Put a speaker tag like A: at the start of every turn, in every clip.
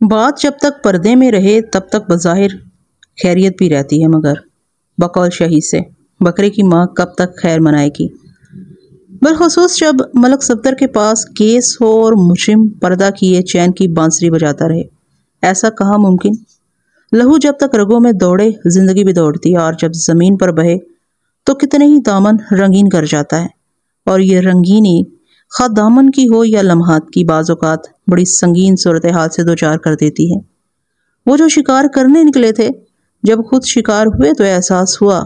A: بات جب تک پردے میں رہے تب تک بظاہر خیریت بھی رہتی ہے، مگر بقول شہید سے، بکرے کی ماں کب تک خیر منائے گی؟ بالخصوص جب ملک صفدر کے پاس کیس ہو اور مجرم پردہ کیے چین کی بانسری بجاتا رہے، ایسا کہاں ممکن؟ لہو جب تک رگوں میں دوڑے، زندگی بھی دوڑتی ہے اور جب زمین پر بہے تو کتنے ہی دامن رنگین کر جاتا ہے، اور یہ رنگینی خواہ دامن کی ہو یا لمحات کی، بعض اوقات بڑی سنگین صورتحال سے دوچار کر دیتی ہے۔ وہ جو شکار کرنے نکلے تھے، جب خود شکار ہوئے تو احساس ہوا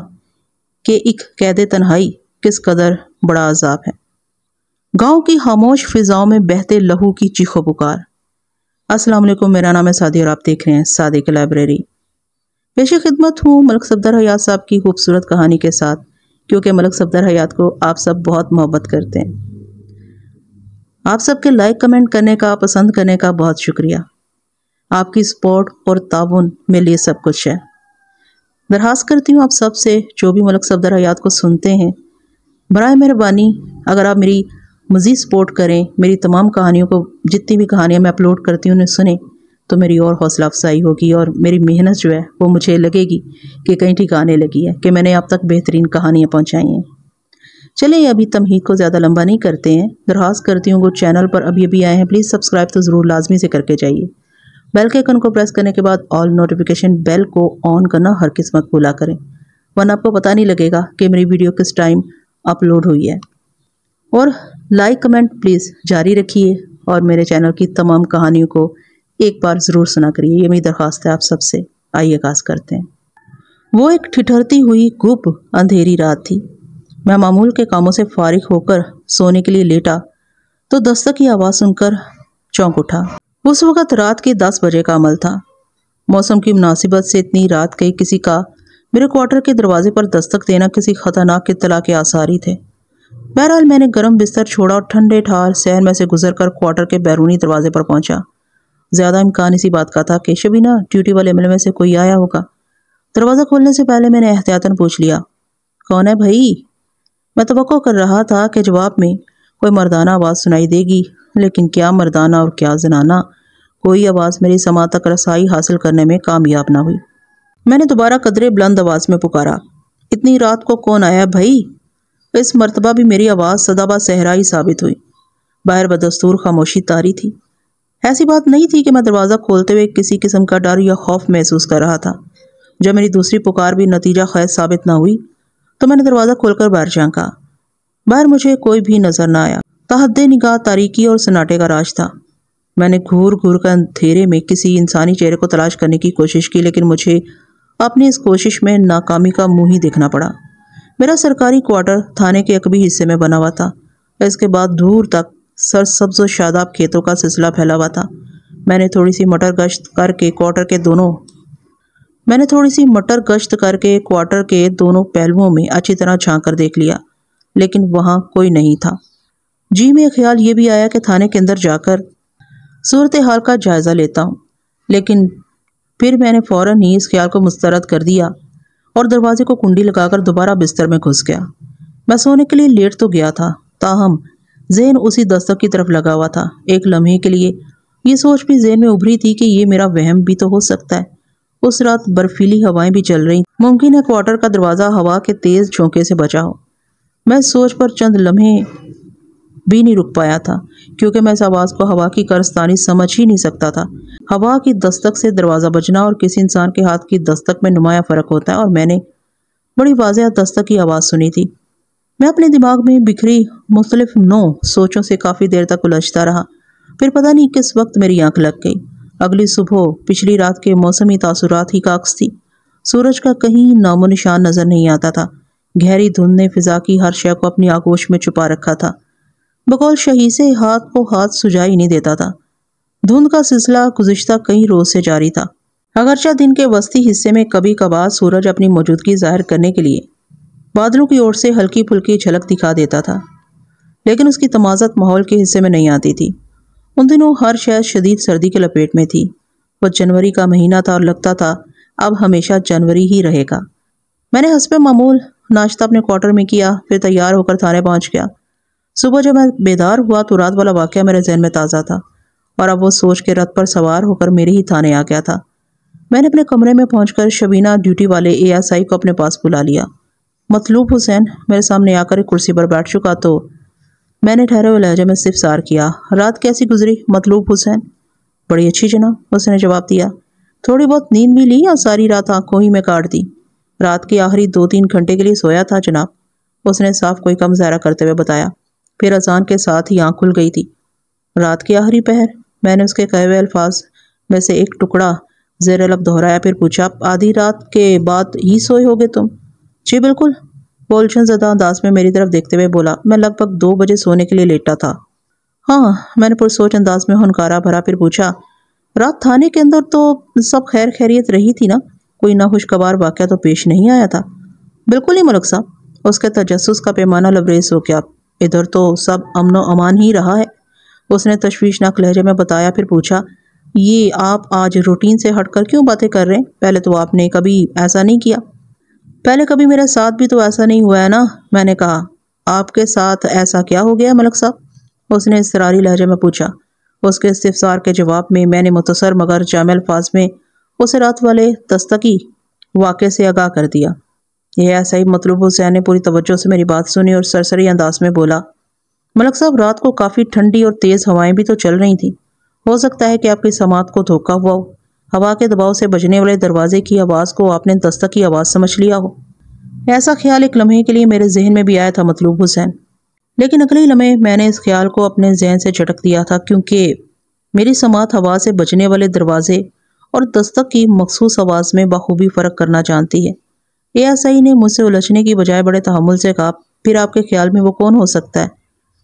A: کہ ایک قید تنہائی کس قدر بڑا عذاب ہے۔ گاؤں کی خاموش فضاؤں میں بہتے لہو کی چیخو پکار۔ السلام علیکم، میرا نام ہے سادی اور آپ دیکھ رہے ہیں سادی کی لائبریری پیش خدمت ہوں ملک صفدر حیات صاحب کی خوبصورت کہانی کے ساتھ، کیونکہ ملک صفدر حیات کو آپ سب بہت محبت کرتے ہیں۔ آپ سب کے لائک کمنٹ کرنے کا، پسند کرنے کا بہت شکریہ۔ آپ کی سپورٹ اور تعاون میرے لیے سب کچھ ہے۔ درخواست کرتی ہوں آپ سب سے جو بھی ملک صفدر حیات کو سنتے ہیں، برائے مہربانی اگر آپ میری مزید سپورٹ کریں، میری تمام کہانیوں کو، جتنی بھی کہانیاں میں اپلوڈ کرتی ہوں، انہیں سنیں تو میری اور حوصلہ افزائی ہوگی اور میری محنت جو ہے وہ مجھے لگے گی کہ کہیں ٹھکانے لگی ہے، کہ میں نے اب تک بہترین کہانیاں پہنچائی ہیں۔ چلیں ابھی تمہید کو زیادہ لمبا نہیں کرتے ہیں۔ درخواست کرتی ہوں، وہ چینل پر ابھی ابھی آئے ہیں۔ پلیز سبسکرائب تو ضرور لازمی سے کر کے جائیے۔ بیل کے کن کو پریس کرنے کے بعد آل نوٹیفیکیشن بیل کو آن کرنا ہر قسمت بھولا کریں۔ ورنہ آپ کو پتہ نہیں لگے گا کہ میری ویڈیو کس ٹائم اپلوڈ ہوئی ہے۔ اور لائک کمنٹ پلیز جاری رکھیے اور میرے چینل کی تمام کہانیوں کو ایک بار ضرور سنا کریے۔ یہ میری درخواست ہے آپ سب سے۔ آئیے آغاز کرتے ہیں۔ وہ ایک ٹھٹھرتی ہوئی گپ اندھیری رات تھی۔ میں معمول کے کاموں سے فارغ ہو کر سونے کے لیے لیٹا تو دستک کی آواز سن کر چونک اٹھا۔ اس وقت رات کے دس بجے کا عمل تھا۔ موسم کی مناسبت سے اتنی رات گئی کسی کا۔ میرے کوارٹر کے دروازے پر دستک دینا کسی خطرناک اطلاع کے آثاری تھے۔ بہرحال میں نے گرم بستر چھوڑا اور ٹھنڈے ٹھار سہر میں سے گزر کر کوارٹر کے بیرونی دروازے پر پہنچا۔ زیادہ امکان اسی بات کا تھا کہ شبینہ ڈیوٹی والے عملے میں سے کوئی آیا ہوگا۔ دروازہ کھولنے سے پہلے میں نے احتیاطاً پوچھ لیا، کون ہے بھائی؟ میں توقع کر رہا تھا کہ جواب میں کوئی مردانہ آواز سنائی دے گی، لیکن کیا مردانہ اور کیا زنانہ؟ کوئی آواز میری سما تک رسائی حاصل کرنے میں کامیاب نہ ہوئی۔ میں نے دوبارہ قدرے بلند آواز میں پکارا، اتنی رات کو کون آیا بھائی؟ اس مرتبہ بھی میری آواز صدابہ صحرائی ثابت ہوئی۔ باہر بدستور خاموشی تاری تھی۔ ایسی بات نہیں تھی کہ میں دروازہ کھولتے ہوئے کسی قسم کا ڈر یا خوف محسوس کر رہا تھا۔ جب میری دوسری پکار بھی نتیجہ خیر ثابت نہ ہوئی تو میں نے دروازہ کھول کر باہر جھانکا باہر مجھے کوئی بھی نظر نہ آیا۔ تحد نگاہ تاریکی اور سناٹے کا راج تھا۔ میں نے گھور گھور کر اندھیرے میں کسی انسانی چہرے کو تلاش کرنے کی کوشش کی، لیکن مجھے اپنی اس کوشش میں ناکامی کا منہ ہی دیکھنا پڑا۔ میرا سرکاری کوارٹر تھانے کے اکبی حصے میں بنا ہوا تھا۔ اس کے بعد دور تک سر سبز و شاداب کھیتوں کا سلسلہ پھیلا ہوا تھا۔ میں نے تھوڑی سی مٹر گشت کر کے کوارٹر کے دونوں میں نے تھوڑی سی مٹر گشت کر کے کوارٹر کے دونوں پہلوؤں میں اچھی طرح جھانک کر دیکھ لیا، لیکن وہاں کوئی نہیں تھا۔ جی میں خیال یہ بھی آیا کہ تھانے کے اندر جا کر صورتحال کا جائزہ لیتا ہوں، لیکن پھر میں نے فوراً ہی اس خیال کو مسترد کر دیا اور دروازے کو کنڈی لگا کر دوبارہ بستر میں گھس گیا۔ میں سونے کے لیے لیٹ تو گیا تھا، تاہم ذہن اسی دستک کی طرف لگا ہوا تھا۔ ایک لمحے کے لیے یہ سوچ بھی ذہن میں ابھری تھی کہ یہ میرا وہم بھی تو ہو سکتا ہے۔ اس رات برفیلی ہوائیں بھی چل رہی۔ ممکن ہے کوارٹر کا دروازہ ہوا کے تیز جھونکے سے بچا ہو۔ میں سوچ پر چند لمحے بھی نہیں رک پایا تھا، کیونکہ میں اس آواز کو ہوا کی کرستانی سمجھ ہی نہیں سکتا تھا۔ ہوا کی دستک سے دروازہ بجنا اور کسی انسان کے ہاتھ کی دستک میں نمایاں فرق ہوتا ہے اور میں نے بڑی واضح دستک کی آواز سنی تھی۔ میں اپنے دماغ میں بکھری مختلف نو سوچوں سے کافی دیر تک الجھتا رہا۔ پھر پتہ نہیں کس وقت میری آنکھ لگ گئی۔ اگلی صبح پچھلی رات کے موسمی تاثرات ہی کا عکس تھی۔ سورج کا کہیں نام و نشان نظر نہیں آتا تھا۔ گہری دھند نے فضا کی، ہر شے کو اپنی آگوش میں چھپا رکھا تھا۔ بقول شہی سے ہاتھ کو ہاتھ سجائی نہیں دیتا تھا۔ دھند کا سلسلہ گزشتہ کئی روز سے جاری تھا۔ اگرچہ دن کے وسطی حصے میں کبھی کبھار سورج اپنی موجودگی ظاہر کرنے کے لیے بادلوں کی اور سے ہلکی پھلکی جھلک دکھا دیتا تھا، لیکن اس کی تمازت ماحول کے حصے میں نہیں آتی تھی۔ ان دنوں ہر شہر شدید سردی کے لپیٹ میں تھی۔ وہ جنوری کا مہینہ تھا اور لگتا تھا، اب ہمیشہ جنوری ہی رہے گا۔ میں نے حسب معمول ناشتہ اپنے کوارٹر میں کیا، پھر تیار ہو کر تھانے پہنچ گیا۔ صبح جب میں بیدار ہوا تو رات والا واقعہ میرے ذہن میں تازہ تھا اور اب وہ سوچ کے رت پر سوار ہو کر میرے ہی تھانے آ گیا تھا۔ میں نے اپنے کمرے میں پہنچ کر شبینہ ڈیوٹی والے اے ایس آئی کو اپنے پاس بلا لیا۔ مطلوب حسین میرے سامنے آ کر ایک کرسی پر بیٹھ چکا تو میں نے ٹھہرے ہوئے لہجے میں صرف سار کیا۔ رات کیسی گزری؟ مطلوب حسین۔ بڑی اچھی جناب اس نے جواب دیا۔ تھوڑی بہت نیند بھی لی یا ساری رات آنکھوں ہی میں کاٹ دی۔ رات کے آخری دو تین گھنٹے کے لیے سویا تھا جناب۔ اس نے صاف کوئی کم ظاہرہ کرتے ہوئے بتایا۔ پھر اذان کے ساتھ ہی آنکھ کھل گئی تھی۔ رات کے آخری پہر، میں نے اس کے کہے ہوئے الفاظ میں سے ایک ٹکڑا زیر لب دہرایا۔ پھر پوچھا آدھی رات کے بعد ہی سوئے ہوگے تم؟ جی بالکل۔ بولچن زدہ انداز میں میری طرف دیکھتے ہوئے بولا، میں لگ بھگ دو بجے سونے کے لیے لیٹا تھا۔ ہاں میں نے پرسوچ انداز میں ہنکارا بھرا پھر پوچھا، رات تھانے کے اندر تو سب خیر خیریت رہی تھی نا؟ کوئی نہ خوشگوار واقعہ تو پیش نہیں آیا تھا۔ بالکل ہی ملک صاحب، اس کے تجسس کا پیمانہ لبریز ہو گیا۔ ادھر تو سب امن و امان ہی رہا ہے۔ اس نے تشویشناک لہجے میں بتایا، پھر پوچھا، یہ آپ آج روٹین سے ہٹ کر کیوں باتیں کر رہے ہیں؟ پہلے تو آپ نے کبھی ایسا نہیں کیا۔ پہلے کبھی میرے ساتھ بھی تو ایسا نہیں ہوا ہے نا؟ میں نے کہا، آپ کے ساتھ ایسا کیا ہو گیا ملک صاحب؟ اس نے اسراری لہجے میں پوچھا۔ اس کے استفسار کے جواب میں میں نے متصر مگر جامع الفاظ میں اسے رات والے دستکی واقع سے آگاہ کر دیا۔ یہ ایسا ہی مطلوب حسین نے پوری توجہ سے میری بات سنی اور سرسری انداز میں بولا۔ ملک صاحب، رات کو کافی ٹھنڈی اور تیز ہوائیں بھی تو چل رہی تھیں۔ ہو سکتا ہے کہ آپ کی سماعت کو دھوکا ہوا ہو۔ ہوا کے دباؤ سے بجنے والے دروازے کی آواز کو آپ نے دستک کی آواز سمجھ لیا ہو۔ ایسا خیال ایک لمحے کے لیے میرے ذہن میں بھی آیا تھا مطلوب حسین۔ لیکن اگلے لمحے میں نے اس خیال کو اپنے ذہن سے جھٹک دیا تھا کیونکہ میری سماعت ہوا سے بجنے والے دروازے اور دستک کی مخصوص آواز میں بخوبی فرق کرنا جانتی ہے۔ اے ایس آئی نے مجھ سے الجھنے کی بجائے بڑے تحمل سے کہا، پھر آپ کے خیال میں وہ کون ہو سکتا ہے؟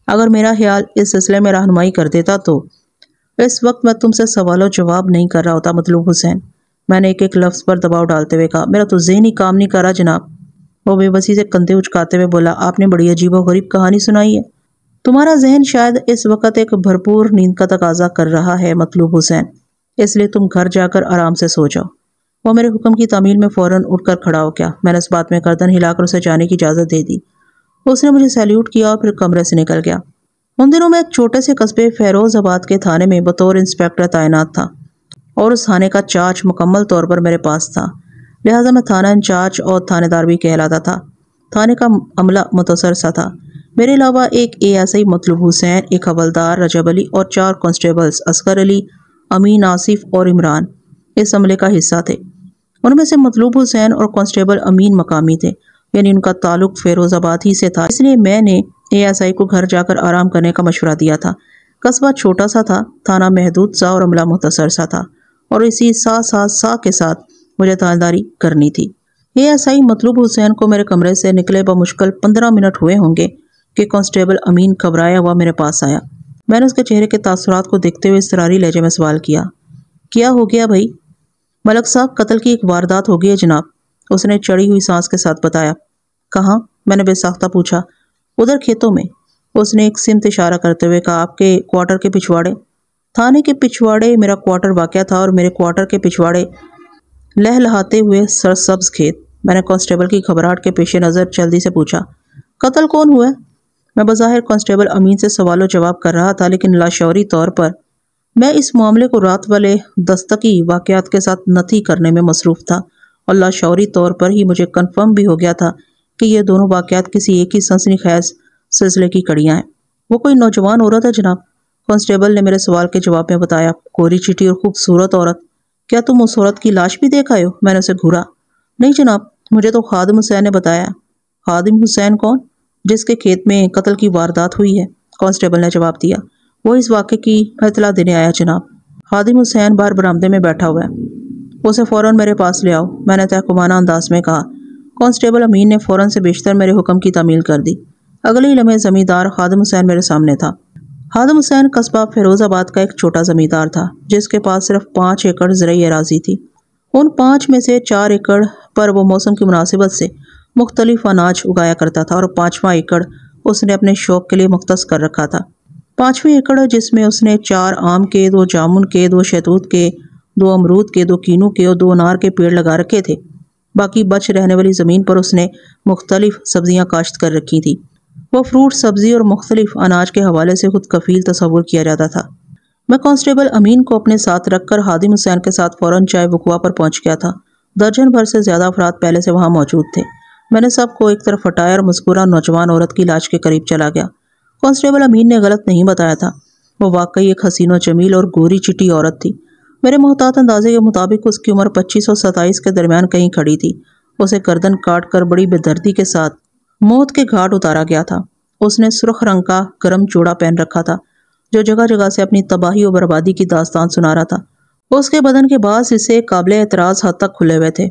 A: اگر میرا خیال اس سلسلے میں رہنمائی کر دیتا تو اس وقت میں تم سے سوال و جواب نہیں کر رہا ہوتا، مطلوب حسین۔ میں نے ایک ایک لفظ پر دباؤ ڈالتے ہوئے کہا، میرا تو ذہن ہی کام نہیں کر رہا جناب۔ وہ بے بسی سے کندھے اچکاتے ہوئے بولا، آپ نے بڑی عجیب و غریب کہانی سنائی ہے۔ تمہارا ذہن شاید اس وقت ایک بھرپور نیند کا تقاضا کر رہا ہے، مطلوب حسین۔ اس لیے تم گھر جا کر آرام سے سو جاؤ۔ وہ میرے حکم کی تعمیل میں فوراً اٹھ کر کھڑا ہو گیا۔ میں نے اس بات میں گردن ہلا کر اسے جانے کی اجازت دے دی۔ اس نے مجھے سیلیوٹ کیا اور پھر کمرے سے نکل گیا۔ ان دنوں میں ایک چھوٹے سے قصبے فیروز آباد کے تھانے میں بطور انسپیکٹر تعینات تھا اور اس تھانے کا چارج مکمل طور پر میرے پاس تھا۔ لہٰذا میں تھانہ انچارج اور تھانے دار بھی کہلاتا تھا۔ تھانے کا عملہ متاثر سا تھا۔ میرے علاوہ ایک اے ایس آئی مطلوب حسین، ایک حولدار رجب علی اور چار کانسٹیبلز اسکر علی، امین، آصف اور عمران اس عملے کا حصہ تھے۔ ان میں سے مطلوب حسین اور کانسٹیبل امین مقامی تھے یعنی ان کا تعلق فیروز آباد ہی سے تھا۔ اس لیے میں نے اے ایس آئی کو گھر جا کر آرام کرنے کا مشورہ دیا تھا۔ قصبہ چھوٹا سا تھا، تھانہ محدود سا اور عملہ مختصر سا تھا، اور اسی سا سا سا کے ساتھ مجھے تانداری کرنی تھی۔ اے ایس آئی مطلوب حسین کو میرے کمرے سے نکلے بمشکل پندرہ منٹ ہوئے ہوں گے کہ کانسٹیبل امین گھبرایا ہوا میرے پاس آیا۔ میں نے اس کے چہرے کے تاثرات کو دیکھتے ہوئے استراری لہجے میں سوال کیا کیا ہو گیا بھائی؟ ملک صاحب قتل کی ایک واردات ہو گئی ہے جناب، اس نے چڑی ہوئی سانس کے ساتھ بتایا۔ کہاں؟ میں نے بے ساختہ پوچھا۔ ادھر کھیتوں میں۔ اس نے ایک سمت اشارہ کرتے ہوئے کہا، آپ کے کوارٹر کے پچھواڑے۔ تھانے کے پچھواڑے میرا کوارٹر واقع تھا اور میرے کوارٹر کے پچھواڑے لہ لہاتے ہوئے سر سبز کھیت۔ میں نے کانسٹیبل کی گھبراہٹ کے پیش نظر جلدی سے پوچھا، قتل کون ہوا ہے؟ میں بظاہر کانسٹیبل امین سے سوال و جواب کر رہا تھا، لیکن لاشعوری طور پر میں اس معاملے کو رات والے دستکی واقعات کے ساتھ نتھی کرنے میں مصروف تھا اور لاشعوری طور پر ہی مجھے کنفرم بھی ہو گیا تھا کہ یہ دونوں واقعات کسی ایک ہی سنسنی خیز سلسلے کی کڑیاں ہیں۔ وہ کوئی نوجوان عورت ہے جناب؟ کانسٹیبل نے میرے سوال کے جواب میں بتایا کوری چٹی اور خوبصورت عورت۔ کیا تم اس عورت کی لاش بھی دیکھا ہو؟ میں نے اسے گھورا۔ نہیں جناب، مجھے تو خادم حسین نے بتایا۔ خادم حسین کون؟ جس کے کھیت میں قتل کی واردات ہوئی ہے۔ کانسٹیبل نے جواب دیا۔ وہ اس واقعے کی اطلاع دینے آیا جناب۔ خادم حسین بار برامدے میں بیٹھا ہوا ہے۔ اسے فوراً میرے پاس لے آؤ۔ میں نے تحکمانہ انداز میں کہا کانسٹیبل امین نے فوراً سے بیشتر میرے حکم کی تعمیل کر دی۔ اگلے لمحے زمیندار خادم حسین میرے سامنے تھا۔ خادم حسین قصبہ فیروز آباد کا ایک چھوٹا زمیندار تھا، جس کے پاس صرف پانچ ایکڑ زرعی اراضی تھی۔ ان پانچ میں سے چار ایکڑ پر وہ موسم کی مناسبت سے مختلف اناج اگایا کرتا تھا اور پانچواں ایکڑ اس نے اپنے شوق کے لیے مختص کر رکھا تھا۔ پانچویں ایکڑ جس میں اس نے چار آم کے، دو جامن کے، دو شہتوت کے، دو امرود کے، دو کینو کے اور دو انار کے پیڑ لگا رکھے تھے۔ باقی بچ رہنے والی زمین پر اس نے مختلف سبزیاں کاشت کر رکھی تھی۔ وہ فروٹ سبزی اور مختلف اناج کے حوالے سے خود کفیل تصور کیا جاتا تھا۔ میں کانسٹیبل امین کو اپنے ساتھ رکھ کر حادم حسین کے ساتھ فوراً چائے وقوع پر پہنچ گیا تھا۔ درجن بھر سے زیادہ افراد پہلے سے وہاں موجود تھے۔ میں نے سب کو ایک طرف ہٹایا اور مذکورہ نوجوان عورت کی لاش کے قریب چلا گیا۔ کانسٹیبل امین نے غلط نہیں بتایا تھا۔ وہ واقعی ایک حسین و جمیل اور گوری چٹی عورت تھی۔ میرے محتاط اندازے کے مطابق اس کی عمر پچیس اور ستائیس کے درمیان کہیں کھڑی تھی۔ اسے گردن کاٹ کر بڑی بے دردی کے ساتھ موت کے گھاٹ اتارا گیا تھا۔ اس نے سرخ رنگ کا گرم چوڑا پہن رکھا تھا، جو جگہ جگہ سے اپنی تباہی و بربادی کی داستان سنا رہا تھا۔ اس کے بدن کے بعض حصے قابل اعتراض حد تک کھلے ہوئے تھے۔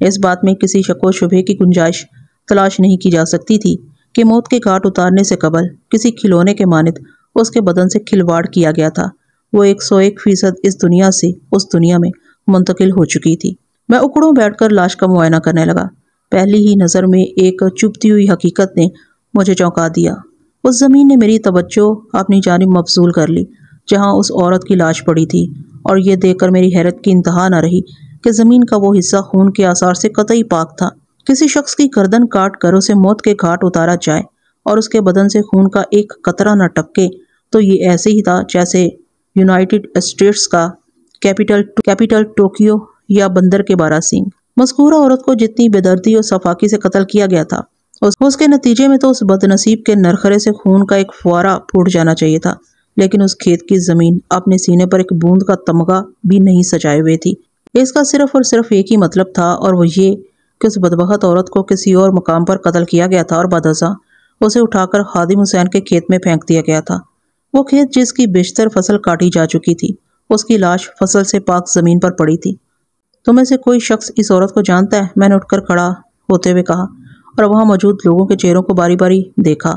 A: اس بات میں کسی شک و شبہ کی گنجائش تلاش نہیں کی جا سکتی تھی کہ موت کے گھاٹ اتارنے سے قبل کسی کھلونے کے مانند اس کے بدن سے کھلواڑ کیا گیا تھا۔ وہ ایک سو ایک فیصد اس دنیا سے اس دنیا میں منتقل ہو چکی تھی۔ میں اکڑوں بیٹھ کر لاش کا معائنہ کرنے لگا۔ پہلی ہی نظر میں ایک چپتی ہوئی حقیقت نے مجھے چونکا دیا۔ اس زمین نے میری توجہ اپنی جانب مبزول کر لی، جہاں اس عورت کی لاش پڑی تھی۔ اور یہ دیکھ کر میری حیرت کی انتہا نہ رہی کہ زمین کا وہ حصہ خون کے آثار سے قطعی پاک تھا۔ کسی شخص کی گردن کاٹ کر اسے موت کے گھاٹ اتارا جائے اور اس کے بدن سے خون کا ایک قطرہ نہ ٹپکے تو یہ ایسے ہی تھا جیسے یونائٹڈ اسٹیٹس کا کیپٹل کیپٹل ٹوکیو یا بندر کے بارہ سنگھ مذکورہ عورت کو جتنی بے دردی اور صفاقی سے قتل کیا گیا تھا، اس کے نتیجے میں تو اس بد نصیب کے نرخرے سے خون کا ایک فوارہ پھوٹ جانا چاہیے تھا، لیکن اس کھیت کی زمین اپنے سینے پر ایک بوند کا تمغہ بھی نہیں سجائے ہوئے تھی۔ اس کا صرف اور صرف ایک ہی مطلب تھا، اور وہ یہ کہ اس بدبخت عورت کو کسی اور مقام پر قتل کیا گیا تھا اور بدزا اسے اٹھا کر خادم حسین کے کھیت میں پھینک دیا گیا تھا۔ وہ کھیت جس کی بیشتر فصل کاٹی جا چکی تھی، اس کی لاش فصل سے پاک زمین پر پڑی تھی۔ تو میں سے کوئی شخص اس عورت کو جانتا ہے؟ میں نے اٹھ کر کھڑا ہوتے ہوئے کہا اور وہاں موجود لوگوں کے چہروں کو باری باری دیکھا۔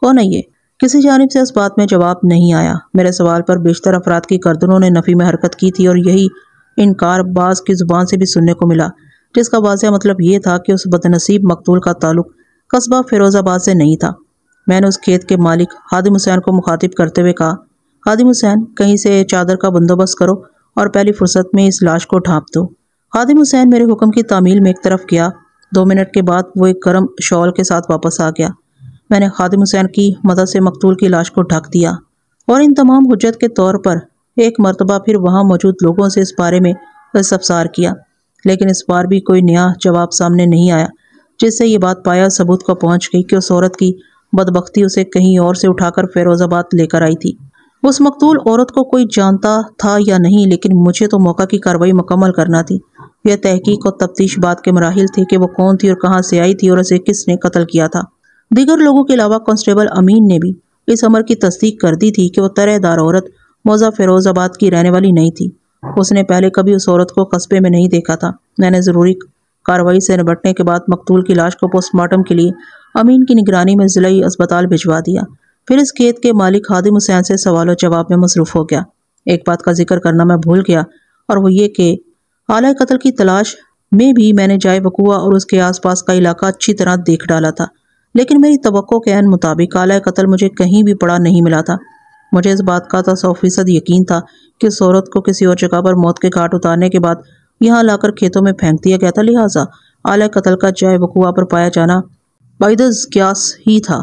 A: کون ہے یہ؟ کسی جانب سے اس بات میں جواب نہیں آیا۔ میرے سوال پر بیشتر افراد کی کردنوں نے نفی میں حرکت کی تھی اور یہی انکار بعض کی زبان سے بھی سننے کو ملا، جس کا واضح مطلب یہ تھا کہ اس بدنصیب مقتول کا تعلق قصبہ فیروز آباد سے نہیں تھا۔ میں نے اس کھیت کے مالک خادم حسین کو مخاطب کرتے ہوئے کہا، خادم حسین، کہیں سے چادر کا بندوبست کرو اور پہلی فرصت میں اس لاش کو ڈھانپ دو۔ خادم حسین میرے حکم کی تعمیل میں ایک طرف کیا دو منٹ کے بعد وہ ایک گرم شال کے ساتھ واپس آ گیا۔ میں نے خادم حسین کی مدد سے مقتول کی لاش کو ڈھک دیا۔ اور ان تمام حجت کے طور پر ایک مرتبہ پھر وہاں موجود لوگوں سے اس بارے میں استفسار کیا۔ لیکن اس بار بھی کوئی نیا جواب سامنے نہیں آیا، جس سے یہ بات پایا ثبوت کو پہنچ گئی کہ اس عورت کی بدبختی اسے کہیں اور سے اٹھا کر فیروز آباد لے کر آئی تھی۔ اس مقتول عورت کو کوئی جانتا تھا یا نہیں، لیکن مجھے تو موقع کی کاروائی مکمل کرنا تھی۔ یہ تحقیق اور تفتیش بات کے مراحل تھے کہ وہ کون تھی اور کہاں سے آئی تھی اور اسے کس نے قتل کیا تھا۔ دیگر لوگوں کے علاوہ کانسٹیبل امین نے بھی اس عمر کی تصدیق کر دی تھی کہ وہ ترہ دار عورت موزہ فیروز آباد کی رہنے والی نہیں تھی۔ اس نے پہلے کبھی اس عورت کو قصبے میں نہیں دیکھا تھا۔ میں نے ضروری کاروائی سے نبٹنے کے بعد مقتول کی لاش کو پوسٹ مارٹم کے لیے امین کی نگرانی میں ضلعی اسپتال بھجوا دیا۔ پھر اس کھیت کے مالک خادم حسین سے سوال و جواب میں مصروف ہو گیا۔ ایک بات کا ذکر کرنا میں بھول گیا اور وہ یہ کہ اعلی قتل کی تلاش میں بھی میں نے جائے وقوع اور اس کے آس پاس کا علاقہ اچھی طرح دیکھ ڈالا تھا۔ لیکن میری توقع کے عین مطابق اعلی قتل مجھے کہیں بھی پڑا نہیں ملا تھا۔ مجھے اس بات کا تو سو فیصد یقین تھا کہ اس عورت کو کسی اور جگہ پر موت کے گھاٹ اتارنے کے بعد یہاں لا کر کھیتوں میں پھینک دیا گیا تھا۔ لہٰذا اعلی قتل کا جائے وقوع پر پایا جانا بائدز گیاس ہی تھا۔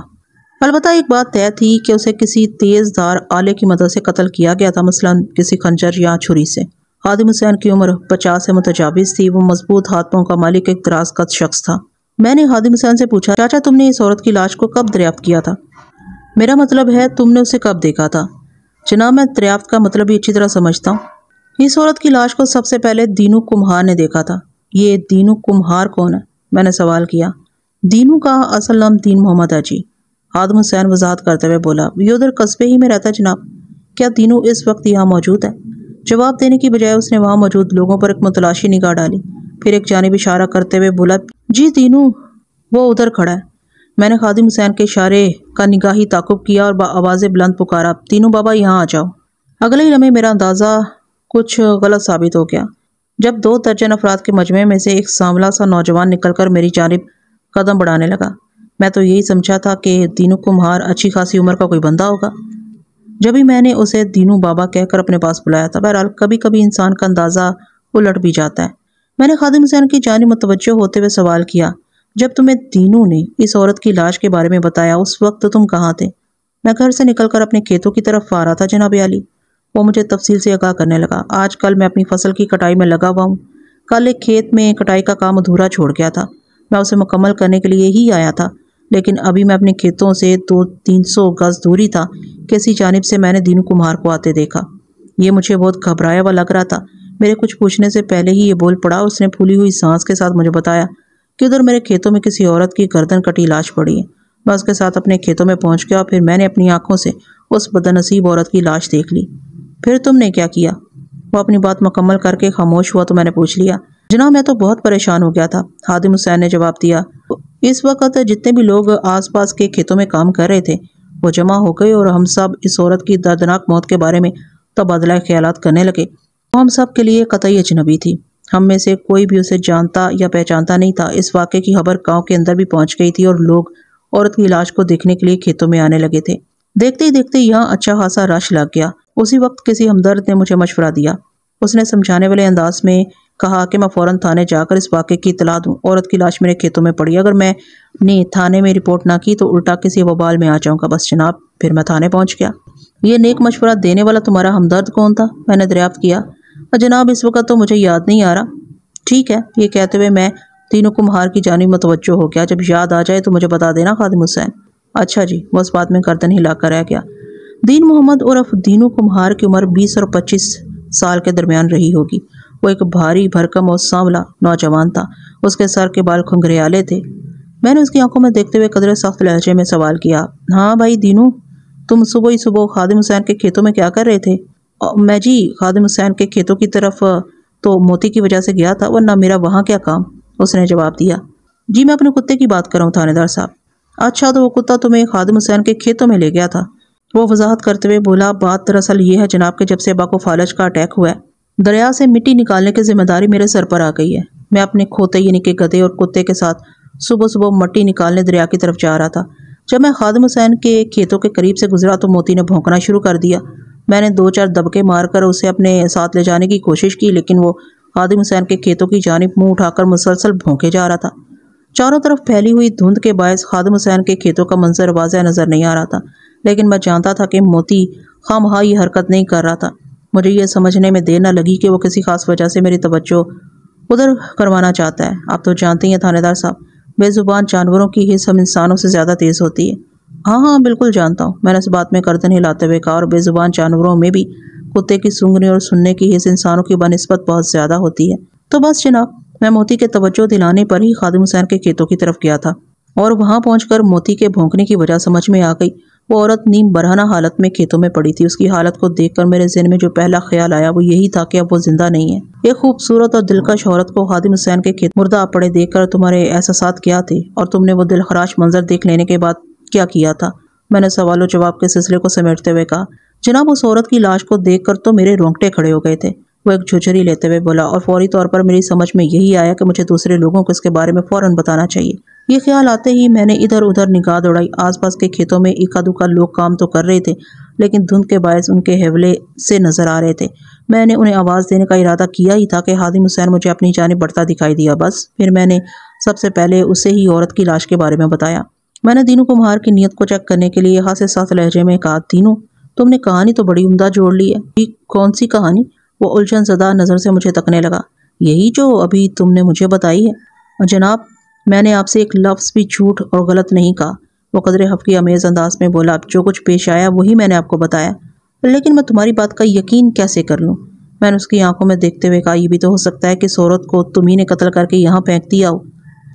A: البتہ ایک بات طے تھی کہ اسے کسی تیز دار آلے کی مدد سے قتل کیا گیا تھا، مثلا کسی خنجر یا چھری سے۔ خادم حسین کی عمر پچاس سے متجاوز تھی، وہ مضبوط ہاتھوں کا مالک، ایک دراز قد شخص تھا۔ میں نے خادم حسین سے پوچھا، چاچا، تم نے اس عورت کی لاش کو کب دریافت کیا تھا؟ میرا مطلب ہے، تم نے اسے کب دیکھا تھا؟ جناب، میں دریافت کا مطلب بھی اچھی طرح سمجھتا ہوں۔ اس عورت کی لاش کو سب سے پہلے دینو کمہار نے دیکھا تھا۔ یہ دینو کمہار کون ہے؟ میں نے سوال کیا۔ دینو کا اصل نام دین محمد ہے جی۔ خادم حسین وضاحت کرتے ہوئے بولا، یہ ادھر قصبے ہی میں رہتا جناب۔ کیا دینو اس وقت یہاں موجود ہے جواب دینے کی بجائے اس نے وہاں موجود لوگوں پر ایک متلاشی نگاہ ڈالی۔ پھر ایک جانب اشارہ کرتے ہوئے بولا جی دینو وہ ادھر کھڑا ہے۔ میں نے خادم حسین کے اشارے کا نگاہی تعقب کیا اور با آواز بلند پکارا تینوں بابا یہاں آ جاؤ۔ اگلے ہی لمحے میرا اندازہ کچھ غلط ثابت ہو گیا۔ جب دو درجن افراد کے مجمع میں سے ایک ساملا سا نوجوان نکل کر میری جانب قدم بڑھانے لگا۔ میں تو یہی سمجھا تھا کہ دینو کمہار اچھی خاصی عمر کا کوئی بندہ ہوگا۔ جب ہی میں نے اسے دینو بابا کہہ کر اپنے پاس بلایا تھا، بہرحال کبھی کبھی انسان کا اندازہ الٹ بھی جاتا ہے۔ میں نے خادم حسین کی جانب متوجہ ہوتے ہوئے سوال کیا، جب تمہیں دینو نے اس عورت کی لاش کے بارے میں بتایا، اس وقت تم کہاں تھے؟ میں گھر سے نکل کر اپنے کھیتوں کی طرف آ رہا تھا جناب علی۔ وہ مجھے تفصیل سے آگاہ کرنے لگا۔ آج کل میں اپنی فصل کی کٹائی میں لگا ہوا ہوں۔ کل ایک کھیت میں کٹائی کا کام ادھورا چھوڑ گیا تھا۔ میں اسے مکمل کرنے کے لیے ہی آیا تھا، لیکن ابھی میں اپنے کھیتوں سے دو تین سو گز دوری تھا کسی جانب سے میں نے دینو کمہار کو آتے دیکھا۔ یہ مجھے بہت گھبرایا ہوا لگ رہا تھا۔ میرے کچھ پوچھنے سے پہلے ہی یہ بول پڑا، اس نے پھولی ہوئی سانس کے ساتھ مجھے بتایا کہ ادھر میرے کھیتوں میں کسی عورت کی گردن کٹی لاش پڑی ہے۔ میں اس کے ساتھ اپنے کھیتوں میں پہنچ گیا اور پھر میں نے اپنی آنکھوں سے اس بدن نصیب عورت کی لاش دیکھ لی۔ پھر تم نے کیا کیا؟ وہ اپنی بات مکمل کر کے خاموش ہوا تو میں نے پوچھ لیا جناب، میں تو بہت پریشان ہو گیا تھا۔ خادم حسین نے جواب دیا، اس وقت جتنے بھی لوگ آس پاس کے کھیتوں میں کام کر رہے تھے، وہ جمع ہو گئے اور ہم سب اس عورت کی دردناک موت کے بارے میں تبادلہ خیالات کرنے لگے۔ وہ ہم سب کے لیے قطعی اجنبی تھی۔ ہم میں سے کوئی بھی اسے جانتا یا پہچانتا نہیں تھا۔ اس واقعے کی خبر گاؤں کے اندر بھی پہنچ گئی تھی اور لوگ عورت کی لاش کو دیکھنے کے لیے کھیتوں میں آنے لگے تھے۔ دیکھتے ہی دیکھتے یہاں اچھا خاصا رش لگ گیا۔ اسی وقت کسی ہمدرد نے مجھے مشورہ دیا۔ اس نے سمجھانے والے انداز میں کہا کہ میں فوراً تھانے جا کر اس واقعے کی اطلاع دوں۔ عورت کی لاش میرے کھیتوں میں پڑی۔ اگر میں نے تھانے میں رپورٹ نہ کی تو الٹا کسی وبال میں آ جاؤں گا۔ بس جناب، پھر میں تھانے پہنچ گیا۔ یہ نیک مشورہ دینے والا تمہارا ہمدرد کون تھا؟ میں نے دریافت کیا۔ جناب، اس وقت تو مجھے یاد نہیں آ رہا۔ ٹھیک ہے، یہ کہتے ہوئے میں تینوں کمہار کی جانب متوجہ ہو گیا۔ جب یاد آ جائے تو مجھے بتا دینا خادم حسین۔ اچھا جی وہ اس بات میں گردن ہی لا کر رہ گیا۔ دین محمد عرف دینو کمہار کی عمر بیس اور پچیس سال کے درمیان رہی ہوگی۔ وہ ایک بھاری بھرکم اور سانولا نوجوان تھا۔ اس کے سر کے بال کھنگریالے تھے۔ میں نے اس کی آنکھوں میں دیکھتے ہوئے قدرے سخت لہجے میں سوال کیا ہاں بھائی دینو، تم صبح ہی صبح خادم حسین کے کھیتوں میں کیا کر رہے تھے؟ میں جی خادم حسین کے کھیتوں کی طرف تو موتی کی وجہ سے گیا تھا، ورنہ میرا وہاں کیا کام؟ اس نے جواب دیا جی میں اپنے کتے کی بات کر رہا ہوں تھانے دار صاحب۔ اچھا تو وہ کتا تمہیں خادم حسین کے کھیتوں میں لے گیا تھا۔ وہ وضاحت کرتے ہوئے بولا، بات دراصل یہ ہے جناب کہ جب سے ابا کو فالج کا اٹیک ہوا ہے دریا سے مٹی نکالنے کی ذمہ داری میرے سر پر آ گئی ہے۔ میں اپنے کھوتے یعنی کہ گدے اور کتے کے ساتھ صبح صبح مٹی نکالنے دریا کی طرف جا رہا تھا۔ جب میں خادم حسین کے کھیتوں کے قریب سے گزرا تو موتی نے بھونکنا شروع کر دیا۔ میں نے دو چار دبکے مار کر اسے اپنے ساتھ لے جانے کی کوشش کی، لیکن وہ خادم حسین کے کھیتوں کی جانب منہ اٹھا کر مسلسل بھونکے جا رہا تھا۔ چاروں طرف پھیلی ہوئی دھند کے باعث خادم حسین کے کھیتوں کا منظر واضح نظر نہیں آ رہا تھا، لیکن میں جانتا تھا کہ موتی خام یہ حرکت نہیں کر رہا تھا۔ مجھے یہ سمجھنے میں دیر نہ لگی کہ وہ کسی خاص وجہ سے میری توجہ ادھر کروانا چاہتا ہے۔ آپ تو جانتے ہیں تھانے دار صاحب، بے زبان جانوروں کی حص ہم انسانوں سے زیادہ تیز ہوتی ہے۔ ہاں ہاں بالکل جانتا ہوں۔ میں نے اس بات میں کردن ہلاتے ہوئے کہا اور بے زبان جانوروں میں بھی کتے کی سنگنے اور سننے کی حص انسانوں کی بنسبت بہت زیادہ ہوتی ہے۔ تو بس جناب، میں موتی کے توجہ دلانے پر ہی خادم حسین کے کھیتوں کی طرف گیا تھا اور وہاں پہنچ کر موتی کے بھونکنے کی وجہ سمجھ میں آ گئی۔ وہ عورت نیم برہنہ حالت میں کھیتوں میں پڑی تھی۔ اس کی حالت کو دیکھ کر میرے ذہن میں جو پہلا خیال آیا وہ یہی تھا کہ اب وہ زندہ نہیں ہے۔ ایک خوبصورت اور دلکش عورت کو خادم حسین کے کھیت مردہ پڑے دیکھ کر تمہارے احساسات کیا تھے اور تم نے وہ دل خراش منظر دیکھ لینے کے بعد کیا کیا تھا؟ میں نے سوال و جواب کے سلسلے کو سمیٹتے ہوئے کہا، جناب، اس عورت کی لاش کو دیکھ کر تو میرے رونگٹے کھڑے ہو گئے تھے۔ وہ ایک جھجری لیتے ہوئے بولا، اور فوری طور پر میری سمجھ میں یہی آیا کہ مجھے دوسرے لوگوں کو اس کے بارے میں فوراً بتانا چاہیے۔ یہ خیال آتے ہی میں نے ادھر ادھر نگاہ دوڑائی۔ آس پاس کے کھیتوں میں اکا دکا لوگ کام تو کر رہے تھے، لیکن دھند کے باعث ان کے حولے سے نظر آ رہے تھے۔ میں نے انہیں آواز دینے کا ارادہ کیا ہی تھا کہ حادم حسین مجھے اپنی جانب بڑھتا دکھائی دیا۔ بس، پھر میں نے سب سے پہلے اسے ہی عورت کی لاش کے بارے میں بتایا۔ میں نے دینوں کمہار کی نیت کو چیک کرنے کے لیے خاصے ساتھ لہجے میں کہا، دینوں، تم نے کہانی تو بڑی عمدہ جوڑ لی ہے۔ کون سی کہانی؟ وہ الجھن زدہ نظر سے مجھے تکنے لگا۔ یہی جو ابھی تم نے مجھے بتائی ہے۔ جناب میں نے آپ سے ایک لفظ بھی جھوٹ اور غلط نہیں کہا۔ وہ قدر حفقی امیز انداز میں بولا، اب جو کچھ پیش آیا وہی میں نے آپ کو بتایا۔ لیکن میں تمہاری بات کا یقین کیسے کر لوں؟ میں نے اس کی آنکھوں میں دیکھتے ہوئے کہا، یہ بھی تو ہو سکتا ہے کہ سورت کو تمہیں نے قتل کر کے یہاں پھینک دیا ہو۔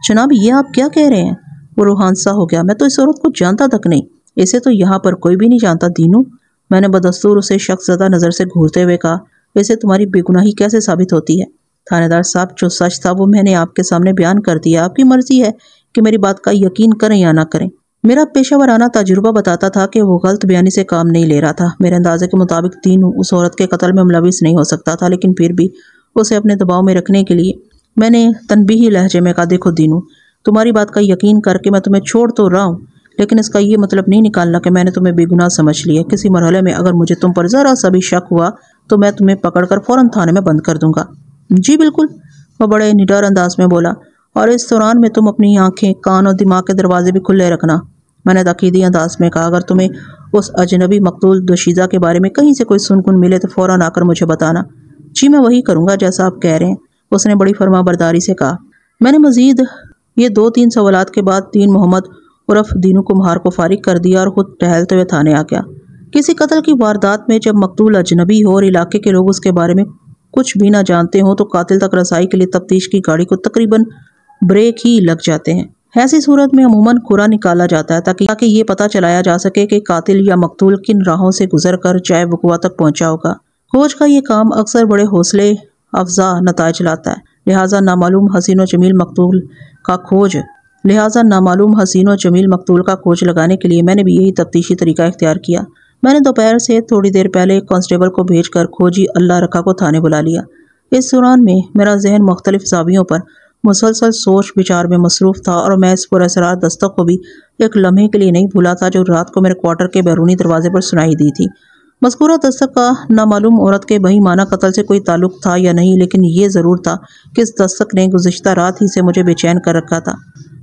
A: جناب، یہ آپ کیا کہہ رہے ہیں؟ وہ روحانسا ہو گیا۔ میں تو اس عورت کو جانتا تک نہیں، اسے تو یہاں پر کوئی بھی نہیں جانتا۔ دینوں میں نے بدستور اسے شخص زدہ نظر سے گھورتے ہوئے کہا ویسے تمہاری بے گناہی کیسے ثابت ہوتی ہے؟ تھانے دار صاحب، جو سچ تھا، وہ میں نے آپ کے سامنے بیان کر دیا۔ آپ کی مرضی ہے کہ میری بات کا یقین کریں یا نہ کریں۔ میرا پیشہ ورانہ تجربہ بتاتا تھا کہ وہ غلط بیانی سے کام نہیں لے رہا تھا۔ میرے اندازے کے مطابق تینوں اس عورت کے قتل میں ملوث نہیں ہو سکتا تھا، لیکن پھر بھی اسے اپنے دباؤ میں رکھنے کے لیے میں نے تنبیہی لہجے میں کہا، دیکھو دینوں تمہاری بات کا یقین کر کے میں تمہیں چھوڑ تو رہا ہوں، لیکن اس کا یہ مطلب نہیں نکالنا کہ میں نے تمہیں بے گناہ سمجھ لیا۔ کسی مرحلے میں اگر مجھے تم پر ذرا سا بھی شک ہوا تو میں تمہیں پکڑ کر فوراً تھانے میں بند کر دوں گا۔ جی بالکل۔ وہ بڑے نڈر انداز میں بولا، اور اس دوران میں تم اپنی آنکھیں، کان اور دماغ کے دروازے بھی کھلے رکھنا۔ میں نے تقیدی انداز میں کہا، اگر تمہیں اس اجنبی مقتول دوشیزہ کے بارے میں کہیں سے کوئی سن کن ملے تو فوراً آ کر مجھے بتانا۔ جی میں وہی کروں گا جیسا آپ کہہ رہے ہیں۔ اس نے بڑی فرما برداری سے کہا۔ میں نے مزید یہ دو تین سوالات کے بعد تین محمد عرف دینو کمہار کو فارغ کر دیا اور خود ٹہلتے ہوئے تھانے آ گیا۔ کسی قتل کی واردات میں جب مقتول اجنبی ہو اور علاقے کے لوگ اس کے بارے میں کچھ بھی نہ جانتے ہوں تو قاتل تک رسائی کے لیے تفتیش کی گاڑی کو تقریباً بریک ہی لگ جاتے ہیں۔ ایسی صورت میں عموماً کھرا نکالا جاتا ہے تاکہ یہ پتہ چلایا جا سکے کہ قاتل یا مقتول کن راہوں سے گزر کر چائے وقوع تک پہنچا ہوگا۔ کھوج کا یہ کام اکثر بڑے حوصلے افزا نتائج لاتا ہے۔ لہٰذا نامعلوم حسین و جمیل مقتول کا کھوج لہٰذا نامعلوم حسین و جمیل مقتول کا کھوج لگانے کے لیے میں نے بھی یہی تفتیشی طریقہ اختیار کیا۔ میں نے دوپہر سے تھوڑی دیر پہلے ایک کانسٹیبل کو بھیج کر کھوجی اللہ رکھا کو تھانے بلا لیا۔ اس دوران میں میرا ذہن مختلف زاویوں پر مسلسل سوچ بچار میں مصروف تھا اور میں اس پر اثرات دستک کو بھی ایک لمحے کے لیے نہیں بھولا تھا جو رات کو میرے کوارٹر کے بیرونی دروازے پر سنائی دی تھی۔ مذکورہ دستک کا نامعلوم عورت کے بہی معنی قتل سے کوئی تعلق تھا یا نہیں، لیکن یہ ضرور تھا کہ اس دستک نے گزشتہ رات ہی سے مجھے بے چین کر رکھا تھا۔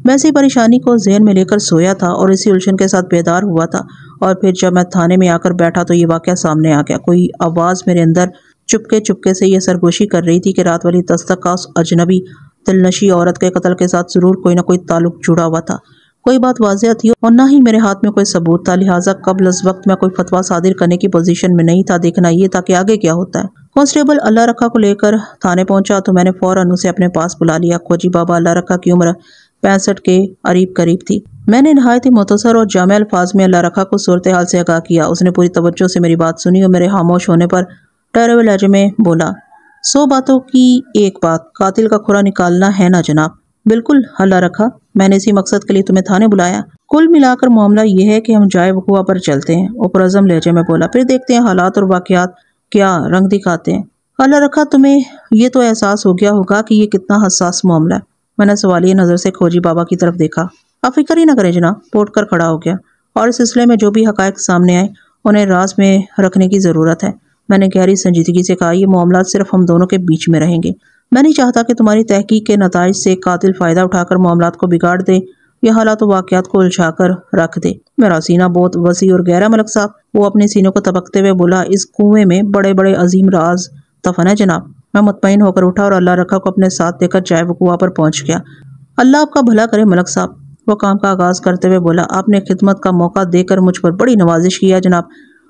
A: میں اسی پریشانی کو ذہن میں لے کر سویا تھا اور اسی الجھن کے ساتھ بیدار ہوا تھا اور پھر جب میں تھانے میں آ کر بیٹھا تو یہ واقعہ سامنے آ گیا۔ کوئی آواز میرے اندر چپکے چپکے سے یہ سرگوشی کر رہی تھی کہ رات والی دستک اجنبی تلنشی عورت کے قتل کے ساتھ ضرور کوئی نہ کوئی تعلق جڑا ہوا تھا۔ کوئی بات واضح تھی اور نہ ہی میرے ہاتھ میں کوئی ثبوت تھا، لہٰذا قبل از وقت میں کوئی فتویٰ صادر کرنے کی پوزیشن میں نہیں تھا۔ دیکھنا یہ تھا کہ آگے کیا ہوتا ہے۔ کانسٹیبل اللہ رکھا کو لے کر تھانے پہنچا تو میں نے فوراً اسے اپنے پاس بلا لیا۔ کھوجی بابا اللہ رکھا کی عمر پینسٹھ کے قریب قریب تھی۔ میں نے نہایت ہی متصر اور جامع الفاظ میں اللہ رکھا کو صورتحال سے آگاہ کیا۔ اس نے پوری توجہ سے میری بات سنی اور میرے خاموش ہونے پر ٹیرے لہجے میں بولا، سو باتوں کی ایک بات، قاتل کا کھرا نکالنا ہے نا جناب؟ بالکل اللہ رکھا، میں نے اسی مقصد کے لیے تمہیں تھانے بلایا۔ کل ملا کر معاملہ یہ ہے کہ ہم جائے وقوع پر چلتے ہیں۔ اوپر ازم لہجے میں بولا، پھر دیکھتے ہیں حالات اور واقعات کیا رنگ دکھاتے ہیں۔ اللہ رکھا، تمہیں یہ تو احساس ہو گیا ہوگا کہ یہ کتنا حساس معاملہ ہے۔ میں نے سوالیہ نظر سے کھوجی بابا کی طرف دیکھا۔ آپ فکر ہی نہ کریں جناب پوٹ کر کھڑا ہو گیا۔ اور اس سلسلے میں جو بھی حقائق سامنے آئے، انہیں راز میں رکھنے کی ضرورت ہے۔ میں نے گہری سنجیدگی سے کہا، یہ معاملات صرف ہم دونوں کے بیچ میں رہیں گے۔ میں نہیں چاہتا کہ تمہاری تحقیق کے نتائج سے قاتل فائدہ اٹھا کر معاملات کو بگاڑ دے، یا حالات و واقعات کو الجھا کر رکھ دے۔ میرا سینہ بہت وسیع اور گہرا ملک صاحب، وہ اپنے سینوں کو تبکتے ہوئے بولا، اس کنویں میں بڑے بڑے عظیم راز دفن ہے جناب۔ میں مطمئن ہو کر اٹھا اور اللہ رکھا کو اپنے ساتھ دے کر جائے وقوع پر پہنچ گیا۔ اللہ آپ کا بھلا کرے ملک صاحب۔ وہ کام کا آغاز کرتے ہوئے بولا، آپ نے خدمت کا موقع دے کر مجھ پر بڑی نوازش کیا جناب۔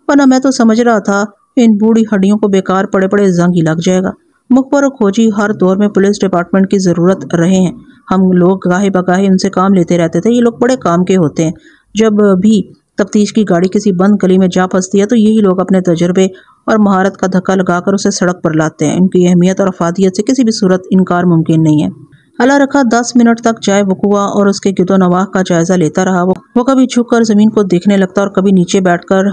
A: ورنہ میں تو سمجھ رہا تھا ان بوڑھی ہڈیوں کو بیکار پڑے پڑے زنگ ہی لگ جائے گا۔ مخبر و کھوجی ہر دور میں پولیس ڈپارٹمنٹ کی ضرورت رہے ہیں۔ ہم لوگ گاہے بگاہے ان سے کام لیتے رہتے تھے۔ یہ لوگ بڑے کام کے ہوتے ہیں۔ جب بھی تفتیش کی گاڑی کسی بند گلی میں جا پھنستی ہے تو یہی لوگ اپنے تجربے اور مہارت کا دھکا لگا کر اسے سڑک پر لاتے ہیں۔ ان کی اہمیت اور افادیت سے کسی بھی صورت انکار ممکن نہیں ہے۔ اللہ رکھا دس منٹ تک جائے وقوع اور اس کے گد و نواح کا جائزہ لیتا رہا۔ وہ کبھی جھک کر زمین کو دیکھنے لگتا اور کبھی نیچے بیٹھ کر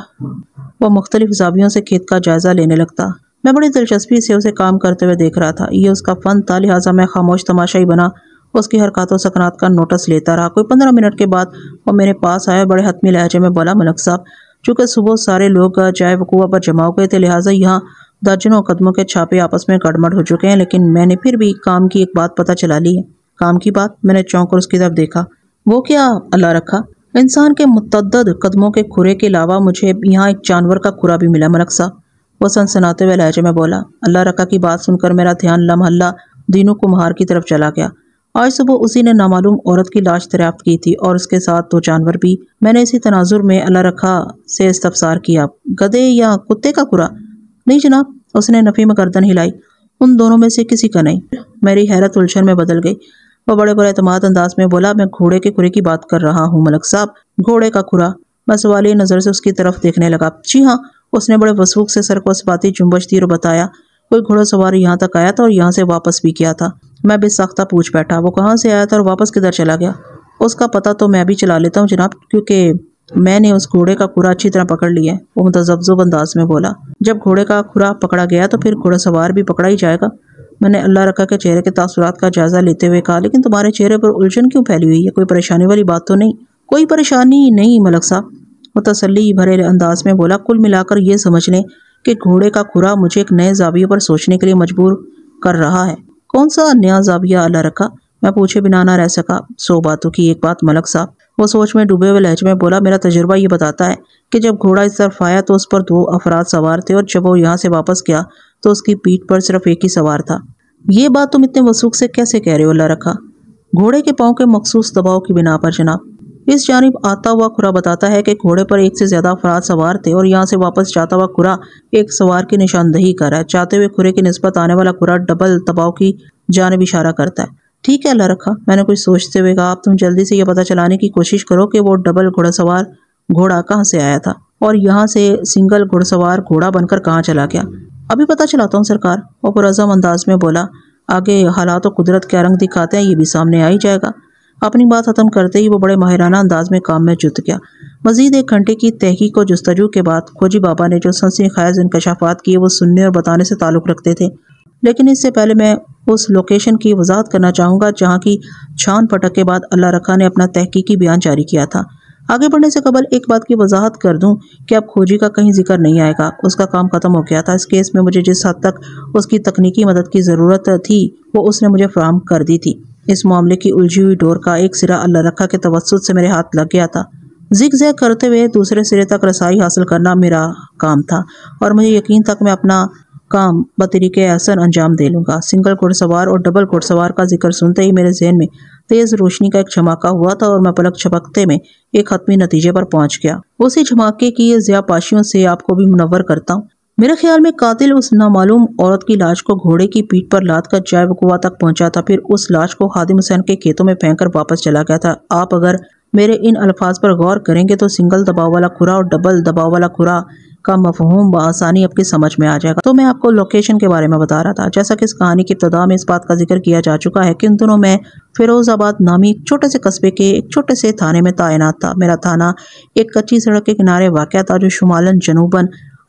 A: وہ مختلف زاویوں سے کھیت کا جائزہ لینے لگتا۔ میں بڑی دلچسپی سے اسے کام کرتے ہوئے دیکھ رہا تھا۔ یہ اس کا فن تھا لہٰذا میں خاموش تماشا ہی بنا۔ اس کی حرکات و سکنات کا نوٹس لیتا رہا۔ کوئی پندرہ منٹ کے بعد وہ میرے پاس آیا بڑے حتمی لہجے میں بولا، ملک صاحب، چونکہ صبح سارے لوگ جائے وقوع پر جمع ہو گئے تھے، لہٰذا یہاں درجنوں قدموں کے چھاپے آپس میں گڑمڑ ہو چکے ہیں، لیکن میں نے پھر بھی کام کی ایک بات پتہ چلا لی ہے۔ کام کی بات؟ میں نے چونک کر اس کی طرف دیکھا۔ وہ کیا اللہ رکھا؟ انسان کے متعدد قدموں کے کھرے کے علاوہ مجھے یہاں ایک جانور کا کھرا بھی ملا، ملک صاحب۔ وہ سنسناتے ہوئے لہجے میں بولا، اللہ رکھا کی بات سن کر میرا دھیان لمحہ دینوں کو مہار کی طرف چلا گیا۔ آج صبح اسی نے نامعلوم عورت کی لاش دریافت کی تھی اور اس کے ساتھ دو جانور بھی۔ میں نے اسی تناظر میں اللہ رکھا سے استفسار کیا۔ گدے یا کتے کا کھرا نہیں جناب، اس نے نفی میں گردن ہلائی۔ ان دونوں میں سے کسی کا نہیں۔ میری حیرت الجھن میں بدل گئی۔ وہ بڑے بڑے اعتماد انداز میں بولا، میں گھوڑے کے کھرے کی بات کر رہا ہوں، ملک صاحب۔ گھوڑے کا کھرا میں سوالی نظر سے اس کی طرف دیکھنے لگا۔ جی ہاں اس نے بڑے وسوخ سے سر کو اس باتی جنبش دی اور بتایا۔ کوئی گھوڑا سوار یہاں تک آیا تھا اور یہاں سے واپس بھی کیا تھا۔ میں بے ساختہ پوچھ بیٹھا، وہ کہاں سے آیا تھا اور واپس کدھر چلا گیا؟ اس کا پتہ تو میں بھی چلا لیتا ہوں جناب، کیونکہ میں نے اس گھوڑے کا کھرا اچھی طرح پکڑ لیا ہے۔ وہ متذبذب انداز میں بولا، جب گھوڑے کا کھرا پکڑا گیا تو پھر گھوڑا سوار بھی پکڑا ہی جائے گا۔ میں نے اللہ رکھا کے چہرے کے تاثرات کا جائزہ لیتے ہوئے کہا، لیکن تمہارے چہرے پر الجھن کیوں پھیلی ہوئی ہے؟ کوئی پریشانی والی بات تو نہیں۔ کوئی پریشانی نہیں ملک صاحب۔ وہ تسلی بھرے انداز میں بولا، کل ملا کر یہ سمجھ لیں کہ گھوڑے کا کھرا مجھے ایک نئے زاویے پر سوچنے کے لیے مجبور کر رہا ہے۔ کون سا نیا زاویہ اللہ رکھا؟ میں پوچھے بنا نہ رہ سکا۔ سو باتوں کی ایک بات ملک صاحب۔ وہ سوچ میں ڈوبے ہوئے لہج میں بولا، میرا تجربہ یہ بتاتا ہے کہ جب گھوڑا اس طرف آیا تو اس پر دو افراد سوار تھے اور جب وہ یہاں سے واپس گیا تو اس کی پیٹ پر صرف ایک ہی سوار تھا۔ یہ بات تم اتنے وسوخ سے کیسے کہہ رہے ہو اللہ رکھا؟ گھوڑے کے پاؤں کے مخصوص دباؤ کی بنا پر جناب۔ اس جانب آتا ہوا کھرا بتاتا ہے کہ گھوڑے پر ایک سے زیادہ افراد سوار تھے اور یہاں سے واپس جاتا ہوا کھرا ایک سوار کی نشاندہی کر رہا ہے۔ چاہتے ہوئے کھرے کی نسبت آنے والا کھرا ڈبل دباؤ کی جانب اشارہ کرتا ہے۔ ٹھیک ہے، اللہ رکھا۔ میں نے کچھ سوچتے ہوئے کہا آپ تم جلدی سے یہ پتہ چلانے کی کوشش کرو کہ وہ ڈبل گھوڑا سوار گھوڑا کہاں سے آیا تھا اور یہاں سے سنگل گھوڑ سوار گھوڑا بن کر کہاں چلا گیا۔ ابھی پتہ چلاتا ہوں، سرکار۔ وہ پرعزم انداز میں بولا، آگے حالات و قدرت کیا رنگ دکھاتے ہیں، یہ بھی سامنے آ ہی جائے گا۔ اپنی بات ختم کرتے ہی وہ بڑے ماہرانہ انداز میں کام میں جت گیا۔ مزید ایک گھنٹے کی تحقیق و جستجو کے بعد کھوجی بابا نے جو سنسی خیز انکشافات کیے وہ سننے اور بتانے سے تعلق رکھتے تھے۔ لیکن اس سے پہلے میں اس لوکیشن کی وضاحت کرنا چاہوں گا جہاں کی چھان پٹک کے بعد اللہ رکھا نے اپنا تحقیقی بیان جاری کیا تھا۔ آگے بڑھنے سے قبل ایک بات کی وضاحت کر دوں کہ اب کھوجی کا کہیں ذکر نہیں آئے گا۔ اس کا کام ختم ہو گیا تھا۔ اس کیس میں مجھے جس حد تک اس کی تکنیکی مدد کی ضرورت تھی وہ اس نے مجھے فراہم کر دی تھی۔ اس معاملے کی الجھی ہوئی ڈور کا ایک سرا اللہ رکھا کے توسط سے میرے ہاتھ لگ گیا تھا۔ زگ زیگ کرتے ہوئے دوسرے سرے تک رسائی حاصل کرنا میرا کام تھا اور مجھے یقین تک میں اپنا کام بطریقے احسن انجام دے لوں گا۔ سنگل گھڑ سوار اور ڈبل گھڑ سوار کا ذکر سنتے ہی میرے ذہن میں تیز روشنی کا ایک چھماکہ ہوا تھا اور میں پلک چھپکتے میں ایک حتمی نتیجے پر پہنچ گیا۔ اسی چھماکے کی ضیا پاشیوں سے آپ کو بھی منور کرتا ہوں۔ میرے خیال میں قاتل اس نامعلوم عورت کی لاش کو گھوڑے کی پیٹ پر لاد کر جائے وقوع تک پہنچا تھا، پھر اس لاش کو خادم حسین کے کھیتوں میں پھینک کر واپس چلا گیا تھا۔ آپ اگر میرے ان الفاظ پر غور کریں گے تو سنگل دباؤ والا کھرا اور ڈبل دباؤ والا کھرا کا مفہوم بآسانی آپ کی سمجھ میں آ جائے گا۔ تو میں آپ کو لوکیشن کے بارے میں بتا رہا تھا۔ جیسا کہ اس کہانی کی ابتدا میں اس بات کا ذکر کیا جا چکا ہے کہ ان دنوں میں فیروز آباد نامی ایک چھوٹے سے قصبے کے ایک چھوٹے سے تھانے میں تعینات تھا۔ میرا تھانہ ایک کچی سڑک کے کنارے واقع تھا جو شمالن جنوباً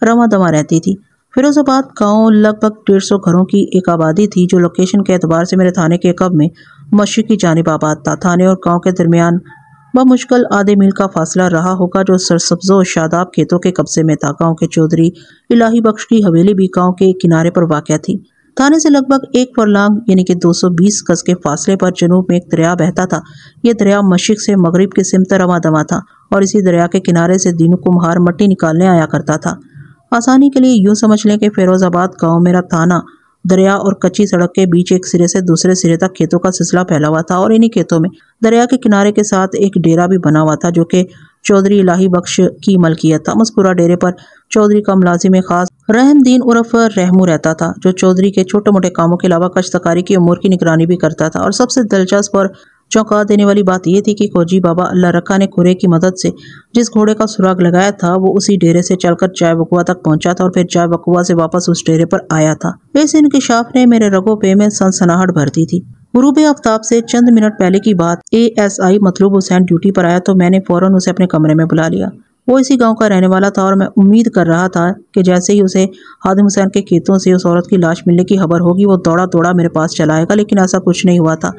A: رواں دواں رہتی تھی۔ فیروز آباد گاؤں لگ بھگ ڈیڑھ سو گھروں کی ایک آبادی تھی جو لوکیشن کے اعتبار سے میرے تھانے کے قب میں مشرقی جانب آباد تھا۔ تھانے اور گاؤں کے درمیان بمشکل آدھے میل کا فاصلہ رہا ہوگا جو سرسبز و شاداب کھیتوں کے قبضے میں تھا۔ گاؤں کے چودھری الہی بخش کی حویلی بھی گاؤں کے کنارے پر واقع تھی۔ تھانے سے لگ بھگ ایک فرلانگ یعنی کہ دو سو بیس گز کے فاصلے پر جنوب میں ایک دریا بہتا تھا۔ یہ دریا مشرق سے مغرب کے سمت رواں دواں تھا اور اسی دریا کے کنارے سے دینوں کو مہار مٹی نکالنے آیا کرتا تھا۔ آسانی کے لیے یوں سمجھ لیں کہ فیروز آباد گاؤں میرا تھانہ، دریا اور کچی سڑک کے بیچ ایک سرے سے دوسرے سرے تک کھیتوں کا سلسلہ پھیلا ہوا تھا اور انہی کھیتوں میں دریا کے کنارے کے ساتھ ایک ڈیرا بھی بنا ہوا تھا جو کہ چودھری الہی بخش کی ملکیت تھا۔ مذکورہ ڈیرے پر چودھری کا ملازم خاص رحم دین عرف رحمو رہتا تھا جو چودھری کے چھوٹے موٹے کاموں کے علاوہ کشتکاری کی امور کی نگرانی بھی کرتا تھا اور سب سے دلچسپ اور چونکا دینے والی بات یہ تھی کہ کوجی بابا اللہ رکھا نے کھرے کی مدد سے جس گھوڑے کا سراغ لگایا تھا، وہ اسی ڈیرے سے چل کر چائے وقوع تک پہنچا تھا اور پھر چائے وقوع سے واپس اس ڈیرے پر آیا تھا۔ اس انکشاف نے میرے رگو پے میں سنسناہٹ بھر دی تھی۔ غروب آفتاب سے چند منٹ پہلے کی بات اے ایس آئی مطلوب حسین ڈیوٹی پر آیا تو میں نے فوراً اسے اپنے کمرے میں بلا لیا۔ وہ اسی گاؤں کا رہنے والا تھا اور میں امید کر رہا تھا کہ جیسے ہی اسے حادم حسین کے کھیتوں سے اس عورت کی لاش ملنے کی خبر ہوگی، وہ دوڑا دوڑا میرے پاس چلائے گا، لیکن ایسا کچھ نہیں ہوا تھا۔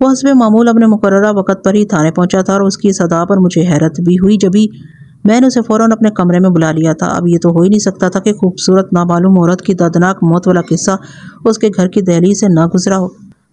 A: وہ حسب معمول اپنے مقررہ وقت پر ہی تھانے پہنچا تھا اور اس کی صدا پر مجھے حیرت بھی ہوئی۔ جبھی میں نے اسے فوراً اپنے کمرے میں بلا لیا تھا، اب یہ تو ہو ہی نہیں سکتا تھا کہ خوبصورت نامعلوم عورت کی دردناک موت والا قصہ اس کے گھر کی دہلی سے نہ گزرا ہو۔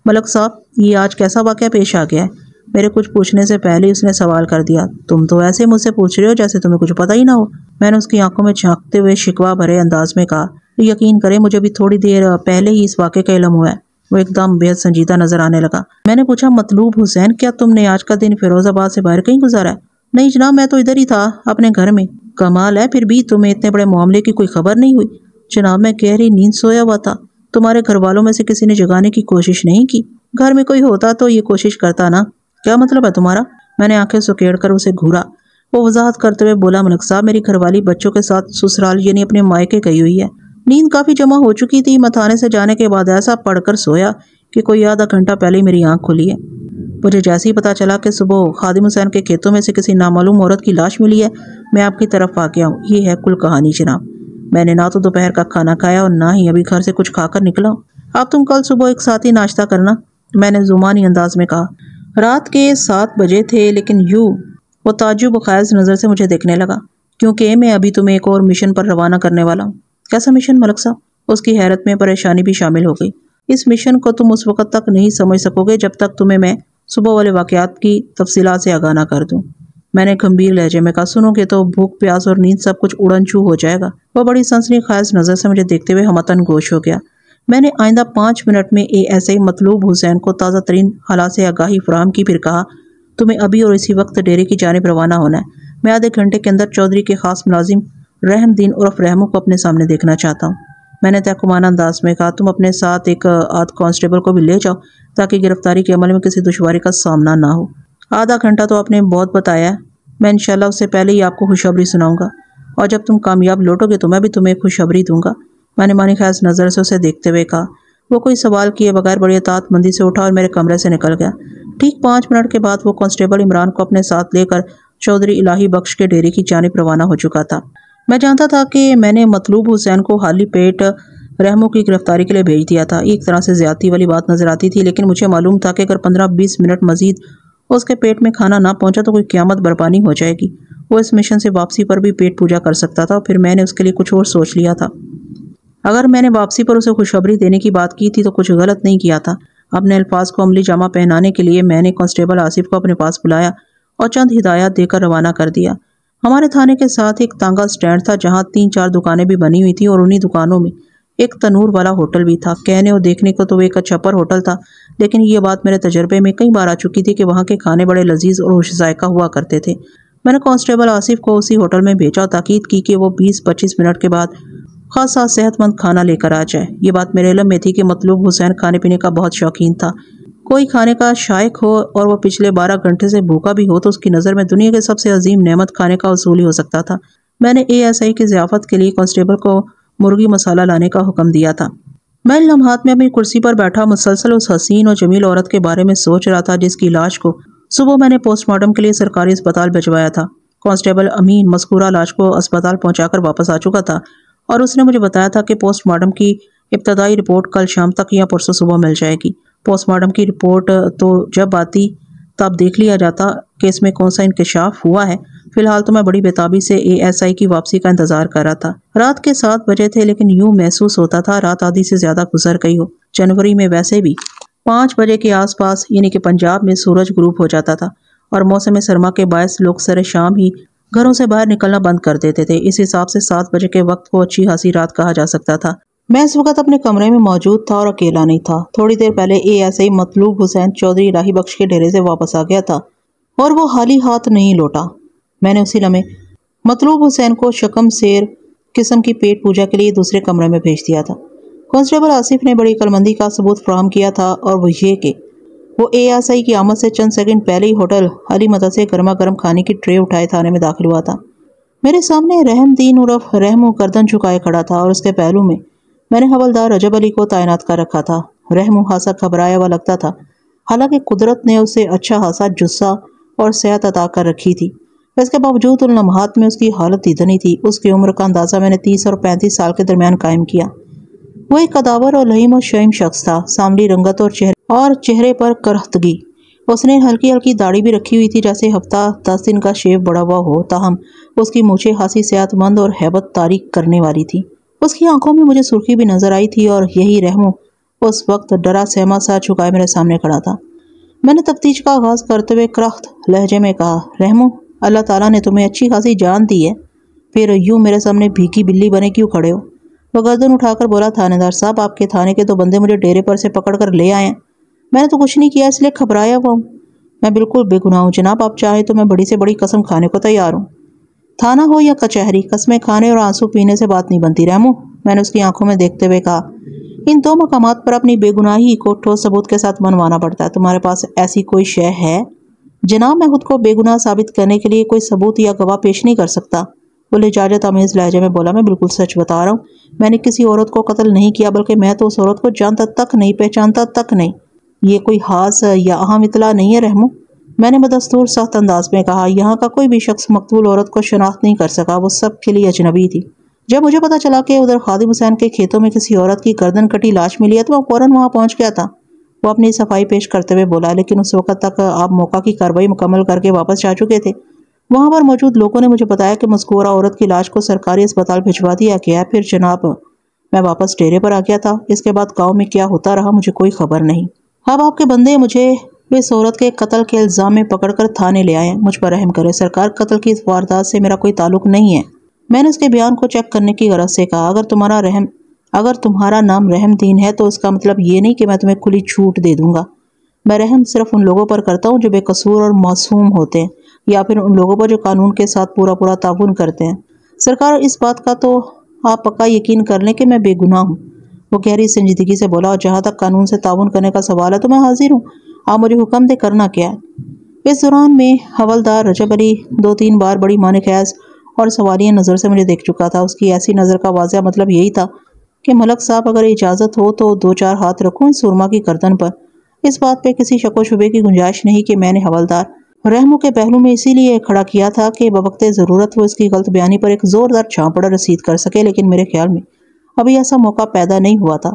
A: ملک صاحب، یہ آج کیسا واقعہ پیش آ گیا ہے؟ میرے کچھ پوچھنے سے پہلے اس نے سوال کر دیا، تم تو ایسے مجھ سے پوچھ رہے ہو جیسے تمہیں کچھ پتہ ہی نہ ہو۔ میں نے اس کی آنکھوں میں جھانکتے ہوئے شکوا بھرے انداز میں کہا، یقین کرے مجھے بھی تھوڑی دیر پہلے ہی اس واقعے کا علم ہوا ہے۔ وہ ایک دم بے سنجیدہ نظر آنے لگا۔ میں نے پوچھا، مطلوب حسین، کیا تم نے آج کا دن فیروز آباد سے باہر کہیں گزارا ہے؟ نہیں جناب، میں تو ادھر ہی تھا، اپنے گھر میں۔ کمال ہے، پھر بھی تمہیں اتنے بڑے معاملے کی کوئی خبر نہیں ہوئی۔ جناب، میں گہری نیند سویا ہوا تھا۔ تمہارے گھر والوں میں سے کسی نے جگانے کی کوشش نہیں کی۔ گھر میں کوئی ہوتا تو یہ کوشش کرتا نا؟ کیا مطلب ہے تمہارا؟ میں نے آنکھیں سکیڑ کر اسے گھورا۔ وہ وضاحت کرتے ہوئے بولا، ملک صاحب، میری گھر والی بچوں کے ساتھ سسرال یعنی اپنے مائکے گئی ہوئی ہے۔ نیند کافی جمع ہو چکی تھی۔ میں تھانے سے جانے کے بعد ایسا پڑھ کر سویا کہ کوئی آدھا گھنٹہ پہلے ہی میری آنکھ کھلی ہے۔ مجھے جیسے ہی پتا چلا کہ صبح خادم حسین کے کھیتوں میں سے کسی نامعلوم عورت کی لاش ملی ہے، میں آپ کی طرف آ گیا ہوں۔ یہ ہے کل کہانی جناب۔ میں نے نہ تو دوپہر کا کھانا کھایا اور نہ ہی ابھی گھر سے کچھ کھا کر نکلا ہوں۔ اب تم کل صبح ایک ساتھ ہی ناشتہ کرنا، میں نے زمانی انداز میں کہا۔ رات کے سات بجے تھے، لیکن یوں وہ تعجب و خیز نظر سے مجھے دیکھنے لگا، کیونکہ میں ابھی تمہیں ایک اور مشن پر روانہ کرنے والا ہوں۔ کیسا مشن ملک صاحب؟ اس کی حیرت میں پریشانی بھی شامل ہو گئی۔ اس مشن کو تم اس وقت تک نہیں سمجھ سکو گے جب تک تمہیں میں صبح والے واقعات کی تفصیلات سے آگاہ نہ کر دوں۔ میں نے گھمبیر لہجے میں کہا، سنو گے تو بھوک، پیاس اور نیند سب کچھ اڑن چو ہو جائے گا۔ وہ بڑی سنسنی خواہش نظر سے مجھے دیکھتے ہوئے ہمتن گوش ہو گیا۔ میں نے آئندہ پانچ منٹ میں اے ایسے مطلوب حسین کو تازہ ترین حالات سے آگاہی فراہم کی، پھر کہا، تمہیں ابھی اور اسی وقت ڈیرے کی جانب روانہ ہونا ہے۔ میں آدھے گھنٹے کے اندر چودھری کے خاص ملازم رحم دین عرف رحموں کو اپنے سامنے دیکھنا چاہتا ہوں۔ میں نے تحکمانہ انداز میں کہا، تم اپنے ساتھ ایک آدھ کانسٹیبل کو بھی لے جاؤ تاکہ گرفتاری کے عمل میں کسی دشواری کا سامنا نہ ہو۔ آدھا گھنٹہ تو آپ نے بہت بتایا ہے۔ میں انشاءاللہ اس سے پہلے ہی آپ کو خوشخبری سناؤں گا۔ اور جب تم کامیاب لوٹو گے تو میں بھی تمہیں خوشخبری دوں گا۔ میں نے مانی خیز نظر سے اسے دیکھتے ہوئے کہا۔ وہ کوئی سوال کیے بغیر بڑی اطاعت مندی سے اٹھا اور میرے کمرے سے نکل گیا۔ ٹھیک پانچ منٹ کے بعد وہ کانسٹیبل عمران کو اپنے ساتھ لے کر چودھری الہی بخش کے ڈیرے کی جانب روانہ ہو چکا تھا۔ میں جانتا تھا کہ میں نے مطلوب حسین کو حالی پیٹ رحموں کی گرفتاری کے لیے بھیج دیا تھا۔ ایک طرح سے زیادتی والی بات نظر آتی تھی، لیکن مجھے معلوم تھا کہ اگر پندرہ بیس منٹ مزید اس کے پیٹ میں کھانا نہ پہنچا تو کوئی قیامت برپانی ہو جائے گی۔ وہ اس مشن سے واپسی پر بھی پیٹ پوجا کر سکتا تھا، پھر میں نے اس کے لیے کچھ اور سوچ لیا تھا۔ اگر میں نے واپسی پر اسے خوشخبری دینے کی بات کی تھی تو کچھ غلط نہیں کیا تھا۔ اپنے الفاظ کو عملی جامع پہنانے کے لیے میں نے کانسٹیبل آصف کو اپنے پاس بلایا اور چند ہدایات دے کر روانہ کر دیا۔ ہمارے تھانے کے ساتھ ایک تانگا سٹینڈ تھا جہاں تین چار دکانیں بھی بنی ہوئی تھیں اور انہی دکانوں میں ایک تنور والا ہوٹل بھی تھا۔ کہنے اور دیکھنے کو تو وہ ایک اچھا چھپر ہوٹل تھا، لیکن یہ بات میرے تجربے میں کئی بار آ چکی تھی کہ وہاں کے کھانے بڑے لذیذ اور خوش ذائقہ ہوا کرتے تھے۔ میں نے کانسٹیبل آصف کو اسی ہوٹل میں بھیجا اور تاکید کی کہ وہ بیس پچیس منٹ کے بعد خاصا صحت مند کھانا لے کر آ جائے۔ یہ بات میرے علم میں تھی کہ مطلوب حسین کھانے پینے کا بہت شوقین تھا۔ کوئی کھانے کا شائق ہو اور وہ پچھلے بارہ گھنٹے سے بھوکا بھی ہو تو اس کی نظر میں دنیا کے سب سے عظیم نعمت کھانے کا اصول ہی ہو سکتا تھا۔ میں نے اے ایس آئی کی ضیافت کے لیے کانسٹیبل کو مرغی مسالہ لانے کا حکم دیا تھا۔ میں لمحات میں اپنی کرسی پر بیٹھا، مسلسل اس حسین اور جمیل عورت کے بارے میں سوچ رہا تھا، جس کی لاش کو صبح میں نے پوسٹ مارٹم کے لیے سرکاری اسپتال بھجوایا تھا۔ کانسٹیبل امین مذکورہ لاش کو اسپتال پہنچا کر واپس آ چکا تھا اور اس نے مجھے بتایا تھا کہ پوسٹ مارٹم کی ابتدائی رپورٹ کل شام تک یا پرسوں صبح مل جائے گی۔ پوسٹ مارٹم کی رپورٹ تو جب آتی تب دیکھ لیا جاتا کہ اس میں کون سا انکشاف ہوا ہے۔ فی الحال تو میں بڑی بیتابی سے اے ایس آئی کی واپسی کا انتظار کر رہا تھا۔ رات کے سات بجے تھے لیکن یوں محسوس ہوتا تھا رات آدھی سے زیادہ گزر گئی ہو۔ جنوری میں ویسے بھی پانچ بجے کے آس پاس یعنی کہ پنجاب میں سورج گروپ ہو جاتا تھا اور موسم سرما کے باعث لوگ سر شام ہی گھروں سے باہر نکلنا بند کر دیتے تھے۔ اس حساب سے سات بجے کے وقت کو اچھی خاصی رات کہا جا سکتا تھا۔ میں اس وقت اپنے کمرے میں موجود تھا اور اکیلا نہیں تھا۔ تھوڑی دیر پہلے اے ایسے ہی مطلوب حسین چودھری راہی بخش کے ڈھیرے سے واپس آ گیا تھا اور وہ حالی ہاتھ نہیں لوٹا۔ میں نے اسی لمحے مطلوب حسین کو شکم سیر قسم کی پیٹ پوجا کے لیے دوسرے کمرے میں بھیج دیا تھا۔ کانسٹیبل آصف نے بڑی کلمندی کا ثبوت فراہم کیا تھا اور وہ یہ کہ وہ اے ایس آئی کی آمد سے چند سیکنڈ پہلے ہی ہوٹل علی مدہ سے گرما گرم کھانے کی ٹرے اٹھائے تھانے میں داخل ہوا تھا۔ میرے سامنے رحم دین عرف، رحم و گردن جھکائے کھڑا تھا اور اس کے پہلو میں میں نے حوالدار رجب علی کو تعینات کر رکھا تھا۔ رحم و حاصہ گھبرایا ہوا لگتا تھا۔ حالانکہ قدرت نے اسے اچھا خاصا جسہ اور صحت عطا کر رکھی تھی۔ اس کے باوجود ان لمحات میں اس کی حالت اتنی تھی۔ اس کی عمر کا اندازہ میں نے تیس اور پینتیس سال کے درمیان قائم کیا۔ وہ ایک قداور اور لہیم و شعیم شخص تھا۔ ساملی رنگت اور چہرے اور چہرے پر کرہتگی۔ اس نے ہلکی ہلکی داڑھی بھی رکھی ہوئی تھی، جیسے ہفتہ دس دن کا شیو بڑا ہوا ہو، تاہم اس کی مونچھیں خاصی صحت مند اور حیبت تاریخ کرنے والی تھی اس کی آنکھوں میں مجھے سرخی بھی نظر آئی تھی اور یہی رحمو اس وقت ڈرا سہما سا چھکائے میرے سامنے کھڑا تھا۔ میں نے تفتیش کا آغاز کرتے ہوئے کرخت لہجے میں کہا رحمو اللہ تعالیٰ نے تمہیں اچھی خاصی جان دی ہے۔ پھر یوں میرے سامنے بھیکی بلی بنے کیوں کھڑے ہو؟ وہ گردن اٹھا کر بولا تھانے دار صاحب، آپ کے تھانے کے تو بندے مجھے ڈیرے پر سے پکڑ کر لے آئے ہیں۔ میں نے تو کچھ نہیں کیا، اس لیے گھبرایا ہوا ہوں۔ میں بالکل بے گناہ ہوں جناب، آپ چاہیں تو میں بڑی سے بڑی قسم کھانے کو تیار ہوں۔ تھانہ ہو یا کچہری، قسمیں کھانے اور آنسو پینے سے بات نہیں بنتی، رحمو؟ میں نے اس کی آنکھوں میں دیکھتے ہوئے کہا، ان دو مقامات پر اپنی بے گناہی کو ٹھوس ثبوت کے ساتھ منوانا پڑتا ہے۔ تمہارے پاس ایسی کوئی شے ہے؟ جناب، میں خود کو بے گناہ ثابت کرنے کے لیے کوئی ثبوت یا گواہ پیش نہیں کر سکتا۔ بولے اجازت امیز لہجے میں بولا، میں بالکل سچ بتا رہا ہوں۔ میں نے کسی عورت کو قتل نہیں کیا، بلکہ میں تو اس عورت کو جانتا تک نہیں، پہچانتا تک نہیں۔ یہ کوئی خاص یا اہم اطلاع نہیں ہے، رحمو؟ میں نے بدستور سخت انداز میں کہا، یہاں کا کوئی بھی شخص مقتول عورت کو شناخت نہیں کر سکا، وہ سب کے لیے اجنبی تھی۔ جب مجھے پتا چلا کہ ادھر خادم حسین کے کھیتوں میں کسی عورت کی گردن کٹی لاش ملی ہے، تو وہ فوراً وہاں پہنچ گیا تھا۔ وہ اپنی صفائی پیش کرتے ہوئے بولا، لیکن اس وقت تک آپ موقع کی کاروائی مکمل کر کے واپس جا چکے تھے۔ وہاں پر موجود لوگوں نے مجھے بتایا کہ مذکورہ عورت کی لاش کو سرکاری اسپتال بھجوا دیا گیا پھر جناب، میں واپس ڈیرے پر آ گیا تھا۔ اس کے بعد گاؤں میں کیا ہوتا رہا، مجھے کوئی خبر نہیں۔ اب آپ کے بندے مجھے اس عورت کے قتل کے الزام میں پکڑ کر تھانے لے آئے۔ مجھ پر رحم کرے۔ سرکار قتل کی اس واردات سے میرا کوئی تعلق نہیں ہے۔ میں نے اس کے بیان کو چیک کرنے کی غرض سے کہا، اگر تمہارا رحم، اگر تمہارا نام رحم دین ہے تو اس کا مطلب یہ نہیں کہ میں تمہیں کھلی چھوٹ دے دوں گا۔ میں رحم صرف ان لوگوں پر کرتا ہوں جو بے قصور اور معصوم ہوتے ہیں، یا پھر ان لوگوں پر جو قانون کے ساتھ پورا پورا تعاون کرتے ہیں۔ سرکار، اس بات کا تو آپ پکا یقین کر لیں کہ میں بے گناہ ہوں۔ وہ گہری سنجیدگی سے بولا، اور جہاں تک قانون سے تعاون کرنے کا سوال ہے تو میں حاضر ہوں۔ آپ مجھے حکم دے کرنا کیا ہے۔ اس دوران میں حوالدار رجب علی دو تین بار بڑی مان خیز اور سوالیہ نظر سے مجھے دیکھ چکا تھا۔ اس کی ایسی نظر کا واضح مطلب یہی تھا کہ ملک صاحب اگر اجازت ہو تو دو چار ہاتھ رکھوں اس سرما کی گردن پر۔ اس بات پہ کسی شک و شبے کی گنجائش نہیں کہ میں نے حوالدار رحموں کے پہلو میں اسی لیے کھڑا کیا تھا کہ بوقت ضرورت وہ اس کی غلط بیانی پر ایک زوردار چھانپڑا رسید کر سکے، لیکن میرے خیال میں ابھی ایسا موقع پیدا نہیں ہوا تھا۔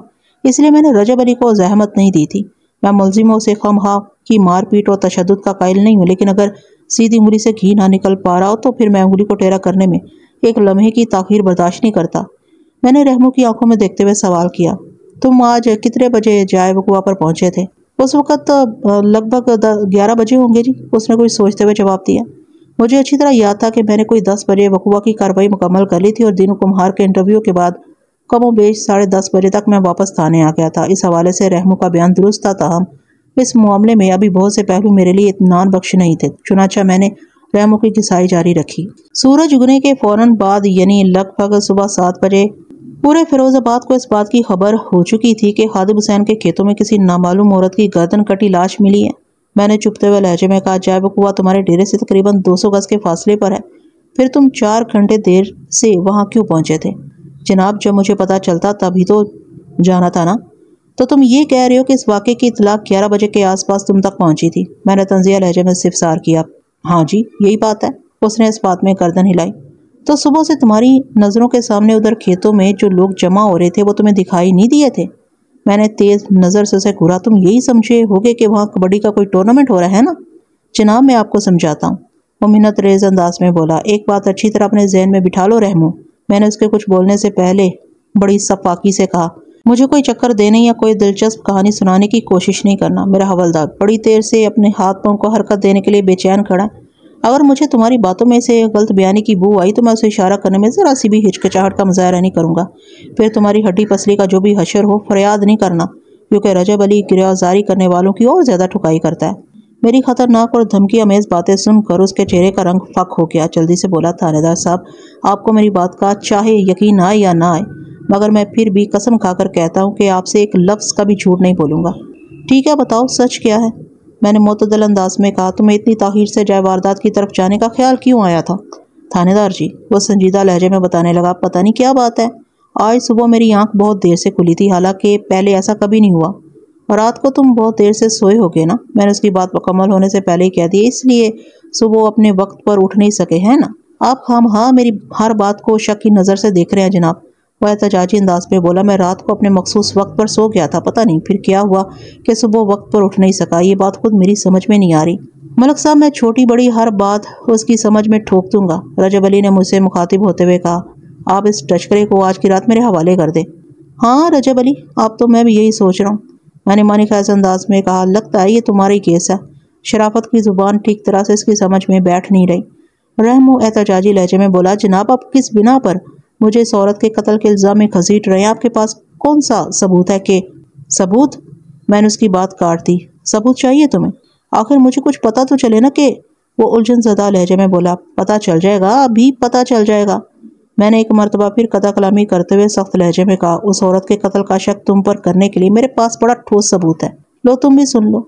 A: اس لیے میں نے رجب علی کو زحمت نہیں دی تھی۔ میں ملزموں سے خم کی مار پیٹ اور تشدد کا قائل نہیں ہوں۔ لیکن اگر سیدھی انگلی سے گھی نہ نکل پا رہا ہو تو پھر میں انگلی کو ٹیرا کرنے میں ایک لمحے کی تاخیر برداشت نہیں کرتا۔ میں نے رحمو کی آنکھوں میں دیکھتے ہوئے سوال کیا، تم آج کتنے بجے جائے وقوع پر پہنچے تھے؟ اس وقت لگ بھگ گیارہ بجے ہوں گے جی اس نے کوئی سوچتے ہوئے جواب دیا۔ مجھے اچھی طرح یاد تھا کہ میں نے کوئی دس بجے وقوع کی کاروائی مکمل کر لی تھی اور دینوں کمہار کے انٹرویو کے بعد کم و بیش ساڑھے دس بجے تک میں واپس تھانے آ گیا تھا۔ اس حوالے سے رحمو کا بیان درست تھا، تاہم اس معاملے میں ابھی بہت سے پہلو میرے لیے اطمینان بخش نہیں تھے، چنانچہ میں نے رحمو کی کسائی جاری رکھی۔ سورج اگنے کے فوراً بعد یعنی لگ بھگ صبح سات بجے، پورے فیروز آباد کو اس بات کی خبر ہو چکی تھی کہ خادم حسین کے کھیتوں میں کسی نامعلوم عورت کی گردن کٹی لاش ملی ہے۔ میں نے چپتے ہوئے لہجے میں کہا، جائے وہ تمہارے ڈیرے سے تقریباً دو سو گز کے فاصلے پر ہے، پھر تم چار گھنٹے دیر سے وہاں کیوں پہنچے تھے؟ جناب، جب مجھے پتا چلتا تبھی تو جانا تھا نا۔ تو تم یہ کہہ رہے ہو کہ اس واقعے کی اطلاع گیارہ بجے کے آس پاس تم تک پہنچی تھی۔ میں نے تنزیہ لہجے میں صفسار کیا۔ ہاں جی یہی بات ہے۔ اس نے اس بات میں گردن ہلائی۔ تو صبح سے تمہاری نظروں کے سامنے ادھر کھیتوں میں جو لوگ جمع ہو رہے تھے، وہ تمہیں دکھائی نہیں دیے تھے؟ میں نے تیز نظر سے اسے گھورا تم یہی سمجھے ہوگے کہ وہاں کبڈی کا کوئی ٹورنامنٹ ہو رہا ہے نا؟ جناب، میں آپ کو سمجھاتا ہوں۔ وہ منت ریز انداز میں بولا، ایک بات اچھی طرح اپنے ذہن میں بٹھا لو رحمو۔ میں نے اس کے کچھ بولنے سے پہلے بڑی صفاقی سے کہا، مجھے کوئی چکر دینے یا کوئی دلچسپ کہانی سنانے کی کوشش نہیں کرنا، میرا حوالدار، بڑی دیر سے اپنے ہاتھ پاؤں کو حرکت دینے کے لیے بے چین کھڑا۔ اگر مجھے تمہاری باتوں میں سے غلط بیانی کی بو آئی تو میں اسے اشارہ کرنے میں ذرا سی بھی ہچکچاہٹ کا مظاہرہ نہیں کروں گا۔ پھر تمہاری ہڈی پسلی کا جو بھی حشر ہو، فریاد نہیں کرنا، کیونکہ رجب علی گریہ زاری کرنے والوں کی اور زیادہ ٹھکائی کرتا ہے۔ میری خطرناک اور دھمکی امیز باتیں سن کر اس کے چہرے کا رنگ فق ہو گیا۔ جلدی سے بولا تھانے دار صاحب، آپ کو میری بات کا چاہے یقین آئے یا نہ آئے، مگر میں پھر بھی قسم کھا کر کہتا ہوں کہ آپ سے ایک لفظ کا بھی جھوٹ نہیں بولوں گا۔ ٹھیک ہے، بتاؤ سچ کیا ہے؟ میں نے معتدل انداز میں کہا، تمہیں اتنی تاخیر سے جائے واردات کی طرف جانے کا خیال کیوں آیا تھا؟ تھانے دار جی وہ سنجیدہ لہجے میں بتانے لگا، پتہ نہیں کیا بات ہے۔ آج صبح میری آنکھ بہت دیر سے کھلی تھی، حالانکہ پہلے ایسا کبھی نہیں ہوا۔ اور رات کو تم بہت دیر سے سوئے ہو گئے نا؟ میں نے اس کی بات مکمل ہونے سے پہلے ہی کہہ دی اس لیے صبح اپنے وقت پر اٹھ نہیں سکے ہیں نا؟ آپ ہم ہاں میری ہر بات کو شک کی نظر سے دیکھ رہے ہیں جناب۔ وہ احتجاجی انداز پہ بولا، میں رات کو اپنے مخصوص وقت پر سو گیا تھا، پتہ نہیں پھر کیا ہوا کہ صبح وقت پر اٹھ نہیں سکا۔ یہ بات خود میری سمجھ میں نہیں آ رہی۔ ملک صاحب، میں چھوٹی بڑی ہر بات اس کی سمجھ میں ٹھوک دوں گا۔ رجب علی نے مجھ سے مخاطب ہوتے ہوئے کہا، آپ اس ٹچکرے کو آج کی رات میرے حوالے کر دیں۔ ہاں رجب علی، آپ تو میں بھی یہی سوچ رہا ہوں۔ میں نے مانی خیز انداز میں کہا، لگتا ہے یہ تمہاری کیس ہے۔ شرافت کی زبان ٹھیک طرح سے اس کی سمجھ میں بیٹھ نہیں رہی۔ رحم و احتجاجی لہجے میں بولا، جناب، آپ کس بنا پر مجھے اس عورت کے قتل کے الزام میں گھسیٹ رہے ہیں؟ آپ کے پاس کون سا ثبوت ہے کہ ثبوت؟ میں نے اس کی بات کاٹ دی۔ ثبوت چاہیے تمہیں۔ آخر مجھے کچھ پتا تو چلے نا کہ وہ الجھن زدہ لہجے میں بولا پتا چل جائے گا، ابھی پتا چل جائے گا۔ میں نے ایک مرتبہ پھر قطع کلامی کرتے ہوئے سخت لہجے میں کہا، اس عورت کے قتل کا شک تم پر کرنے کے لیے میرے پاس بڑا ٹھوس ثبوت ہے۔ لو، تم بھی سن لو۔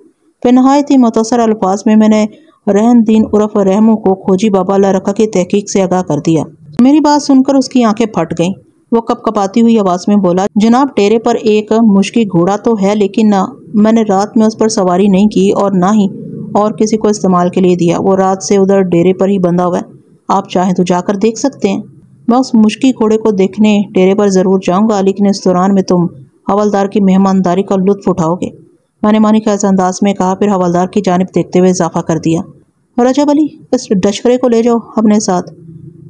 A: پھر نہایت ہی متصر الفاظ میں میں نے رہن دین، عرف رحموں کو کھوجی بابا اللہ رکھا کی تحقیق سے آگاہ کر دیا۔ میری بات سن کر اس کی آنکھیں پھٹ گئیں۔ وہ کپ کپاتی ہوئی آواز میں بولا، جناب ٹیرے پر ایک مشکی گھوڑا تو ہے، لیکن نہ، میں نے رات میں اس پر سواری نہیں کی اور نہ ہی اور کسی کو استعمال کے لیے دیا۔ وہ رات سے ادھر ڈیرے پر ہی بندھا ہوا ہے۔ آپ چاہیں تو جا کر دیکھ سکتے ہیں۔ میں اس مشکی گھوڑے کو دیکھنے ڈیرے پر ضرور جاؤں گا۔ لیکن اس دوران میں تم حوالدار کی مہمانداری کا لطف اٹھاؤ گے۔ میں نے مانی خیز انداز میں کہا، پھر حوالدار کی جانب دیکھتے ہوئے اضافہ کر دیا۔ رجب علی، اس ڈشکرے کو لے جاؤ اپنے ساتھ۔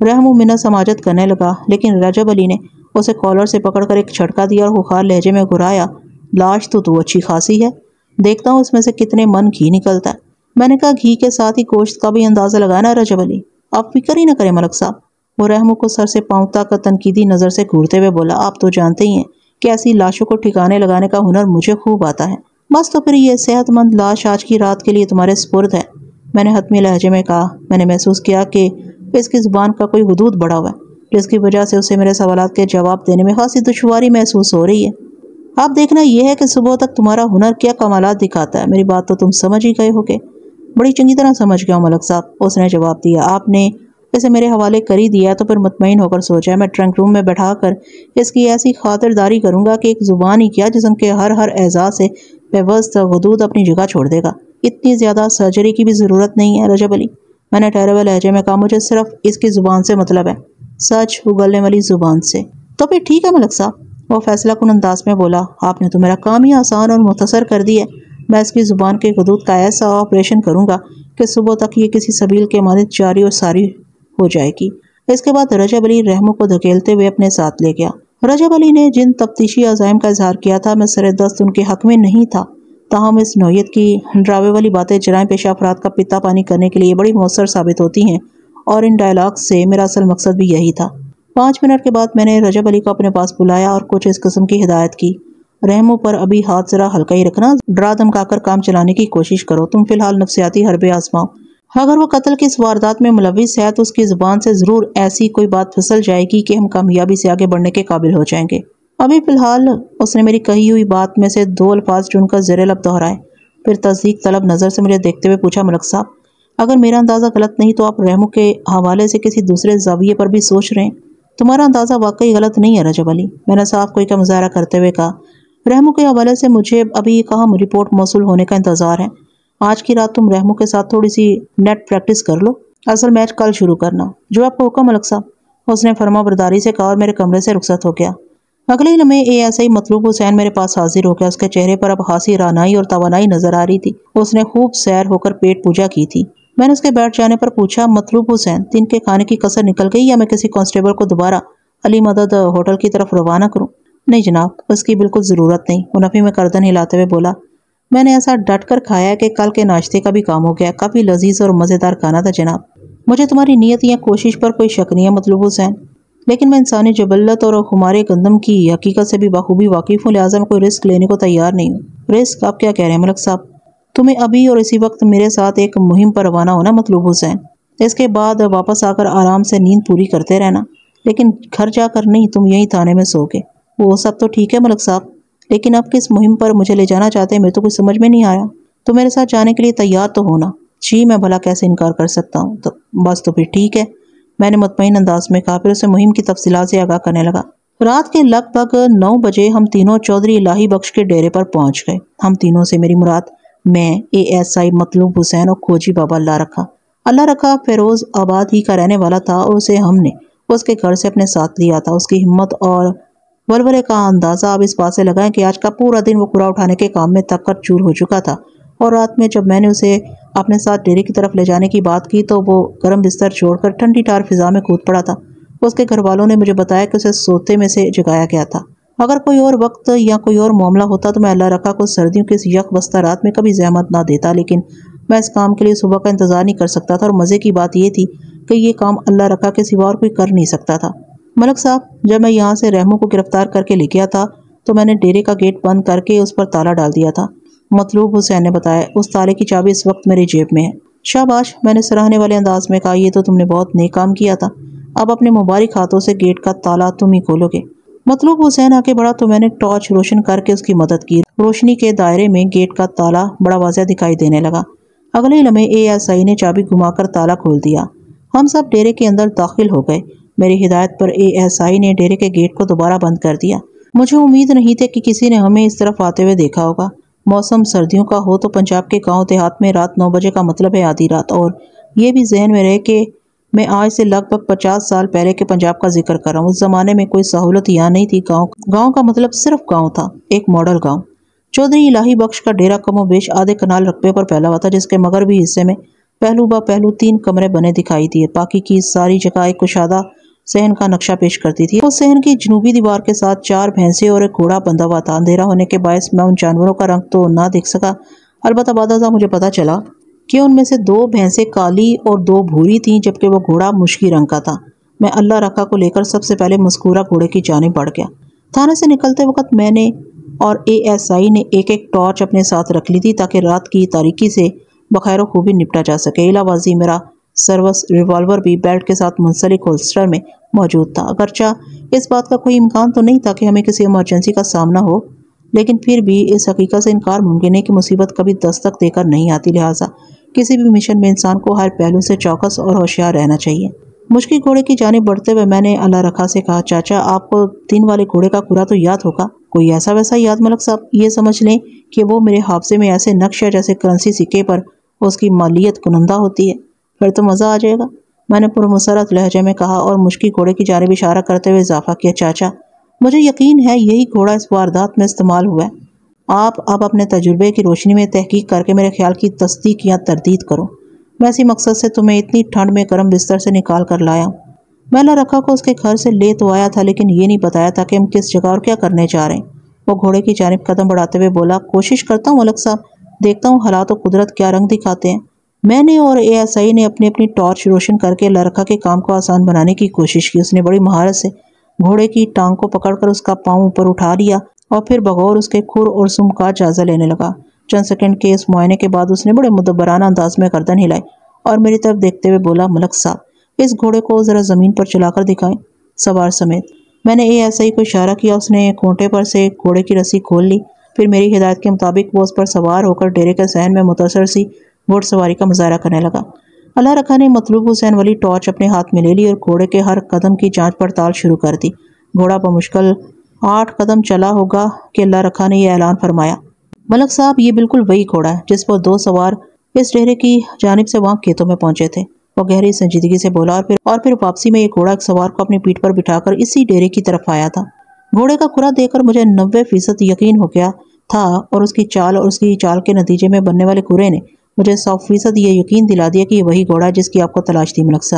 A: رحم و منہ سماجت کرنے لگا، لیکن رجب علی نے اسے کالر سے پکڑ کر ایک چھڑکا دیا اور خخار لہجے میں گھرایا، لاش تو تو اچھی خاصی ہے۔ دیکھتا ہوں اس میں سے کتنے من گھی نکلتا ہے۔ میں نے کہا، گھی کے ساتھ ہی گوشت کا بھی اندازہ لگایا نا رجب علی۔ آپ فکر ہی نہ کریں ملک صاحب۔ وہ رحمو کو سر سے پاؤں تک تنقیدی نظر سے گھورتے ہوئے بولا، آپ تو جانتے ہی ہیں کہ ایسی لاشوں کو ٹھکانے لگانے کا ہنر مجھے خوب آتا ہے۔ بس تو پھر یہ صحت مند لاش آج کی رات کے لیے تمہارے سپرد ہے۔ میں نے حتمی لہجے میں کہا، میں نے محسوس کیا کہ اس کی زبان کا کوئی حدود بڑا ہوا ہے، جس کی وجہ سے اسے میرے سوالات کے جواب دینے میں خاصی دشواری محسوس ہو رہی ہے۔ آپ دیکھنا یہ ہے کہ صبح تک تمہارا ہنر کیا کمالات دکھاتا ہے۔ میری بات تو تم سمجھ ہی گئے ہو گے بڑی چنگی طرح سمجھ گیا ملک صاحب، اس نے جواب دیا۔ آپ نے اسے میرے حوالے کر ہی دیا تو پھر مطمئن ہو کر سوچا میں ٹرنک روم میں بیٹھا کر اس کی ایسی خاطرداری کروں گا کہ ایک زبان ہی کیا جسم کے ہر ہر اعزاز سے پیوست غدود اپنی جگہ چھوڑ دے گا۔ اتنی زیادہ سرجری کی بھی ضرورت نہیں ہے رجب علی۔ میں نے ٹھہرے ہوئے لہجے میں کہا، مجھے صرف اس کی زبان سے مطلب ہے۔ سچ اگلنے والی زبان سے۔ تو پھر ٹھیک ہے ملک صاحب۔ وہ فیصلہ کن انداز میں بولا، آپ نے تو میرا کام ہی آسان اور مختصر کر دیا میں اس کی زبان کے حدود کا ایسا آپریشن کروں گا کہ صبح تک یہ کسی سبیل کے مانند جاری اور ساری ہو جائے گی۔ اس کے بعد رجب علی رحمو کو دھکیلتے ہوئے اپنے ساتھ لے گیا۔ رجب علی نے جن تفتیشی عزائم کا اظہار کیا تھا میں سر دست ان کے حق میں نہیں تھا۔ تاہم، اس نوعیت کی ڈراوے والی باتیں جرائم پیشہ افراد کا پتا پانی کرنے کے لیے بڑی مؤثر ثابت ہوتی ہیں اور ان ڈائلاگ سے میرا اصل مقصد بھی یہی تھا۔ پانچ منٹ کے بعد میں نے رجب علی کو اپنے پاس بلایا اور کچھ اس قسم کی ہدایت کی۔ رحموں پر ابھی ہاتھ ذرا ہلکا ہی رکھنا، ڈرا دمکا کر کام چلانے کی کوشش کرو۔ تم فی الحال نفسیاتی حربے آزماؤ۔ اگر وہ قتل کی اس واردات میں ملوث ہے تو اس کی زبان سے ضرور ایسی کوئی بات پھسل جائے گی کہ ہم کامیابی سے آگے بڑھنے کے قابل ہو جائیں گے۔ ابھی فی الحال اس نے میری کہی ہوئی بات میں سے دو الفاظ چن کر زیر لب دہرائے۔ پھر تصدیق طلب نظر سے مجھے دیکھتے ہوئے پوچھا، ملک صاحب، اگر میرا اندازہ غلط نہیں تو آپ رحمو کے حوالے سے کسی دوسرے زاویے پر بھی سوچ رہے ہیں؟ تمہارا اندازہ واقعی غلط نہیں ہے، رجب علی۔ میں نے صاف کوئی کا مظاہرہ کرتے ہوئے کہا رحمو کے حوالے سے مجھے ابھی کہاں رپورٹ موصول ہونے کا انتظار ہے؟ آج کی رات تم رحمو کے ساتھ تھوڑی سی نیٹ پریکٹس کر لو۔ اصل میچ کل شروع کرنا۔ جو آپ کو حکم ملک صاحب اس نے فرما برداری سے کہا اور میرے کمرے سے رخصت ہو گیا۔ اگلے لمحے اے ایسا ہی مطلوب حسین میرے پاس حاضر ہو گیا۔ اس کے چہرے پر اب خاصی رانائی اور توانائی نظر آ رہی تھی۔ اس نے خوب سیر ہو کر پیٹ پوجا کی تھی۔ میں نے اس کے بیٹھ جانے پر پوچھا، مطلوب حسین، دن کے کھانے کی کسر نکل گئی یا میں کسی کانسٹیبل کو دوبارہ علی مدد ہوٹل کی طرف روانہ کروں؟ نہیں جناب، اس کی بالکل ضرورت نہیں۔ منفی میں کردن ہلاتے ہوئے بولا میں نے ایسا ڈٹ کر کھایا کہ کل کے ناشتے کا بھی کام ہو گیا، کافی لذیذ اور مزیدار کھانا تھا جناب۔ مجھے تمہاری نیت یا کوشش پر کوئی شک نہیں ہے مطلوب حسین۔ لیکن میں انسانی جبلت اور ہمارے گندم کی حقیقت سے بھی بخوبی واقف ہوں، لہٰذا میں کوئی رسک لینے کو تیار نہیں ہوں۔ رسک؟ آپ کیا کہہ رہے ہیں ملک صاحب؟ تمہیں ابھی اور اسی وقت میرے ساتھ ایک مہم پر روانہ ہونا مطلوب حسین۔ اس کے بعد واپس آ کر آرام سے نیند پوری کرتے رہنا۔ لیکن گھر جا کر نہیں، تم یہی تھانے میں سو گے۔ وہ سب تو ٹھیک ہے ملک صاحب؟ لیکن اب کس مہم پر مجھے لے جانا چاہتے ہیں، میرے تو کچھ سمجھ میں نہیں آیا۔ تو میرے ساتھ جانے کے لیے تیار تو ہونا۔ جی میں بھلا کیسے انکار کر سکتا ہوں؟ تو بس تو پھر ٹھیک ہے۔ میں نے مطمئن انداز میں کہا، پھر اسے مہم کی تفصیلات سے آگاہ کرنے لگا۔ رات کے لگ بھگ نو بجے ہم تینوں چودھری الہی بخش کے ڈیرے پر پہنچ گئے۔ ہم تینوں سے میری مراد میں، اے ایس آئی مطلوب حسین اور کھوجی بابا اللہ رکھا۔ اللہ رکھا، فیروز آباد ہی کا رہنے والا تھا اور اسے ہم نے، اس کے گھر سے اپنے ساتھ لیا تھا۔ اس کی ہمت اور ولولے کا اندازہ اب اس بات سے لگائیں کہ آج کا پورا دن وہ پورا اٹھانے کے کام میں تک کر چور ہو چکا تھا اور رات میں جب میں نے اسے اپنے ساتھ ڈیرے کی طرف لے جانے کی بات کی تو وہ گرم بستر چھوڑ کر ٹھنڈی ٹار فضا میں کود پڑا تھا۔ اس کے گھر والوں نے مجھے بتایا کہ اسے سوتے میں سے جگایا گیا تھا۔ اگر کوئی اور وقت یا کوئی اور معاملہ ہوتا تو میں اللہ رکھا کو سردیوں کی اس یک بستہ رات میں کبھی زحمت نہ دیتا، لیکن میں اس کام کے لیے صبح کا انتظار نہیں کر سکتا تھا اور مزے کی بات یہ تھی کہ یہ کام اللہ رکھا کے سوا اور کوئی کر نہیں سکتا تھا۔ ملک صاحب، جب میں یہاں سے رحموں کو گرفتار کر کے لے گیا تھا، تو میں نے ڈیرے کا گیٹ بند کر کے اس پر تالا ڈال دیا تھا۔ مطلوب حسین نے بتایا، اس تالے کی چابی اس وقت میری جیب میں ہے۔ شاباش، میں نے سراہنے والے انداز میں کہا، یہ تو تم نے بہت نیک کام کیا تھا۔ اب اپنے مبارک ہاتھوں سے گیٹ کا تالا تم ہی کھولو گے۔ مطلوب حسین آ کے بڑا تو میں نے ٹارچ روشن کر کے اس کی مدد کی۔ روشنی کے دائرے میں گیٹ کا تالا بڑا واضح دکھائی دینے لگا۔ اگلے لمحے اے ایس آئی نے چابی گھما کر تالا کھول دیا۔ ہم سب ڈیرے کے اندر داخل ہو گئے۔ میری ہدایت پر اے ایس آئی نے ڈیرے کے گیٹ کو دوبارہ بند کر دیا۔ مجھے امید نہیں تھی کہ کسی نے ہمیں اس طرف آتے ہوئے دیکھا ہوگا۔ موسم سردیوں کا ہو تو پنجاب کے گاؤں دیہات میں رات نو بجے کا مطلب ہے آدھی رات۔ اور یہ بھی ذہن میں رہے کہ میں آج سے لگ بھگ پچاس سال پہلے کے پنجاب کا ذکر کر رہا ہوں۔ اس زمانے میں کوئی سہولت یہاں نہیں تھی۔ گاؤں گاؤں کا مطلب صرف گاؤں تھا، ایک ماڈل گاؤں۔ چودھری الہی بخش کا ڈیرا کم و بیش آدھے کنال رقبے پر پھیلا ہوا تھا، جس کے مغربی حصے میں پہلو با پہلو تین کمرے بنے دکھائی دیے۔ باقی کی ساری جگہ ایک کشادہ سہن کا نقشہ پیش کرتی تھی۔ اس سہن کی جنوبی دیوار کے ساتھ چار بھینسے اور ایک گھوڑا بندہ ہوا تھا۔ اندھیرا ہونے کے باعث میں ان جانوروں کا رنگ تو نہ دیکھ سکا۔ البتہ بعد ازاں مجھے پتا چلا کہ ان میں سے دو بھینسیں کالی اور دو بھوری تھیں، جبکہ وہ گھوڑا مشکی رنگ کا تھا۔ میں اللہ رکھا کو لے کر سب سے پہلے مذکورہ گھوڑے کی جانب بڑھ گیا۔ تھانے سے نکلتے وقت میں نے اور اے ایس آئی نے ایک ایک ٹارچ اپنے ساتھ رکھ لی تھی تاکہ رات کی تاریکی سے بخیر و خوبی نپٹا جا سکے۔ علاوازی میرا سروس ریوالور بھی بیلٹ کے ساتھ منسلک ہولسٹر میں موجود تھا۔ اگرچہ اس بات کا کوئی امکان تو نہیں تھا کہ ہمیں کسی ایمرجنسی کا سامنا ہو، لیکن پھر بھی اس حقیقت سے انکار ممکن ہے کہ مصیبت کبھی دستک دے کر نہیں آتی۔ لہٰذا کسی بھی مشن میں انسان کو ہر پہلو سے چوکس اور ہوشیار رہنا چاہیے۔ مشکی گھوڑے کی جانب بڑھتے ہوئے میں نے اللہ رکھا سے کہا، چاچا، آپ کو تین والے گھوڑے کا کورا تو یاد ہوگا۔ کوئی ایسا ویسا یاد ملک صاحب؟ یہ سمجھ لیں کہ وہ میرے حافظے میں ایسے نقش ہے جیسے کرنسی سکے پر اس کی مالیت کنندہ ہوتی ہے۔ پھر تو مزہ آ جائے گا۔ میں نے پرمسرت لہجے میں کہا اور مشکی گھوڑے کی جانب اشارہ کرتے ہوئے اضافہ کیا، چاچا، مجھے یقین ہے یہی گھوڑا اس واردات میں استعمال ہوا ہے۔ آپ اب اپنے تجربے کی روشنی میں تحقیق کر کے میرے خیال کی تصدیق یا تردید کرو۔ میں اسی مقصد سے تمہیں اتنی ٹھنڈ میں گرم بستر سے نکال کر لایا ہوں۔ میں نہ رکھا کو اس کے گھر سے لے تو آیا تھا لیکن یہ نہیں بتایا تھا کہ ہم کس جگہ اور کیا کرنے جا رہے ہیں۔ وہ گھوڑے کی جانب قدم بڑھاتے ہوئے بولا، کوشش کرتا ہوں ملک صاحب، دیکھتا ہوں حالات و قدرت کیا رنگ دکھاتے ہیں۔ میں نے اور اے ایس آئی نے اپنی اپنی ٹارچ روشن کر کے لڑکا کے کام کو آسان بنانے کی کوشش کی۔ اس نے بڑی مہارت سے گھوڑے کی ٹانگ کو پکڑ کر اس کا پاؤں اوپر اٹھا لیا اور پھر بغور اس کے کھر اور سم کا جائزہ لینے لگا۔ چند سیکنڈ کے اس معائنے کے بعد اس نے بڑے مدبرانہ انداز میں گردن ہلائی اور میری طرف دیکھتے ہوئے بولا، ملک صاحب، اس گھوڑے کو ذرا زمین پر چلا کر دکھائیں۔ سوار سمیت میں نے اے ایس آئی کو اشارہ کیا، اس نے کھونٹے پر سے گھوڑے کی رسی کھول لی۔ پھر میری ہدایت کے مطابق وہ اس پر سوار ہو کر ڈیرے کے سہن میں متاثر سی۔ گھوڑ سواری کا مظاہرہ کرنے لگا۔ اللہ رکھا نے مطلوب حسین والی ٹارچ اپنے ہاتھ میں لے لی اور گھوڑے کے ہر قدم کی جانچ پڑتال شروع کر دی۔ گھوڑا بمشکل آٹھ قدم چلا ہوگا کہ اللہ رکھا نے یہ اعلان فرمایا۔ ملک صاحب، یہ بالکل وہی گھوڑا ہے جس پر دو سوار اس ڈیرے کی جانب سے وہاں کھیتوں میں پہنچے تھے۔ وہ گہری سنجیدگی سے بولا اور پھر اور پھر واپسی میں یہ گھوڑا ایک سوار کو اپنی پیٹ پر بٹھا کر اسی ڈیرے کی طرف آیا تھا۔ گھوڑے کا کھرا دیکھ کر مجھے نوے فیصد یقین ہو گیا تھا اور اس کی چال اور اس کی چال کے نتیجے میں بننے والے کھرے نے مجھے سو فیصد یہ یقین دلا دیا کہ یہ وہی گھوڑا جس کی آپ کو تلاش تھی ملک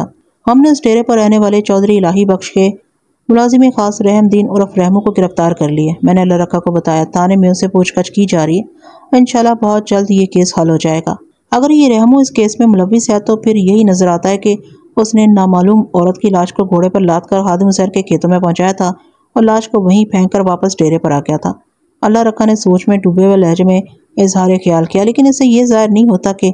A: ہم نے اس ڈیرے پر رہنے والے چودھری الہی بخش کے ملازم خاص رحم دین اور افرحموں کو گرفتار کر لیے۔ میں نے اللہ رکھا کو بتایا، تانے میں اسے پوچھ گچھ کی جا رہی ہے۔ انشاءاللہ بہت جلد یہ کیس حل ہو جائے گا۔ اگر یہ رحمو اس کیس میں ملوث ہے تو پھر یہی نظر آتا ہے کہ اس نے نامعلوم عورت کی لاش کو گھوڑے پر لاد کر خادم حسین کے کھیتوں میں پہنچایا تھا اور لاش کو وہیں پھینک کر واپس ڈیرے پر آ گیا تھا۔ اللہ رکھا نے سوچ میں ڈوبے ہوئے لہجے میں اظہار خیال کیا، لیکن اسے یہ ظاہر نہیں ہوتا کہ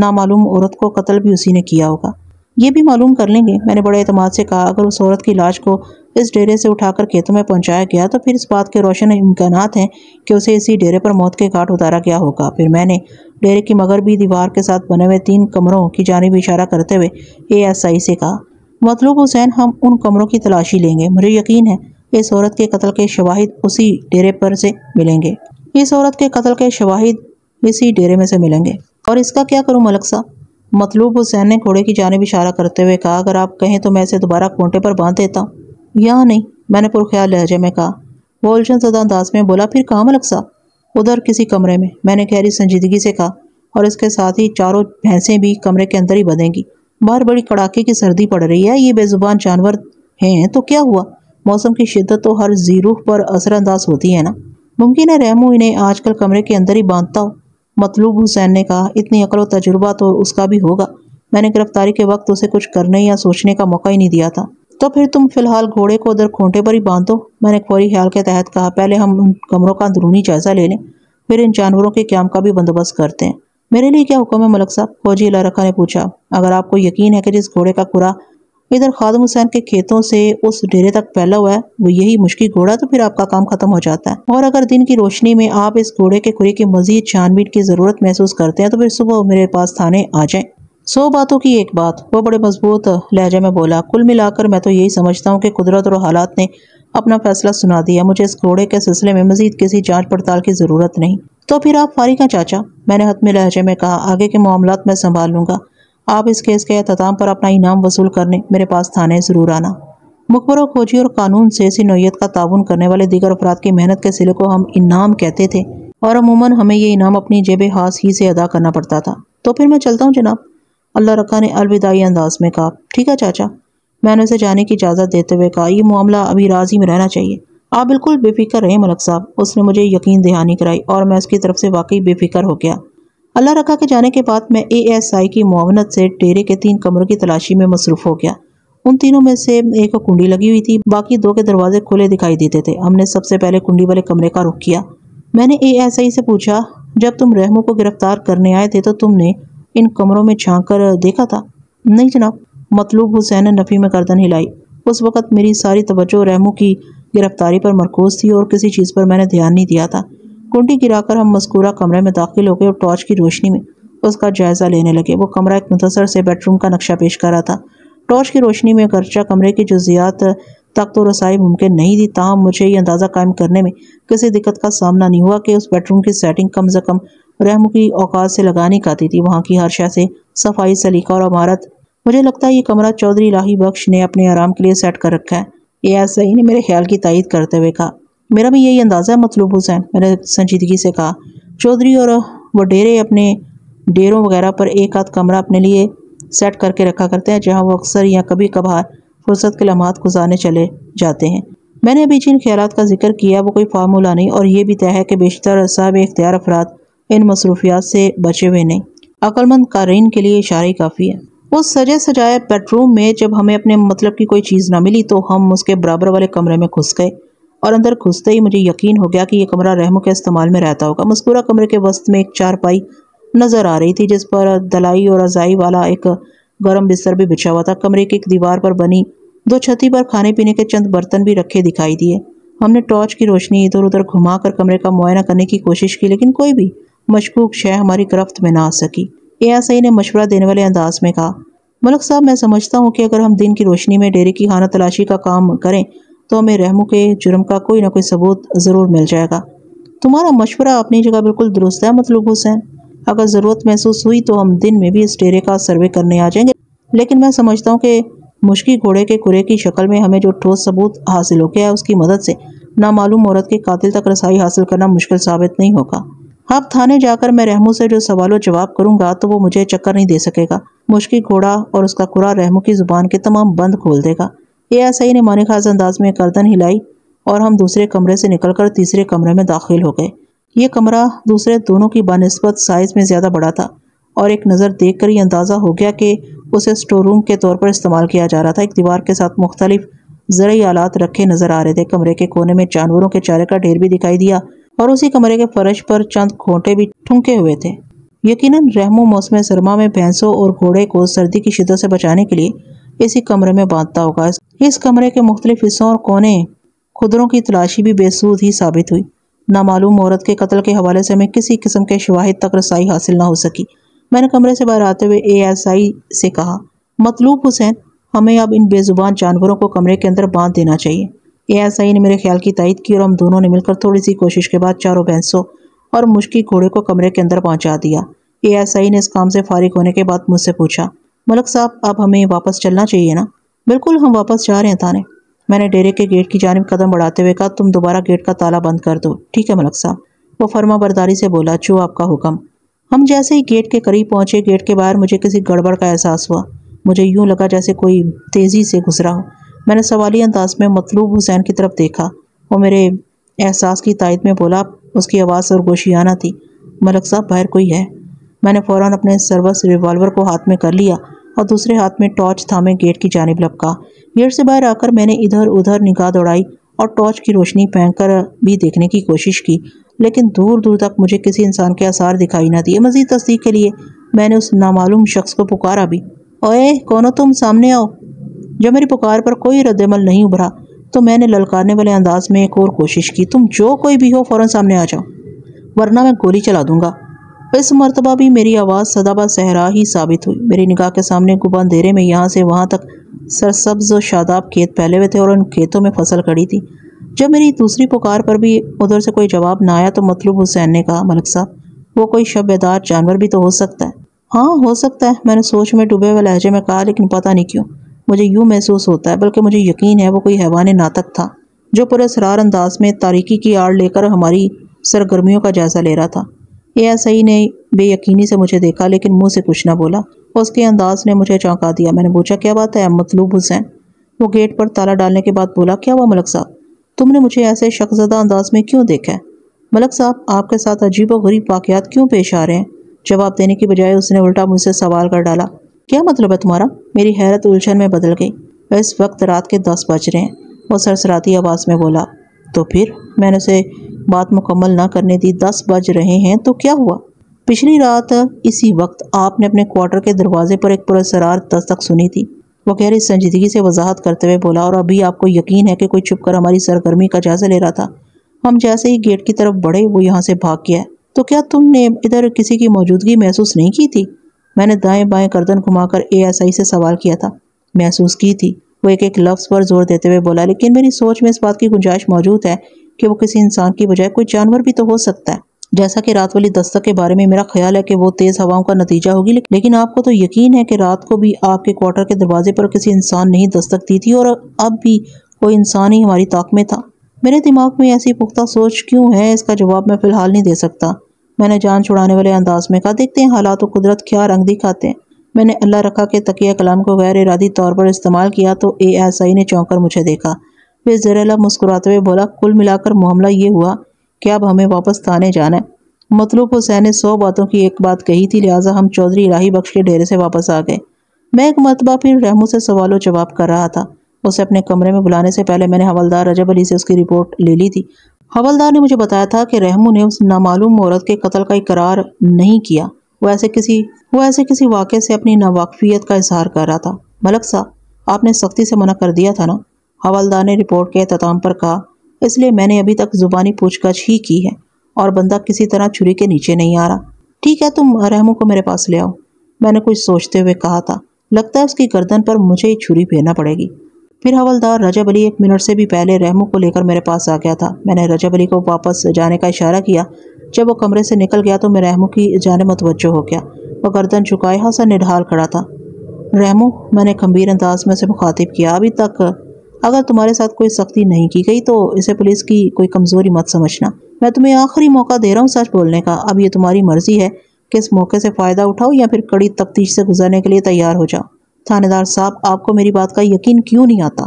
A: نامعلوم عورت کو قتل بھی اسی نے کیا ہوگا۔ یہ بھی معلوم کر لیں گے۔ میں نے بڑے اعتماد سے کہا، اگر اس عورت کی لاش کو اس ڈیرے سے اٹھا کر کھیتوں میں پہنچایا گیا تو پھر اس بات کے روشن امکانات ہیں کہ اسے اسی ڈیرے پر موت کے گھاٹ اتارا گیا ہوگا۔ پھر میں نے ڈیرے کی مغربی دیوار کے ساتھ بنے ہوئے تین کمروں کی جانب اشارہ کرتے ہوئے اے ایس آئی سے کہا، مطلوب حسین، ہم ان کمروں کی تلاشی لیں گے۔ مجھے یقین ہے، اس عورت کے قتل کے شواہد اسی ڈیرے پر سے ملیں گے۔ اس عورت کے قتل کے شواہد اسی ڈیرے میں سے ملیں گے۔ اور اس کا کیا کروں ملک صاحب مطلوب حسین نے گھوڑے کی جانب اشارہ کرتے ہوئے کہا، اگر آپ کہیں تو میں اسے دوبارہ کونٹے پر باندھ دیتا۔ ہوں یا نہیں، میں نے پرخیال لہجے میں کہا۔ وہ الجھن زدہ انداز میں بولا، پھر کہاں ملک صاحب ادھر کسی کمرے میں۔ میں نے گہری سنجیدگی سے کہا، اور اس کے ساتھ ہی چاروں بھینسیں بھی کمرے کے اندر ہی بدیں گی۔ باہر بڑی کڑاکے کی سردی پڑ رہی ہے، یہ بے زبان جانور ہیں، تو کیا ہوا؟ موسم کی شدت تو ہر زیروح پر اثر انداز ہوتی ہے نا۔ ممکن ہے رحمو انہیں آج کل کمرے کے اندر ہی باندھتا ہو۔ مطلوب حسین نے کہا، اتنی عقل و تجربہ تو اس کا بھی ہوگا۔ میں نے گرفتاری کے وقت اسے کچھ کرنے یا سوچنے کا موقع ہی نہیں دیا تھا۔ تو پھر تم فی الحال گھوڑے کو ادھر کھونٹے پر ہی باندھو۔ میں نے فوری خیال کے تحت کہا، پہلے ہم ان کمروں کا اندرونی جائزہ لے لیں، پھر ان جانوروں کے قیام کا بھی بندوبست کرتے ہیں۔ میرے لیے کیا حکم ہے ملک صاحب؟ فوجی اللہ رکھا نے پوچھا۔ اگر آپ کو یقین ہے کہ جس گھوڑے کا کھرا ادھر خادم حسین کے کھیتوں سے اس ڈیرے تک پھیلا ہوا ہے، وہ یہی مشکل گھوڑا تو پھر آپ کا کام ختم ہو جاتا ہے۔ اور اگر دن کی روشنی میں آپ اس گھوڑے کے کھرے کی مزید چھان بین کی ضرورت محسوس کرتے ہیں، تو پھر صبح میرے پاس تھانے آ جائیں۔ سو باتوں کی ایک بات، وہ بڑے مضبوط لہجے میں بولا۔ کل ملا کر میں تو یہی سمجھتا ہوں کہ قدرت اور حالات نے اپنا فیصلہ سنا دیا۔ مجھے اس گھوڑے کے سلسلے میں مزید کسی جانچ پڑتال کی ضرورت نہیں۔ تو پھر آپ فارغ ہیں چاچا؟ میں نے حتمی لہجے میں کہا، آگے کے معاملات میں سنبھال لوں گا۔ آپ اس کیس کے احتام پر اپنا انعام وصول کرنے میرے پاس تھانے ضرور آنا۔ مخبر و کھوجی اور قانون سے اسی نوعیت کا تعاون کرنے والے دیگر افراد کی محنت کے سلے کو ہم انعام کہتے تھے اور عموماً ہمیں یہ انعام اپنی جیب ہاس ہی سے ادا کرنا پڑتا تھا۔ تو پھر میں چلتا ہوں جناب۔ اللہ رکھا نے الوداعی انداز میں کہا، ٹھیک ہے چاچا، میں نے اسے جانے کی اجازت دیتے ہوئے کہا، یہ معاملہ ابھی راضی میں رہنا چاہیے۔ آپ بالکل بے فکر رہے ملک صاحب، اس نے مجھے یقین دہانی کرائی اور میں اس کی طرف سے واقعی بے فکر ہو گیا۔ اللہ رکھا کے جانے کے بعد میں اے ایس آئی کی معاونت سے ڈیرے کے تین کمروں کی تلاشی میں مصروف ہو گیا۔ ان تینوں میں سے ایک کنڈی لگی ہوئی تھی، باقی دو کے دروازے کھلے دکھائی دیتے تھے۔ ہم نے سب سے پہلے کنڈی والے کمرے کا رخ کیا۔ میں نے اے ایس آئی سے پوچھا، جب تم رحموں کو گرفتار کرنے آئے تھے تو تم نے ان کمروں میں چھانک کر دیکھا تھا؟ نہیں جناب، مطلوب حسین نے نفی میں کردن ہلائی۔ اس وقت میری ساری توجہ رحموں کی گرفتاری پر مرکوز تھی اور کسی چیز پر میں نے دھیان نہیں دیا تھا۔ کنڈی گرا کر ہم مذکورہ کمرے میں داخل ہو گئے اور ٹارچ کی روشنی میں اس کا جائزہ لینے لگے۔ وہ کمرہ ایک متصر سے بیڈ روم کا نقشہ پیش کر رہا تھا۔ ٹارچ کی روشنی میں گرچہ کمرے کی جزیات تک تو رسائی ممکن نہیں تھی۔ تاہم، مجھے یہ اندازہ قائم کرنے میں کسی دقت کا سامنا نہیں ہوا کہ اس بیڈ روم کی سیٹنگ کم از کم رحم کی اوقات سے لگانی کاتی تھی۔ وہاں کی ہر شے سے صفائی، سلیقہ اور عمارت۔ مجھے لگتا ہے یہ کمرہ چودھری لاہی بخش نے اپنے آرام کے لیے سیٹ کر رکھا ہے۔ یہ ایسا ہی نے میرے خیال کی تائید کرتے ہوئے کہا۔ میرا بھی یہی اندازہ ہے، مطلوب حسین، میں نے سنجیدگی سے کہا۔ چودھری اور وہ ڈیرے اپنے ڈیروں وغیرہ پر ایک آدھ کمرہ اپنے لیے سیٹ کر کے رکھا کرتے ہیں، جہاں وہ اکثر یا کبھی کبھار فرصت کے لمحات گزارنے چلے جاتے ہیں۔ میں نے ابھی جن خیالات کا ذکر کیا، وہ کوئی فارمولہ نہیں، اور یہ بھی طے ہے کہ بیشتر صاحب اختیار افراد ان مصروفیات سے بچے ہوئے نہیں۔ عقلمند قارئین کے لیے اشارے کافی ہے اس سجے سجائے بیڈ روم میں جب ہمیں اپنے مطلب کی کوئی چیز نہ ملی، تو ہم اس کے برابر والے کمرے میں گھس گئے۔ اور اندر گھستے ہی مجھے یقین ہو گیا کہ یہ کمرہ رحموں کے استعمال میں رہتا ہوگا۔ مذکورہ کمرے کے وسط میں ایک چار پائی نظر آ رہی تھی، جس پر دلائی اور ازائی والا ایک گرم بستر بھی بچھا ہوا تھا۔ کمرے کی ایک دیوار پر بنی دو چھتی پر کھانے پینے کے چند برتن بھی رکھے دکھائی دیے۔ ہم نے ٹارچ کی روشنی ادھر ادھر گھما کر کمرے کا معائنہ کرنے کی کوشش کی، لیکن کوئی بھی مشکوک شے ہماری گرفت میں نہ آ سکی۔ اے ایس آئی نے مشورہ دینے والے انداز میں کہا، ملک صاحب، میں سمجھتا ہوں کہ اگر ہم دن کی روشنی میں ڈیرے کی خانہ تلاشی کا کام کریں تو ہمیں رحموں کے جرم کا کوئی نہ کوئی ثبوت ضرور مل جائے گا۔ تمہارا مشورہ اپنی جگہ بالکل درست ہے مطلوب حسین۔ اگر ضرورت محسوس ہوئی تو ہم دن میں بھی اس ڈیرے کا سروے کرنے آ جائیں گے۔ لیکن میں سمجھتا ہوں کہ مشکی گھوڑے کے کرے کی شکل میں ہمیں جو ٹھوس ثبوت حاصل ہو گیا ہے، اس کی مدد سے نامعلوم عورت کے قاتل تک رسائی حاصل کرنا مشکل ثابت نہیں ہوگا۔ اب تھانے جا کر میں رحموں سے جو سوال و جواب کروں گا تو وہ مجھے چکر نہیں دے سکے گا۔ مشکی گھوڑا اور اس کا کرا رحموں کی زبان کے تمام بند کھول دے گا۔ اے ایس آئی نے مانے خاص انداز میں کردن ہلائی اور ہم دوسرے کمرے سے نکل کر تیسرے کمرے میں داخل ہو گئے۔ یہ کمرہ دوسرے دونوں کی بانسبت سائز میں زیادہ بڑا تھا اور ایک نظر دیکھ کر یہ اندازہ ہو گیا کہ اسے سٹور روم کے طور پر استعمال کیا جا رہا تھا۔ ایک دیوار کے ساتھ مختلف زرعی آلات رکھے نظر آ رہے تھے۔ کمرے کے کونے میں جانوروں کے چارے کا ڈھیر بھی دکھائی دیا اور اسی کمرے کے فرش پر چند کھونٹے بھی ٹھنکے ہوئے تھے۔ یقیناً رحم و موسم سرما میں بھینسوں اور گھوڑے کو سردی کی شدت سے بچانے کے لیے اسی کمرے میں باندھتا ہوگا۔ اس کمرے کے مختلف حصوں اور کونے خدروں کی تلاشی بھی بے سود ہی ثابت ہوئی۔ نامعلوم عورت کے قتل کے حوالے سے ہمیں کسی قسم کے شواہد تک رسائی حاصل نہ ہو سکی۔ میں نے کمرے سے باہر آتے ہوئے اے ایس آئی سے کہا، مطلوب حسین، ہمیں اب ان بے زبان جانوروں کو کمرے کے اندر باندھ دینا چاہیے۔ اے ایس آئی نے میرے خیال کی تائید کی اور ہم دونوں نے مل کر تھوڑی سی کوشش کے بعد چاروں بینسوں اور مشکی گھوڑے کو کمرے کے اندر پہنچا دیا۔ اے ایس آئی نے اس کام سے فارغ ہونے کے بعد مجھ سے پوچھا، ملک صاحب، اب ہمیں واپس چلنا چاہیے نا؟ بالکل ہم واپس جا رہے ہیں تانے۔ میں نے ڈیرے کے گیٹ کی جانب قدم بڑھاتے ہوئے کہا، تم دوبارہ گیٹ کا تالا بند کر دو۔ ٹھیک ہے ملک صاحب۔ وہ فرما برداری سے بولا جو آپ کا حکم۔ ہم جیسے ہی گیٹ کے قریب پہنچے، گیٹ کے باہر مجھے کسی گڑبڑ کا احساس ہوا۔ مجھے یوں لگا جیسے کوئی تیزی سے گزرا ہو۔ میں نے سوالی انداز میں مطلوب حسین کی طرف دیکھا۔ وہ میرے احساس کی تائید میں بولا، اس کی آواز اور گوشیانہ تھی۔ ملک صاحب، باہر کوئی ہے؟ میں نے فوراً اپنے سروس ریوالور کو ہاتھ میں کر لیا۔ اور دوسرے ہاتھ میں ٹارچ تھامے گیٹ کی جانب لپکا۔ گیٹ سے باہر آ کر میں نے ادھر ادھر نگاہ دوڑائی اور ٹارچ کی روشنی پھینک کر بھی دیکھنے کی کوشش کی، لیکن دور دور تک مجھے کسی انسان کے آثار دکھائی نہ دیے۔ مزید تصدیق کے لیے میں نے اس نامعلوم شخص کو پکارا بھی۔ اوے کونو تم؟ سامنے آؤ۔ جب میری پکار پر کوئی رد عمل نہیں ابھرا تو میں نے للکارنے والے انداز میں ایک اور کوشش کی۔ تم جو کوئی بھی ہو، فوراً سامنے آ جاؤ، ورنہ میں گولی چلا دوں گا۔ اس مرتبہ بھی میری آواز صدابہ صحرا ہی ثابت ہوئی۔ میری نگاہ کے سامنے گبا اندھیرے میں یہاں سے وہاں تک سرسبز و شاداب کھیت پھیلے ہوئے تھے اور ان کھیتوں میں فصل کھڑی تھی۔ جب میری دوسری پکار پر بھی ادھر سے کوئی جواب نہ آیا تو مطلوب حسین نے کہا، ملک صاحب، وہ کوئی شب دار جانور بھی تو ہو سکتا ہے۔ ہاں ہو سکتا ہے۔ میں نے سوچ میں ڈوبے ہوئے لہجے میں کہا، لیکن پتہ نہیں کیوں۔ مجھے یوں محسوس ہوتا ہے بلکہ مجھے یقین ہے وہ کوئی حیوان ناتک تھا، جو پورے سرار انداز میں تاریکی کی آڑ لے کر ہماری سرگرمیوں کا جائزہ لے رہا تھا۔ یہ صحیح نے بے یقینی سے مجھے دیکھا، لیکن منہ سے کچھ نہ بولا۔ اس کے انداز نے مجھے چونکا دیا۔ میں نے پوچھا، کیا بات ہے مطلوب حسین؟ وہ گیٹ پر تالا ڈالنے کے بعد بولا، کیا ہوا ملک صاحب؟ تم نے مجھے ایسے شخزدہ انداز میں کیوں دیکھا ہے؟ ملک صاحب، آپ کے ساتھ عجیب و غریب واقعات کیوں پیش آ رہے ہیں؟ جواب دینے کی بجائے اس نے الٹا مجھ سے سوال کر ڈالا، کیا مطلب ہے تمہارا؟ میری حیرت الجھن میں بدل گئی۔ اس وقت رات کے دس بج رہے ہیں۔ وہ سرسراتی آواز میں بولا، تو پھر میں نے اسے بات مکمل نہ کرنے دی دس بج رہے ہیں تو کیا ہوا؟ پچھلی رات اسی وقت آپ نے اپنے کوارٹر کے دروازے پر ایک پرسرار دستک سنی تھی۔ وہ گہری سنجیدگی سے وضاحت کرتے ہوئے بولا، اور ابھی آپ کو یقین ہے کہ کوئی چھپ کر ہماری سرگرمی کا جائزہ لے رہا تھا؟ ہم جیسے ہی گیٹ کی طرف بڑھے، وہ یہاں سے بھاگ گیا تو کیا تم نے ادھر کسی کی موجودگی محسوس نہیں کی تھی؟ میں نے دائیں بائیں گردن گھما کر اے ایس آئی سے سوال کیا تھا۔ محسوس کی تھی۔ وہ ایک ایک لفظ پر زور دیتے ہوئے بولا، لیکن میری سوچ میں اس بات کی گنجائش موجود ہے کہ وہ کسی انسان کی بجائے کوئی جانور بھی تو ہو سکتا ہے۔ جیسا کہ رات والی دستک کے بارے میں میرا خیال ہے کہ وہ تیز ہواؤں کا نتیجہ ہوگی، لیکن آپ کو تو یقین ہے کہ رات کو بھی آپ کے کوارٹر کے دروازے پر کسی انسان نہیں دستک دی تھی اور اب بھی کوئی انسان ہی ہماری طاق میں تھا۔ میرے دماغ میں ایسی پختہ سوچ کیوں ہے؟ اس کا جواب میں فی الحال نہیں دے سکتا۔ میں نے جان چھڑانے والے انداز میں کہا، دیکھتے ہیں حالات و قدرت کیا رنگ دکھاتے ہیں۔ میں نے اللہ رکھا کے تقیہ کلام کو غیر ارادی طور پر استعمال کیا تو اے ایس آئی نے چونک کر مجھے دیکھا۔ پھر زیر مسکراتے ہوئے بولا، کل ملا کر معاملہ یہ ہوا کہ اب ہمیں واپس تانے جانا ہے۔ مطلوب حسین نے سو باتوں کی ایک بات کہی تھی، لہٰذا ہم چودھری الہی بخش کے ڈیرے سے واپس آ گئے۔ میں ایک مرتبہ پھر رحمو سے سوال و جواب کر رہا تھا۔ اسے اپنے کمرے میں بلانے سے پہلے میں نے حوالدار رجب علی سے اس کی رپورٹ لے لی تھی۔ حوالدار نے مجھے بتایا تھا کہ رحمو نے اس نامعلوم عورت کے قتل کا اقرار نہیں کیا۔ وہ ایسے کسی، وہ ایسے کسی واقعے سے اپنی ناواقفیت کا اظہار کر رہا تھا۔ ملک صاحب، آپ نے سختی سے منع کر دیا تھا نا؟ حوالدار نے رپورٹ کے اختتام پر کہا، اس لیے میں نے ابھی تک زبانی پوچھ گچھ ہی کی ہے اور بندہ کسی طرح چھری کے نیچے نہیں آ رہا۔ ٹھیک ہے، تم رحمو کو میرے پاس لے آؤ۔ میں نے کچھ سوچتے ہوئے کہا تھا، لگتا ہے اس کی گردن پر مجھے ہی چھری پھیرنا پڑے گی۔ پھر حوالدار رجب علی ایک منٹ سے بھی پہلے رحمو کو لے کر میرے پاس آ گیا تھا۔ میں نے رجب علی کو واپس جانے کا اشارہ کیا۔ جب وہ کمرے سے نکل گیا تو میں رحمو کی جانب متوجہ ہو گیا۔ وہ گردن چکائے ہاں نڈھال کھڑا تھا۔ رحمو میں نے کھمبیر انداز میں سے مخاطب کیا، ابھی تک اگر تمہارے ساتھ کوئی سختی نہیں کی گئی تو اسے پولیس کی کوئی کمزوری مت سمجھنا۔ میں تمہیں آخری موقع دے رہا ہوں سچ بولنے کا۔ اب یہ تمہاری مرضی ہے کہ اس موقع سے فائدہ اٹھاؤ یا پھر کڑی تفتیش سے گزرنے کے لیے تیار ہو جاؤ۔ تھانے دار صاحب، آپ کو میری بات کا یقین کیوں نہیں آتا؟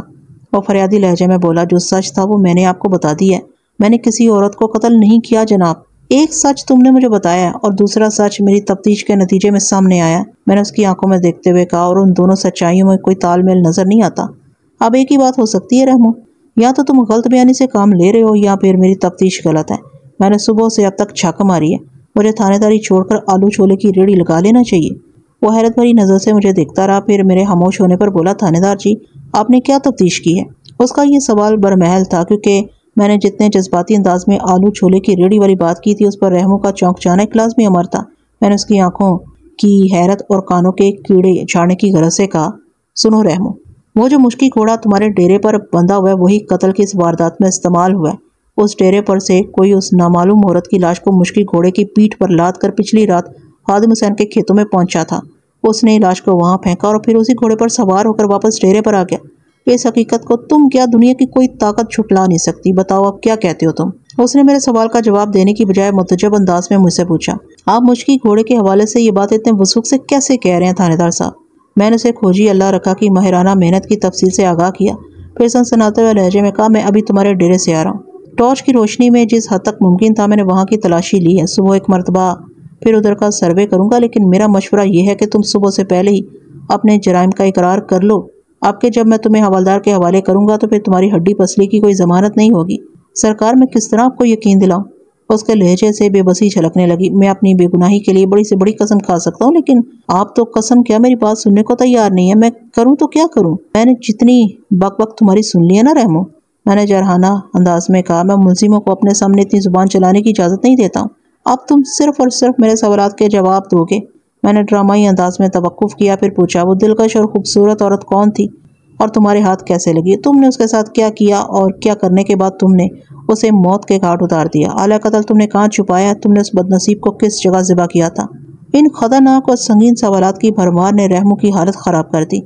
A: وہ فریادی لہجے میں بولا، جو سچ تھا وہ میں نے آپ کو بتا دی ہے۔ میں نے کسی عورت کو قتل نہیں کیا، جناب۔ ایک سچ تم نے مجھے بتایا اور دوسرا سچ میری تفتیش کے نتیجے میں سامنے آیا میں نے اس کی آنکھوں میں دیکھتے ہوئے کہا، اور ان دونوں سچائیوں میں کوئی تال میل نظر نہیں آتا۔ اب ایک ہی بات ہو سکتی ہے رحمو۔ یا تو تم غلط بیانی سے کام لے رہے ہو یا پھر میری تفتیش غلط ہے۔ میں نے صبح سے اب تک چھک ماری ہے۔ مجھے تھانے داری چھوڑ کر آلو چھولے کی ریڑھی لگا لینا چاہیے۔ وہ حیرت بھری نظر سے مجھے دیکھتا رہا، پھر میرے خاموش ہونے پر بولا، تھانے دار جی آپ نے کیا تفتیش کی ہے؟ اس کا یہ سوال برمحل تھا، کیونکہ میں نے جتنے جذباتی انداز میں آلو چھولے کی ریڑھی والی بات کی تھی، اس پر رحموں کا چونک جانا ایک لازمی امر تھا۔ میں نے اس کی آنکھوں کی حیرت اور کانوں کے کیڑے چھاڑنے کی غرض سے کہا، سنو رحمو وہ جو مشکی گھوڑا تمہارے ڈیرے پر بندھا ہوا ہے، وہی قتل کی اس واردات میں استعمال ہوا ہے۔ اس ڈیرے پر سے کوئی اس نامعلوم عورت کی لاش کو مشکی گھوڑے کی پیٹھ پر لاد کر پچھلی رات خادم حسین کے کھیتوں میں پہنچا تھا۔ اس نے لاش کو وہاں پھینکا اور پھر اسی گھوڑے پر سوار ہو کر واپس ڈیرے پر آ گیا۔ اس حقیقت کو تم کیا دنیا کی کوئی طاقت چھٹلا نہیں سکتی؟ بتاؤ اب کیا کہتے ہو تم؟ اس نے میرے سوال کا جواب دینے کی بجائے متجب انداز میں مجھ سے پوچھا۔ آپ مشکی گھوڑے کے حوالے سے یہ بات اتنے وسوخ سے کیسے کہہ رہے ہیں تھانے دار صاحب؟ میں نے اسے کھوجی اللہ رکھا کی ماہرانہ محنت کی تفصیل سے آگاہ کیا۔ پھر سن سناتے ہوئے لہجے میں کہا، میں ابھی تمہارے ڈیرے سے آ رہا ہوں۔ ٹارچ کی روشنی میں جس حد تک ممکن تھا، میں نے وہاں کی تلاشی لی ہے۔ صبح ایک مرتبہ پھر ادھر کا سروے کروں گا، لیکن میرا مشورہ یہ ہے کہ تم صبح سے پہلے ہی اپنے جرائم کا اقرار کر لو۔ آپ کے جب میں تمہیں حوالدار کے حوالے کروں گا، تو پھر تمہاری ہڈی پسلی کی کوئی ضمانت نہیں ہوگی۔ سرکار میں کس طرح آپ کو یقین دلاؤں؟ اس کے لہجے سے بے بسی چھلکنے لگی۔ میں اپنی بے گناہی کے لیے بڑی سے بڑی قسم کھا سکتا ہوں، لیکن آپ تو قسم، کیا میری بات سننے کو تیار نہیں ہے؟ میں کروں تو کیا کروں؟ میں نے جتنی بک بک تمہاری سن لی ہے نا رحمو؟ میں نے جرحانہ انداز میں کہا، میں ملزموں کو اپنے سامنے اتنی زبان چلانے کی اجازت نہیں دیتا ہوں۔ اب تم صرف اور صرف میرے سوالات کے جواب دو گے۔ میں نے ڈرامائی انداز میں توقف کیا، پھر پوچھا، وہ دلکش اور خوبصورت عورت کون تھی؟ اور تمہارے ہاتھ کیسے لگی؟ تم نے اس کے ساتھ کیا کیا اور کیا کرنے کے بعد تم نے اسے موت کے گھاٹ اتار دیا۔ اعلیٰ قتل تم نے کہاں چھپایا؟ تم نے اس بد نصیب کو کس جگہ ذبح کیا تھا؟ ان خطرناک اور سنگین سوالات کی بھرمار نے رحمو کی حالت خراب کر دی۔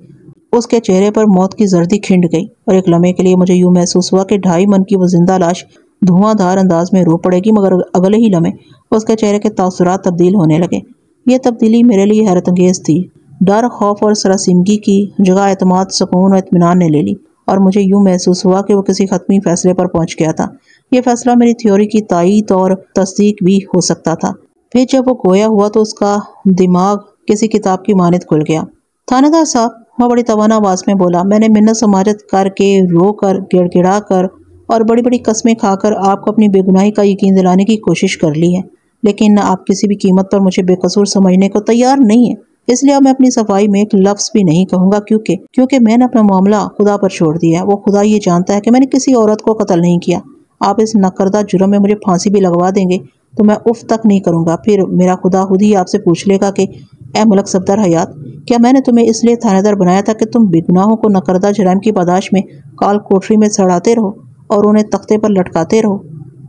A: اس کے چہرے پر موت کی زردی کھنڈ گئی اور ایک لمحے کے لیے مجھے یوں محسوس ہوا کہ ڈھائی من کی وہ زندہ لاش دھواں دھار انداز میں رو پڑے گی، مگر اگلے ہی لمحے اس کے چہرے کے تاثرات تبدیل ہونے لگے۔ یہ تبدیلی میرے لیے حیرت انگیز تھی۔ ڈر، خوف اور سراسیمگی کی جگہ اعتماد، سکون اور اطمینان نے لے لی اور مجھے یوں محسوس ہوا کہ وہ کسی ختمی فیصلے پر پہنچ گیا تھا۔ یہ فیصلہ میری تھیوری کی تائید اور تصدیق بھی ہو سکتا تھا۔ پھر جب وہ گویا ہوا تو اس کا دماغ کسی کتاب کی مانت کھل گیا۔ تھانے دار صاحب وہ بڑی توانا آواز میں بولا، میں نے منت سماجت کر کے رو کر گڑ گڑا کر اور بڑی بڑی قسمیں کھا کر آپ کو اپنی بے گناہی کا یقین دلانے کی کوشش کر لی ہے۔ لیکن آپ کسی بھی قیمت پر مجھے بے قصور سمجھنے کو تیار نہیں ہے اس لیے اب میں اپنی صفائی میں ایک لفظ بھی نہیں کہوں گا، کیونکہ کیونکہ میں نے اپنا معاملہ خدا پر چھوڑ دیا ہے۔ وہ خدا یہ جانتا ہے کہ میں نے کسی عورت کو قتل نہیں کیا۔ آپ اس نکردہ جرم میں مجھے پھانسی بھی لگوا دیں گے، تو میں اف تک نہیں کروں گا۔ پھر میرا خدا خود ہی آپ سے پوچھ لے گا کہ، اے ملک صفدر حیات، کیا میں نے تمہیں اس لیے تھانے دار بنایا تھا کہ تم بگناہوں کو نکردہ جرائم کی پاداش میں کال کوٹری میں سڑاتے رہو اور انہیں تختے پر لٹکاتے رہو؟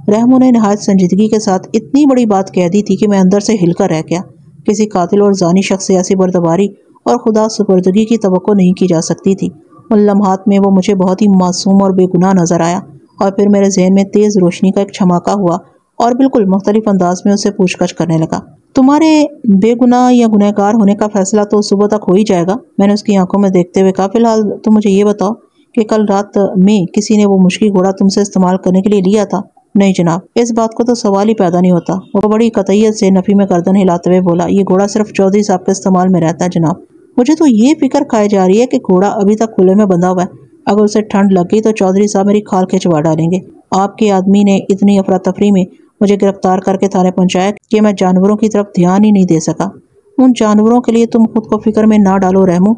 A: رحمو نے نہایت سنجیدگی کے ساتھ اتنی بڑی بات کہہ دی تھی کہ میں اندر سے ہل کر رہ گیا۔ کسی قاتل اور زانی شخص سے ایسی بردباری اور خدا سپردگی کی توقع نہیں کی جا سکتی تھی۔ ان لمحات میں وہ مجھے بہت ہی معصوم اور بے گناہ نظر آیا۔ اور پھر میرے ذہن میں تیز روشنی کا ایک چھماکا ہوا اور بالکل مختلف انداز میں اسے پوچھ گچھ کرنے لگا۔ تمہارے بے گناہ یا گنہ گار ہونے کا فیصلہ تو صبح تک ہو ہی جائے گا۔ میں نے اس کی آنکھوں میں دیکھتے ہوئے کہا، فی الحال تم مجھے یہ بتاؤ کہ کل رات میں کسی نے وہ مشکل گھوڑا تم سے استعمال کرنے کے لیے لیا تھا؟ نہیں جناب، اس بات کو تو سوال ہی پیدا نہیں ہوتا۔ وہ بڑی قطعیت سے نفی میں گردن ہلاتے ہوئے بولا، یہ گھوڑا صرف چودھری صاحب کے استعمال میں رہتا ہے جناب۔ مجھے تو یہ فکر کھائی جا رہی ہے کہ گھوڑا ابھی تک کھلے میں بندھا ہوا ہے۔ اگر اسے ٹھنڈ لگ گئی تو چودھری صاحب میری کھال کھچوا ڈالیں گے۔ آپ کے آدمی نے اتنی افراتفری میں مجھے گرفتار کر کے تھانے پہنچایا کہ میں جانوروں کی طرف دھیان ہی نہیں دے سکا۔ ان جانوروں کے لیے تم خود کو فکر میں نہ ڈالو رحمو۔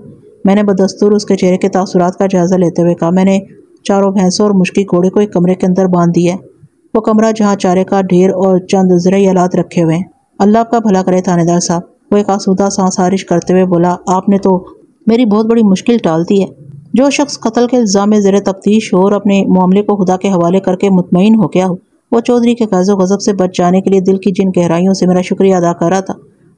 A: میں نے بدستور اس کے چہرے کے تاثرات کا جائزہ لیتے ہوئے کہا، میں نے چاروں بھینسوں اور مشکی گھوڑے کو ایک کمرے کے اندر باندھ دیا ہے۔ وہ کمرہ جہاں چارے کا ڈھیر اور چند زرعی آلات رکھے ہوئے ہیں۔ اللہ کا بھلا کرے تھانے دار صاحب۔ وہ ایک آسودہ سانس ہارش کرتے ہوئے بولا، آپ نے تو میری بہت بڑی مشکل ٹال دی ہے۔ جو شخص قتل کے الزام میں زیر تفتیش ہو اور اپنے معاملے کو خدا کے حوالے کر کے مطمئن ہو گیا ہو، وہ چودھری کے غز و غضب سے بچ جانے کے لیے دل کی جن گہرائیوں سے میرا شکریہ ادا کر رہا تھا،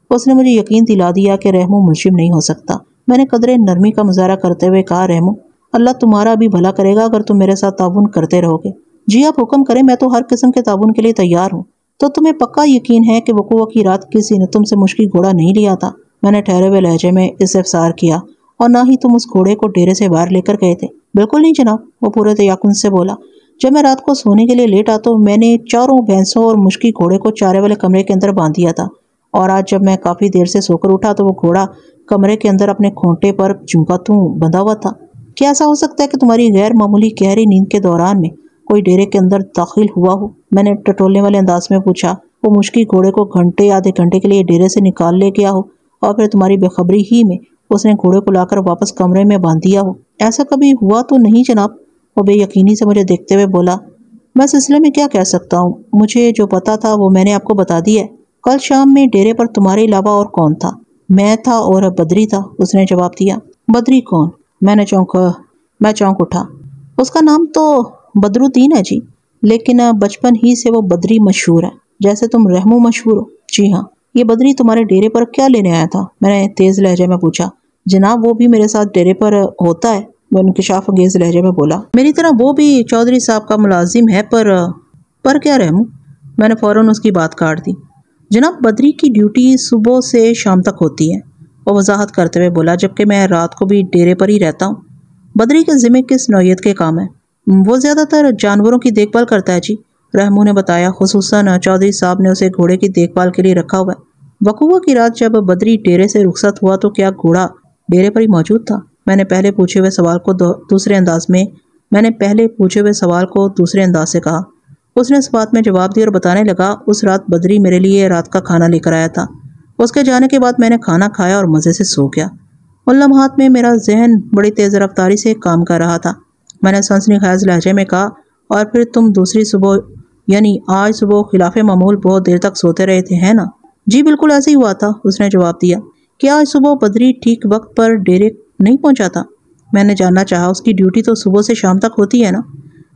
A: اس نے مجھے یقین دلا دیا کہ رحمو ملزم نہیں ہو سکتا۔ میں نے قدر نرمی کا مظاہرہ کرتے ہوئے کہا رحمو اللہ تمہارا بھی بھلا کرے گا اگر تم میرے ساتھ تعاون کرتے رہو گے۔ جی آپ حکم کریں، میں تو ہر قسم کے تعاون کے لیے تیار ہوں۔ تو تمہیں پکا یقین ہے کہ وقوع کی رات کسی نے تم سے مشکل گھوڑا نہیں لیا تھا میں نے ٹھہرے ہوئے لہجے میں اس افسار کیا۔ اور نہ ہی تم اس گھوڑے کو ڈیرے سے باہر لے کر گئے تھے۔ بالکل نہیں جناب، وہ پورے تیاکن سے بولا۔ جب میں رات کو سونے کے لیے لیٹ آتا تو میں نے چاروں بھینسوں اور مشکی گھوڑے کو چارے والے کمرے کے اندر باندھ دیا تھا۔ اور آج جب میں کافی دیر سے سو کر اٹھا تو وہ گھوڑا کمرے کے اندر اپنے کھونٹے پر چونکا توں بندھا ہوا تھا۔ کیا ایسا ہو سکتا ہے کہ تمہاری غیر معمولی گہری نیند کے دوران میں کوئی ڈیرے کے اندر داخل ہوا ہو؟ میں نے ٹٹولنے والے انداز میں پوچھا، وہ مشکی گھوڑے کو گھنٹے آدھے گھنٹے کے لیے ڈیرے سے نکال لے گیا ہو اور پھر تمہاری بے خبری ہی میں اس نے گھوڑے کو لا کر واپس کمرے میں باندھ دیا۔ ہو ایسا کبھی ہوا تو نہیں جناب؟ وہ بے یقینی سے مجھے دیکھتے ہوئے بولا، میں سلسلے میں کیا کہہ سکتا ہوں؟ مجھے جو پتا تھا وہ میں نے آپ کو بتا دیا ہے۔ کل شام میں ڈیرے پر تمہارے علاوہ اور کون تھا؟ میں تھا اور بدری تھا۔ اس نے جواب دیا، بدری کون؟ میں نے چونک، میں چونک اٹھا۔ اس کا نام تو بدر الدین ہے جی لیکن بچپن ہی سے وہ بدری مشہور ہے، جیسے تم رحمو مشہور ہو۔ جی ہاں۔ یہ بدری تمہارے ڈیرے پر کیا لینے آیا تھا؟ میں نے تیز لہجے میں پوچھا۔ جناب، وہ بھی میرے ساتھ ڈیرے پر ہوتا ہے؟ وہ انکشاف انگیز لہجے میں بولا۔ میری طرح وہ بھی چودھری صاحب کا ملازم ہے، پر پر کیا رحمو میں نے فوراً اس کی بات کاٹ دی۔ جناب، بدری کی ڈیوٹی صبح سے شام تک ہوتی ہے۔ وہ وضاحت کرتے ہوئے بولا، جبکہ میں رات کو بھی ڈیرے پر ہی رہتا ہوں۔ بدری کے ذمے کس نوعیت کے کام ہے وہ زیادہ تر جانوروں کی دیکھ بھال کرتا ہے جی۔ رحمو نے بتایا، خصوصاً چودھری صاحب نے اسے گھوڑے کی دیکھ بھال کے لیے رکھا ہوا ہے۔ وقوع کی رات جب بدری ڈیرے سے رخصت ہوا تو کیا گھوڑا ڈیرے پر ہی موجود تھا؟ میں نے پہلے پوچھے ہوئے سوال کو دوسرے انداز میں میں نے پہلے پوچھے ہوئے سوال کو دوسرے انداز سے کہا۔ اس نے اس بات میں جواب دیا اور بتانے لگا، اس رات بدری میرے لیے رات کا کھانا لے کر آیا تھا۔ اس کے جانے کے بعد میں نے کھانا کھایا اور مزے سے سو گیا۔ ان لمحات میں میرا ذہن بڑی تیز رفتاری سے کام کر رہا تھا۔ میں نے سنسنی خیز لہجے میں کہا، اور پھر تم دوسری صبح یعنی آج صبح خلاف معمول بہت دیر تک سوتے رہے تھے ہے نا؟ جی بالکل ایسے ہی ہوا تھا، اس نے جواب دیا۔ کہ آج صبح بدری ٹھیک وقت پر ڈیرے نہیں پہنچا تھا میں نے جاننا چاہا، اس کی ڈیوٹی تو صبح سے شام تک ہوتی ہے نا؟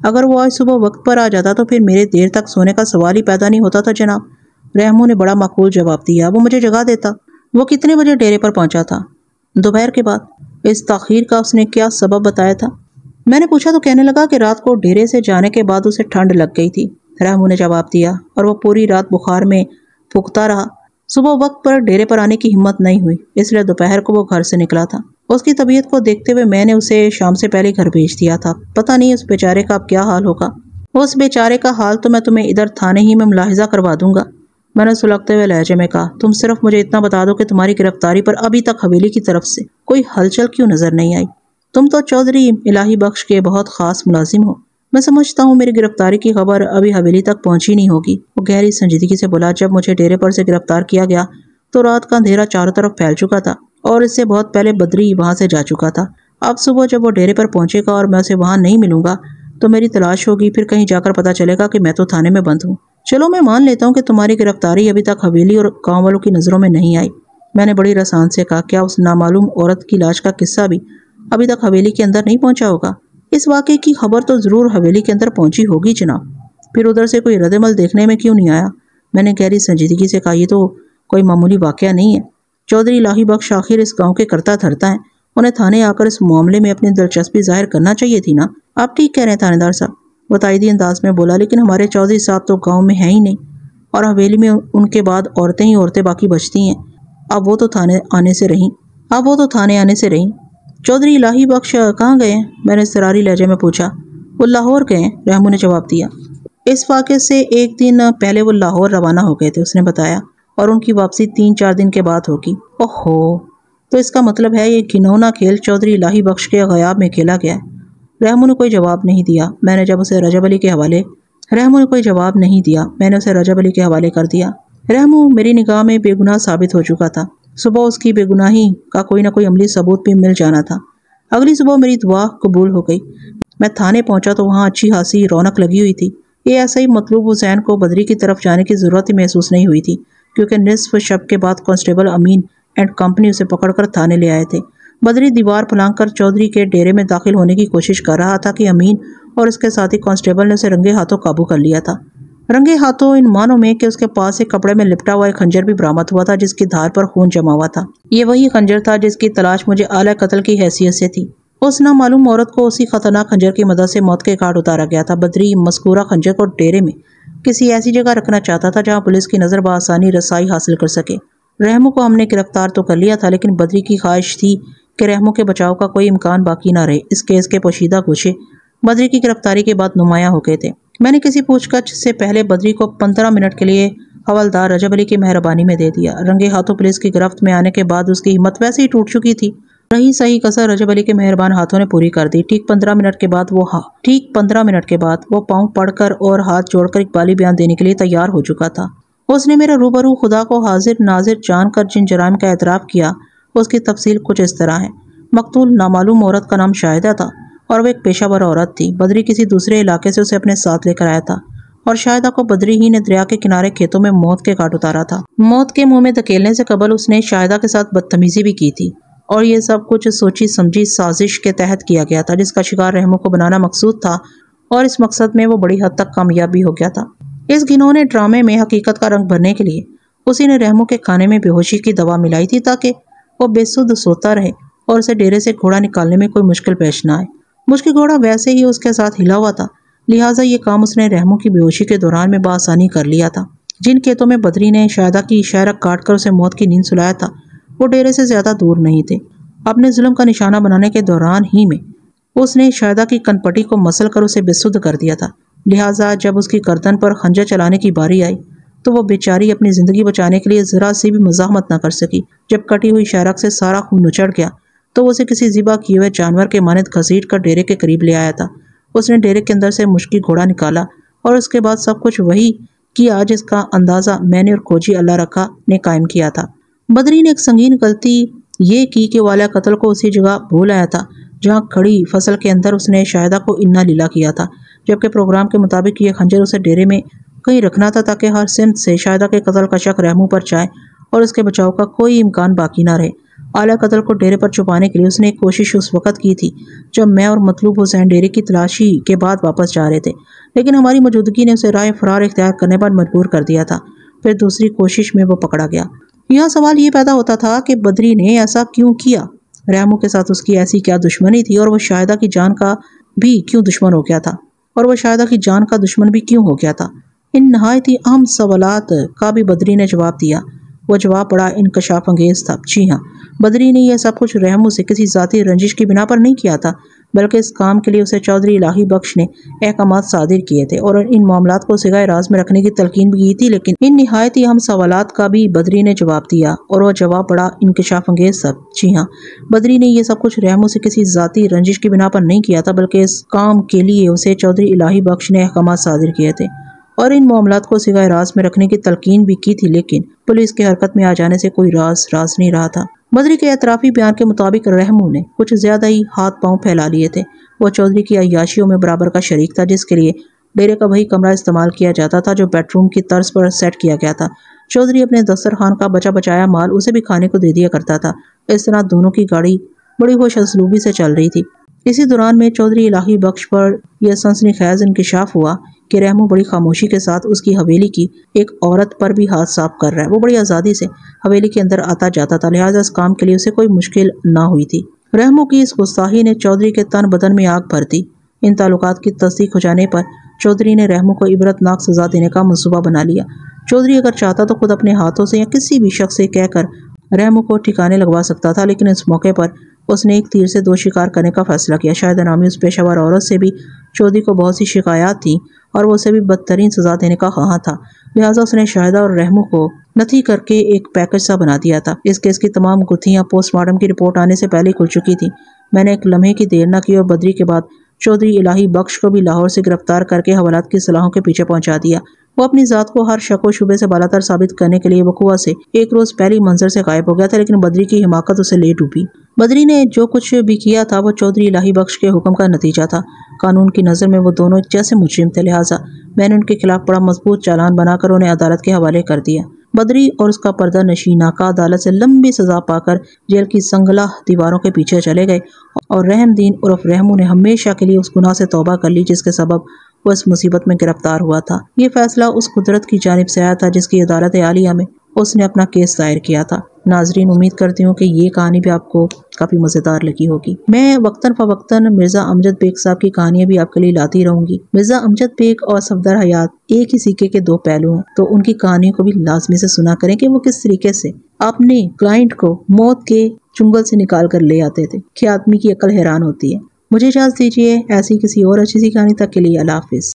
A: اگر وہ آج صبح وقت پر آ جاتا تو پھر میرے دیر تک سونے کا سوال ہی پیدا نہیں ہوتا تھا، جناب۔ رحمو نے بڑا معقول جواب دیا۔ وہ مجھے جگا دیتا۔ وہ کتنے بجے ڈیرے پر پہنچا تھا؟ دوپہر کے بعد۔ اس تاخیر کا اس نے کیا سبب بتایا تھا؟ میں نے پوچھا تو کہنے لگا کہ رات کو ڈیرے سے جانے کے بعد اسے ٹھنڈ لگ گئی تھی۔ رحمو نے جواب دیا اور وہ پوری رات بخار میں پھکتا رہا۔ صبح وقت پر ڈیرے پر آنے کی ہمت نہیں ہوئی، اس لیے دوپہر کو وہ گھر سے نکلا تھا۔ اس کی طبیعت کو دیکھتے ہوئے میں نے اسے شام سے پہلے گھر بھیج دیا تھا۔ پتہ نہیں اس بیچارے کا اب کیا حال ہوگا۔ اس بیچارے کا حال تو میں تمہیں ادھر تھانے ہی میں ملاحظہ کروا دوں گا۔ میں نے سلگتے ہوئے لہجے میں کہا، تم صرف مجھے اتنا بتا دو کہ تمہاری گرفتاری پر ابھی تک حویلی کی طرف سے کوئی ہلچل کیوں نظر نہیں آئی؟ تم تو چودھری الہی بخش کے بہت خاص ملازم ہو۔ میں سمجھتا ہوں میری گرفتاری کی خبر ابھی حویلی تک پہنچی نہیں ہوگی۔ وہ گہری سنجیدگی سے بولا، جب مجھے ڈیرے پر سے گرفتار کیا گیا تو رات کا اندھیرا چاروں طرف پھیل چکا تھا اور اس سے بہت پہلے بدری وہاں سے جا چکا تھا۔ اب صبح جب وہ ڈیرے پر پہنچے گا اور میں اسے وہاں نہیں ملوں گا تو میری تلاش ہوگی، پھر کہیں جا کر پتا چلے گا کہ میں تو تھانے میں بند ہوں۔ چلو، میں مان لیتا ہوں کہ تمہاری گرفتاری ابھی تک حویلی اور گاؤں والوں کی نظروں میں نہیں آئی۔ میں نے بڑی رسان سے کہا، کیا اس نامعلوم عورت کی لاش کا قصہ بھی ابھی تک حویلی کے اندر نہیں پہنچا ہوگا؟ اس واقعے کی خبر تو ضرور حویلی کے اندر پہنچی ہوگی جناب۔ پھر ادھر سے کوئی رد عمل دیکھنے میں کیوں نہیں آیا؟ میں نے گہری سنجیدگی سے کہا، یہ تو کوئی معمولی واقعہ نہیں ہے۔ چودھری لاہی بخش آخر اس گاؤں کے کرتا دھرتا ہے انہیں تھانے آ کر اس معاملے میں اپنی دلچسپی ظاہر کرنا چاہیے تھی نا؟ آپ ٹھیک کہہ رہے ہیں تھانے دار صاحب۔ وہ تائیدی انداز میں بولا، لیکن ہمارے چودھری صاحب تو گاؤں میں ہیں ہی نہیں۔ اور حویلی میں ان کے بعد عورتیں ہی عورتیں باقی بچتی ہیں۔ اب وہ تو تھانے آنے سے رہیں۔ اب وہ تو تھانے آنے سے رہیں۔ چودھری الہی بخش کہاں گئے ہیں؟ میں نے سراری لہجے میں پوچھا۔ وہ لاہور گئے ہیں؟ رحمو نے جواب دیا۔ اس واقعے سے ایک دن پہلے وہ لاہور روانہ ہو گئے تھے، اس نے بتایا۔ اور ان کی واپسی تین چار دن کے بعد ہوگی۔ اوہو! تو اس کا مطلب ہے یہ گھنونا کھیل چودھری الہی بخش کے غیاب میں کھیلا گیا ہے۔ رحمو نے کوئی جواب نہیں دیا۔ میں نے جب اسے رجب علی کے حوالے رحمو نے کوئی جواب نہیں دیا۔ میں نے اسے رجب علی کے حوالے کر دیا۔ رحمو میری نگاہ میں بے گناہ ثابت ہو چکا تھا۔ صبح اس کی بے گناہی کا کوئی نہ کوئی عملی ثبوت بھی مل جانا تھا۔ اگلی صبح میری دعا قبول ہو گئی۔ میں تھانے پہنچا تو وہاں اچھی خاصی رونق لگی ہوئی تھی۔ یہ ایسا ہی مطلوب حسین کو بدری کی طرف جانے کی ضرورت ہی محسوس نہیں ہوئی تھی، کیونکہ نصف شب کے بعد کانسٹیبل امین اینڈ کمپنی اسے پکڑ کر تھانے لے آئے تھے۔ بدری دیوار پلانگ کر چودھری کے ڈیرے میں داخل ہونے کی کوشش کر رہا تھا کہ امین اور اس کے ساتھی کانسٹیبل نے اسے رنگے ہاتھوں قابو کر لیا تھا۔ رنگے ہاتھوں ان مانوں میں کہ اس کے پاس ایک کپڑے میں لپٹا ہوا ایک خنجر بھی برامت ہوا تھا، جس کی دھار پر خون جما ہوا تھا۔ یہ وہی خنجر تھا جس کی تلاش مجھے اعلی قتل کی حیثیت سے تھی۔ اس نامعلوم عورت کو اسی خطرناک خنجر کی مدد سے موت کے کاٹ اتارا گیا تھا۔ بدری مذکورہ خنجر کو ڈیرے میں کسی ایسی جگہ رکھنا چاہتا تھا جہاں پولیس کی نظر بآسانی رسائی حاصل کر سکے۔ رحمو کو ہم نے گرفتار تو کر لیا تھا، لیکن بدری کی خواہش تھی کہ رحمو کے بچاؤ کا کوئی امکان باقی نہ رہے۔ اس کیس کے پوشیدہ گوشے بدری کی گرفتاری کے بعد نمایاں ہو گئے تھے۔ میں نے کسی پوچھ گچھ سے پہلے بدری کو پندرہ منٹ کے لیے حوالدار رجب علی کی مہربانی میں دے دیا۔ رنگے ہاتھوں پولیس کی گرفت میں آنے کے بعد اس کی ہمت ویسے ہی ٹوٹ چکی تھی۔ رہی صحیح کسر رجب علی کے مہربان ہاتھوں نے پوری کر دی۔ ٹھیک پندرہ منٹ کے بعد وہ ہاں ٹھیک پندرہ منٹ کے بعد وہ پاؤں پڑھ کر اور ہاتھ جوڑ کر اقبالی بیان دینے کے لیے تیار ہو چکا تھا۔ اس نے میرے روبرو خدا کو حاضر ناظر جان کر جن جرائم کا اعتراف کیا، اس کی تفصیل کچھ اس طرح ہے۔ مقتول نامعلوم عورت کا نام شاہدہ تھا۔ اور وہ ایک پیشہ ور عورت تھی۔ بدری کسی دوسرے علاقے سے اسے اپنے ساتھ لے کر آیا تھا اور شاہدہ کو بدری ہی نے دریا کے کنارے کھیتوں میں موت کے کاٹ اتارا تھا۔ موت کے منہ میں دھکیلنے سے قبل اس نے شاہدہ کے ساتھ بدتمیزی بھی کی تھی اور یہ سب کچھ سوچی سمجھی سازش کے تحت کیا گیا تھا، جس کا شکار رحموں کو بنانا مقصود تھا اور اس مقصد میں وہ بڑی حد تک کامیاب بھی ہو گیا تھا۔ اس گھنونے ڈرامے میں حقیقت کا رنگ بھرنے کے لیے اسی نے رحموں کے کھانے میں بے ہوشی کی دوا ملائی تھی تاکہ وہ بے سود سوتا رہے اور اسے ڈیرے سے گھوڑا نکالنے میں کوئی مشکل پیش نہ آئے۔ مشکل گھوڑا ویسے ہی اس کے ساتھ ہلا ہوا تھا۔ لہٰذا یہ کام اس نے رحموں کی بے ہوشی کے دوران میں بآسانی کر لیا تھا۔ جن کھیتوں میں بدری نے شاہدہ کی شہرک کاٹ کر اسے موت کی نیند سلایا تھا، وہ ڈیرے سے زیادہ دور نہیں تھے۔ اپنے ظلم کا نشانہ بنانے کے دوران ہی میں اس نے شاہدہ کی کنپٹی کو مسل کر اسے بے کر دیا تھا۔ لہٰذا جب اس کی گردن پر خنجر چلانے کی باری آئی، تو وہ بیچاری اپنی زندگی بچانے کے لیے ذرا سی بھی مزاحمت نہ کر سکی۔ جب کٹی ہوئی شہرک سے سارا خون نچڑ گیا تو اسے کسی ذبح کیے ہوئے جانور کے مانند گھسیٹ کر ڈیرے کے قریب لے آیا تھا۔ اس نے ڈیرے کے اندر سے مشکی گھوڑا نکالا اور اس کے بعد سب کچھ وہی کیا جس کا اندازہ میں نے اور کھوجی اللہ رکھا نے قائم کیا تھا۔ بدری نے ایک سنگین غلطی یہ کی کہ والا قتل کو اسی جگہ بھول آیا تھا جہاں کھڑی فصل کے اندر اس نے شاہدہ کو انا لیلا کیا تھا، جبکہ پروگرام کے مطابق یہ خنجر اسے ڈیرے میں کہیں رکھنا تھا تاکہ ہر سمت سے شاہدہ کے قتل کا شک رحموں پر جائے اور اس کے بچاؤ کا کوئی امکان باقی نہ رہے۔ اعلیٰ قتل کو ڈیرے پر چھپانے کے لیے اس نے ایک کوشش اس وقت کی تھی جب میں اور مطلوب حسین ڈیرے کی تلاشی کے بعد واپس جا رہے تھے۔ لیکن ہماری موجودگی نے اسے رائے فرار اختیار کرنے پر مجبور کر دیا تھا۔ پھر دوسری کوشش میں وہ پکڑا گیا۔ یہاں سوال یہ پیدا ہوتا تھا کہ بدری نے ایسا کیوں کیا؟ ریمو کے ساتھ اس کی ایسی کیا دشمنی تھی اور وہ شاہدہ کی جان کا بھی کیوں دشمن ہو گیا تھا؟ اور وہ شاہدہ کی جان کا دشمن بھی کیوں ہو گیا تھا؟ ان نہایت ہی اہم سوالات کا بھی بدری نے جواب دیا۔ وہ جواب بڑا انکشاف انگیز تھا۔ جی ہاں بدری نے یہ سب کچھ رحمو سے کسی ذاتی رنجش کی بنا پر نہیں کیا تھا، بلکہ اس کام کے لیے اسے چودھری الہی بخش نے احکامات صادر کیے تھے اور ان معاملات کو سگائے راز میں رکھنے کی تلقین بھی کی تھی، لیکن ان نہایت ہی اہم سوالات کا بھی بدری نے جواب دیا اور وہ جواب بڑا انکشاف انگیز تھا۔ جی ہاں بدری نے یہ سب کچھ رحمو سے کسی ذاتی رنجش کی بنا پر نہیں کیا تھا، بلکہ اس کام کے لیے اسے چودھری الہی بخش نے احکامات صادر کیے تھے اور ان معاملات کو سگائے راز میں رکھنے کی تلقین بھی کی تھی، لیکن پولیس کے حرکت میں آ جانے سے کوئی راز راز نہیں رہا تھا۔ بدری کے اعترافی بیان کے مطابق رحمو نے کچھ زیادہ ہی ہاتھ پاؤں پھیلا لیے تھے۔ وہ چودھری کی عیاشیوں میں برابر کا شریک تھا، جس کے لیے ڈیرے کا وہی کمرہ استعمال کیا جاتا تھا جو بیڈ روم کی طرز پر سیٹ کیا گیا تھا۔ چودھری اپنے دسترخوان کا بچا بچایا مال اسے بھی کھانے کو دے دیا کرتا تھا۔ اس طرح دونوں کی گاڑی بڑی ہوش اسلوبی سے چل رہی تھی۔ اسی دوران میں چودھری الہی بخش پر یہ سنسنی خیز انکشاف ہوا۔ کہ رحمو بڑی خاموشی کے ساتھ اس کی حویلی کی ایک عورت پر بھی ہاتھ صاف کر رہا ہے۔ وہ بڑی آزادی سے حویلی کے اندر آتا جاتا تھا، لہٰذا اس کام کے لیے اسے کوئی مشکل نہ ہوئی تھی۔ رحمو کی اس گستاحی نے چودھری کے تن بدن میں آگ بھر دی۔ ان تعلقات کی تصدیق ہو جانے پر چودھری نے رحمو کو عبرت ناک سزا دینے کا منصوبہ بنا لیا۔ چودھری اگر چاہتا تو خود اپنے ہاتھوں سے یا کسی بھی شخص سے کہہ کر رحمو کو ٹھکانے لگوا سکتا تھا، لیکن اس موقع پر اس نے ایک تیر سے دو شکار کرنے کا فیصلہ کیا۔ شاید انامی اس پیشہ ور عورت سے بھی چودھری کو بہت سی شکایات تھیں اور وہ اسے بھی بدترین سزا دینے کا خواہاں تھا۔ لہٰذا اس نے شاہدہ اور رحمو کو نتھی کر کے ایک پیکج سا بنا دیا تھا۔ اس کیس کی تمام گتھیاں پوسٹ مارٹم کی رپورٹ آنے سے پہلے کھل چکی تھی میں نے ایک لمحے کی دیر نہ کی اور بدری کے بعد چودھری الہی بخش کو بھی لاہور سے گرفتار کر کے حوالات کی صلاحوں کے پیچھے پہنچا دیا۔ وہ اپنی ذات کو ہر شک و شبے سے بالاتر ثابت کرنے کے لیے وقوع سے ایک روز پہلی منظر سے غائب ہو گیا تھا، لیکن بدری کی حماقت اسے لے ڈوبی۔ بدری نے جو کچھ بھی کیا تھا، وہ چودھری الہی بخش کے حکم کا نتیجہ تھا۔ قانون کی نظر میں وہ دونوں جیسے مجرم تھے، لہٰذا میں نے ان کے خلاف بڑا مضبوط چالان بنا کر انہیں عدالت کے حوالے کر دیا۔ بدری اور اس کا پردہ نشینہ کا عدالت سے لمبی سزا پا کر جیل کی سنگلہ دیواروں کے پیچھے چلے گئے اور رحم دین عرف رحمو نے ہمیشہ کے لیے اس گناہ سے توبہ کر لی جس کے سبب وہ اس مصیبت میں گرفتار ہوا تھا۔ یہ فیصلہ اس قدرت کی جانب سے آیا تھا جس کی عدالت عالیہ میں اس نے اپنا کیس دائر کیا تھا۔ ناظرین، امید کرتی ہوں کہ یہ کہانی بھی آپ کو کافی مزیدار لگی ہوگی۔ میں وقتاً فوقتاً مرزا امجد بیگ صاحب کی کہانیاں بھی آپ کے لیے لاتی رہوں گی۔ مرزا امجد بیگ اور صفدر حیات ایک ہی سکے کے دو پہلو ہیں۔ تو ان کی کہانیوں کو بھی لازمی سے سنا کریں کہ وہ کس طریقے سے اپنے کلائنٹ کو موت کے چنگل سے نکال کر لے آتے تھے۔ کہ آدمی کی عقل حیران ہوتی ہے؟ مجھے اجازت دیجیے ایسی کسی اور اچھی سی کہانی تک کے لیے اللہ حافظ۔